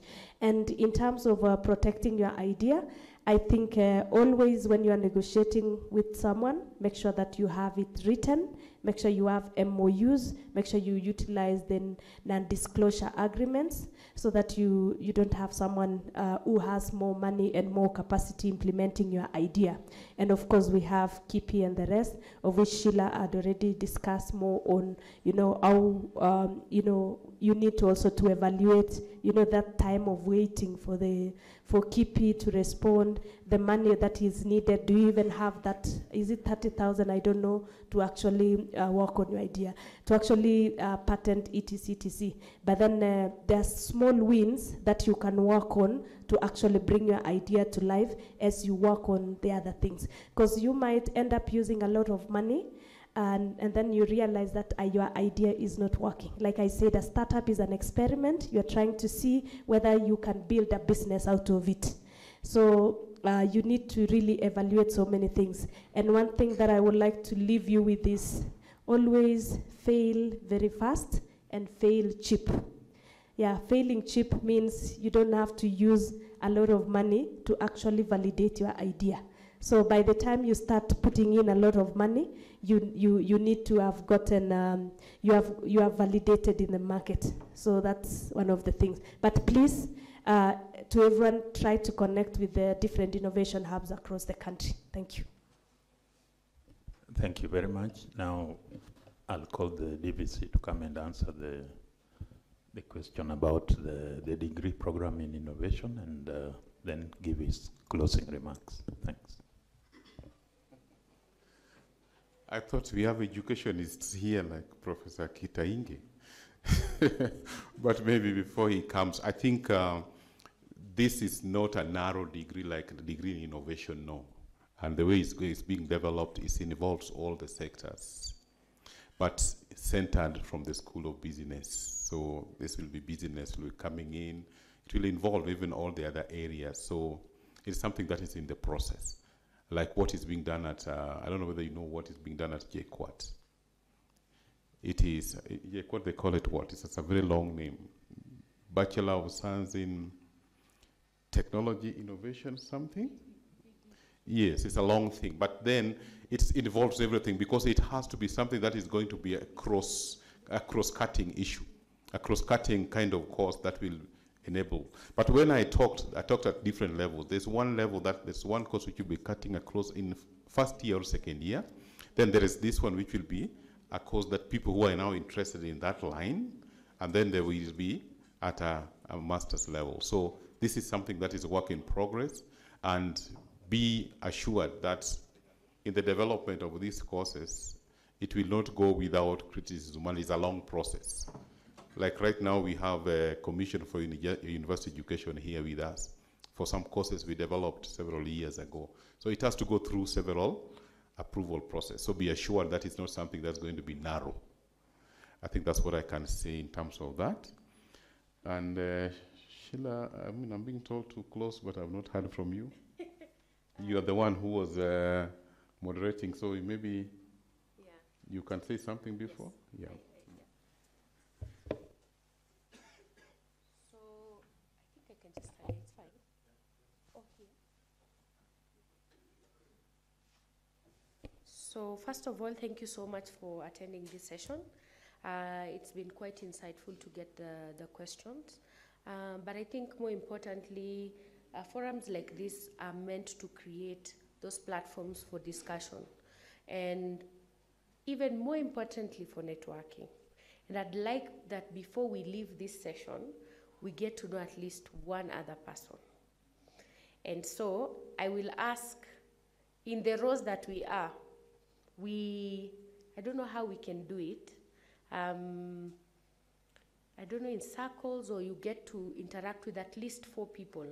And in terms of uh, protecting your idea, I think uh, always when you are negotiating with someone, make sure that you have it written, make sure you have MOUs, make sure you utilize the non-disclosure agreements so that you, you don't have someone uh, who has more money and more capacity implementing your idea. And of course, we have KIPI and the rest, of which Sheila had already discussed more on, you know, how, um, you know, you need to also to evaluate, you know, that time of waiting for the for KIPI to respond, the money that is needed. Do you even have that? Is it 30,000? I don't know, to actually uh, work on your idea, to actually uh, patent etc, etc. But then uh, there's small wins that you can work on to actually bring your idea to life as you work on the other things. Because you might end up using a lot of money and, and then you realize that uh, your idea is not working. Like I said, a startup is an experiment. You're trying to see whether you can build a business out of it. So uh, you need to really evaluate so many things. And one thing that I would like to leave you with is always fail very fast and fail cheap. Yeah, failing cheap means you don't have to use a lot of money to actually validate your idea. So by the time you start putting in a lot of money, you, you, you need to have gotten, um, you, have, you have validated in the market. So that's one of the things. But please, uh, to everyone, try to connect with the different innovation hubs across the country. Thank you. Thank you very much. Now, I'll call the DVC to come and answer the, the question about the, the degree program in innovation and uh, then give his closing remarks. Thanks. I thought we have educationists here like Professor Kitainge. but maybe before he comes, I think uh, this is not a narrow degree like the degree in innovation, no. And the way it's, it's being developed it involves all the sectors, but centered from the School of Business. So this will be business will be coming in. It will involve even all the other areas. So it's something that is in the process like what is being done at, uh, I don't know whether you know what is being done at JKUAT. It is, JKUAT, they call it what? It's, it's a very long name. Bachelor of Science in Technology Innovation something? Yes, it's a long thing, but then it involves everything because it has to be something that is going to be a cross, a cross-cutting issue, a cross-cutting kind of course that will enable. But when I talked, I talked at different levels. There's one level that there's one course which will be cutting across in first year or second year. Then there is this one which will be a course that people who are now interested in that line, and then there will be at a, a master's level. So this is something that is a work in progress, and be assured that in the development of these courses, it will not go without criticism, and it's a long process. Like right now, we have a commission for uni university education here with us for some courses we developed several years ago. So it has to go through several approval process. So be assured that it's not something that's going to be narrow. I think that's what I can say in terms of that. And uh, Sheila, I mean, I'm being told to close, but I've not heard from you. you are the one who was uh, moderating, so maybe yeah. you can say something before? Yes. Yeah. So first of all, thank you so much for attending this session. Uh, it's been quite insightful to get the, the questions. Um, but I think more importantly, uh, forums like this are meant to create those platforms for discussion and even more importantly for networking. And I'd like that before we leave this session, we get to know at least one other person. And so I will ask, in the roles that we are, we, I don't know how we can do it. Um, I don't know, in circles, or you get to interact with at least four people.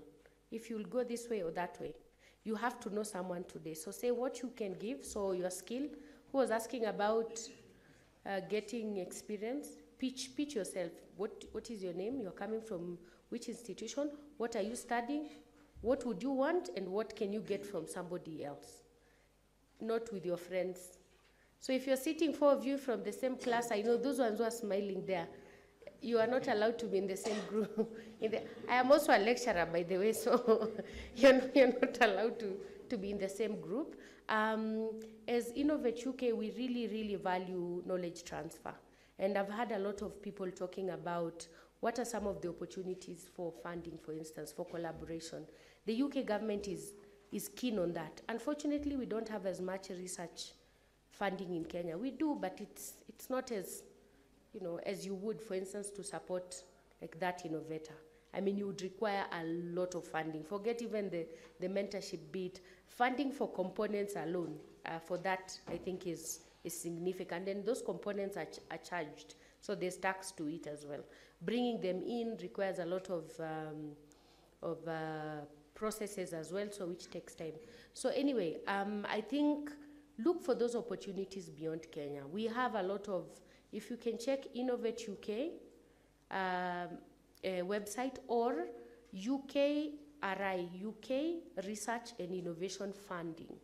If you'll go this way or that way, you have to know someone today. So say what you can give, so your skill. Who was asking about uh, getting experience? Pitch, pitch yourself. What, what is your name? You're coming from which institution, what are you studying, what would you want, and what can you get from somebody else, not with your friends. So if you're sitting four of you from the same class, I know those ones who are smiling there, you are not allowed to be in the same group. the, I am also a lecturer, by the way, so you're, not, you're not allowed to, to be in the same group. Um, as Innovate UK, we really, really value knowledge transfer. And I've had a lot of people talking about what are some of the opportunities for funding, for instance, for collaboration. The UK government is, is keen on that. Unfortunately, we don't have as much research funding in Kenya. We do, but it's, it's not as you know, as you would, for instance, to support like that innovator. I mean, you would require a lot of funding. Forget even the, the mentorship bit. Funding for components alone, uh, for that, I think is, is significant. And those components are, ch are charged, so there's tax to it as well. Bringing them in requires a lot of, um, of uh, processes as well, so which takes time. So anyway, um, I think look for those opportunities beyond Kenya. We have a lot of if you can check Innovate UK um, website or UKRI, UK Research and Innovation Funding.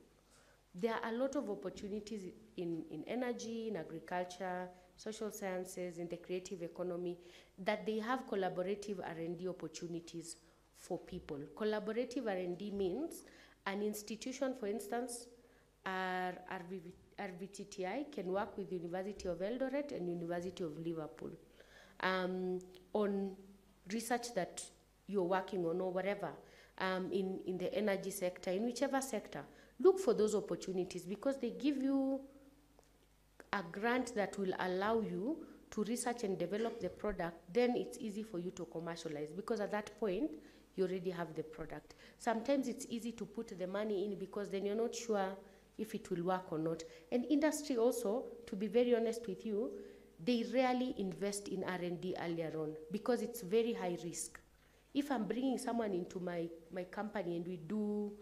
There are a lot of opportunities in, in energy, in agriculture, social sciences, in the creative economy, that they have collaborative R&D opportunities for people. Collaborative R&D means an institution, for instance, are RVTTI can work with University of Eldoret and University of Liverpool um, on research that you're working on or whatever um, in, in the energy sector, in whichever sector. Look for those opportunities because they give you a grant that will allow you to research and develop the product, then it's easy for you to commercialize because at that point, you already have the product. Sometimes it's easy to put the money in because then you're not sure if it will work or not. And industry also, to be very honest with you, they rarely invest in R&D earlier on because it's very high risk. If I'm bringing someone into my, my company and we do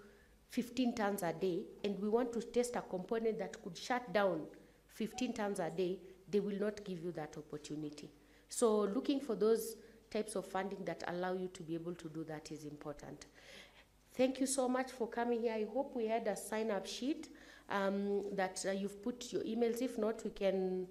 15 tons a day and we want to test a component that could shut down 15 tons a day, they will not give you that opportunity. So looking for those types of funding that allow you to be able to do that is important. Thank you so much for coming here. I hope we had a sign-up sheet um, that uh, you've put your emails. If not, we can,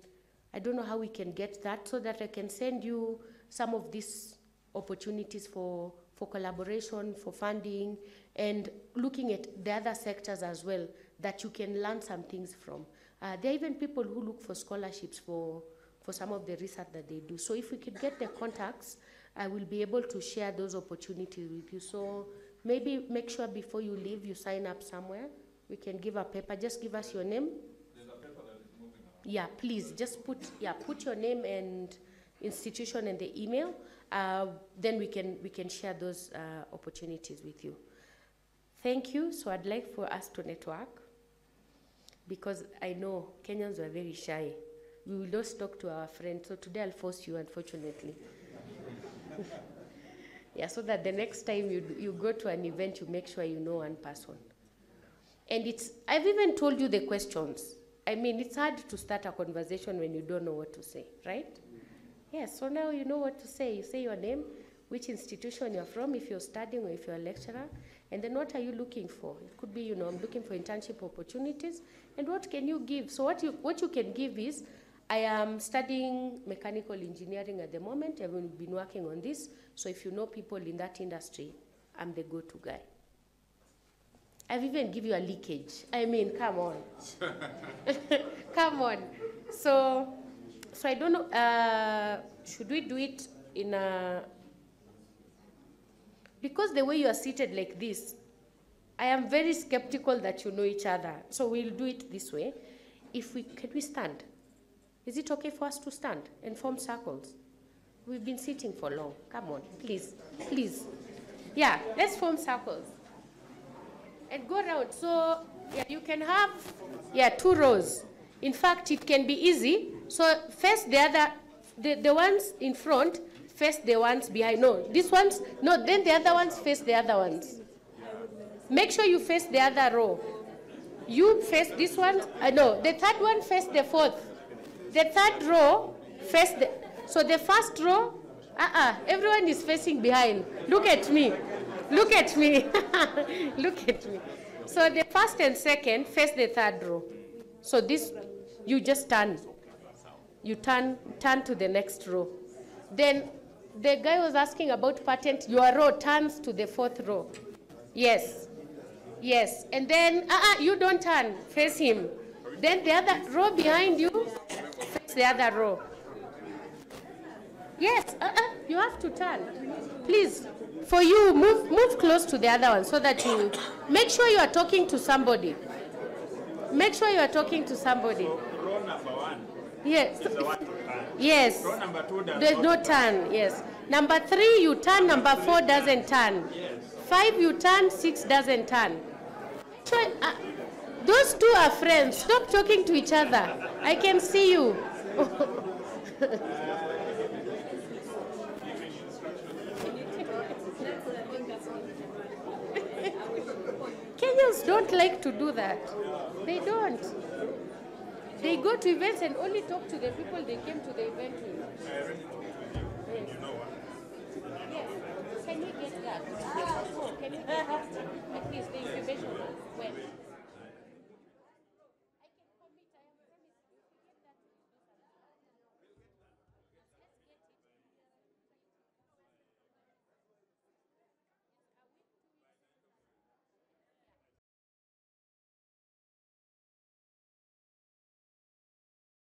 I don't know how we can get that so that I can send you some of these opportunities for, for collaboration, for funding, and looking at the other sectors as well that you can learn some things from. Uh, there are even people who look for scholarships for, for some of the research that they do. So if we could get the contacts, I will be able to share those opportunities with you. So maybe make sure before you leave, you sign up somewhere we can give a paper. Just give us your name. There's a paper that is moving Yeah, please just put yeah put your name and institution and the email. Uh, then we can we can share those uh, opportunities with you. Thank you. So I'd like for us to network because I know Kenyans were very shy. We will just talk to our friends. So today I'll force you, unfortunately. yeah, so that the next time you, you go to an event, you make sure you know one person. And it's, I've even told you the questions. I mean, it's hard to start a conversation when you don't know what to say, right? Yes, so now you know what to say. You say your name, which institution you're from, if you're studying or if you're a lecturer, and then what are you looking for? It could be, you know, I'm looking for internship opportunities, and what can you give? So what you, what you can give is, I am studying mechanical engineering at the moment. I've been working on this. So if you know people in that industry, I'm the go-to guy. I've even give you a leakage. I mean, come on. come on. So, so I don't know, uh, should we do it in a, because the way you are seated like this, I am very skeptical that you know each other. So we'll do it this way. If we, can we stand? Is it okay for us to stand and form circles? We've been sitting for long. Come on, please, please. Yeah, let's form circles and go around. So yeah, you can have yeah two rows. In fact, it can be easy. So face the other, the, the ones in front face the ones behind. No, these ones, no, then the other ones face the other ones. Make sure you face the other row. You face this one, uh, no, the third one face the fourth. The third row face the, so the first row Uh-uh, everyone is facing behind. Look at me. Look at me. Look at me. So the first and second face the third row. So this, you just turn. You turn, turn to the next row. Then the guy was asking about patent. Your row turns to the fourth row. Yes. Yes. And then, uh-uh, you don't turn. Face him. Then the other row behind you, the other row. Yes, uh-uh, you have to turn. Please, for you, move, move close to the other one so that you make sure you are talking to somebody. Make sure you are talking to somebody. Row number one Yes. is the one to turn. Yes. Row number two does There's no turn, yes. Number three, you turn. Number four doesn't turn. Five, you turn. Six doesn't turn. So, uh, those two are friends. Stop talking to each other. I can see you. Kenyans don't like to do that. They don't. They go to events and only talk to the people they came to the event with. Yes. Can you get that? Ah, oh, can you get that? At least the information. When?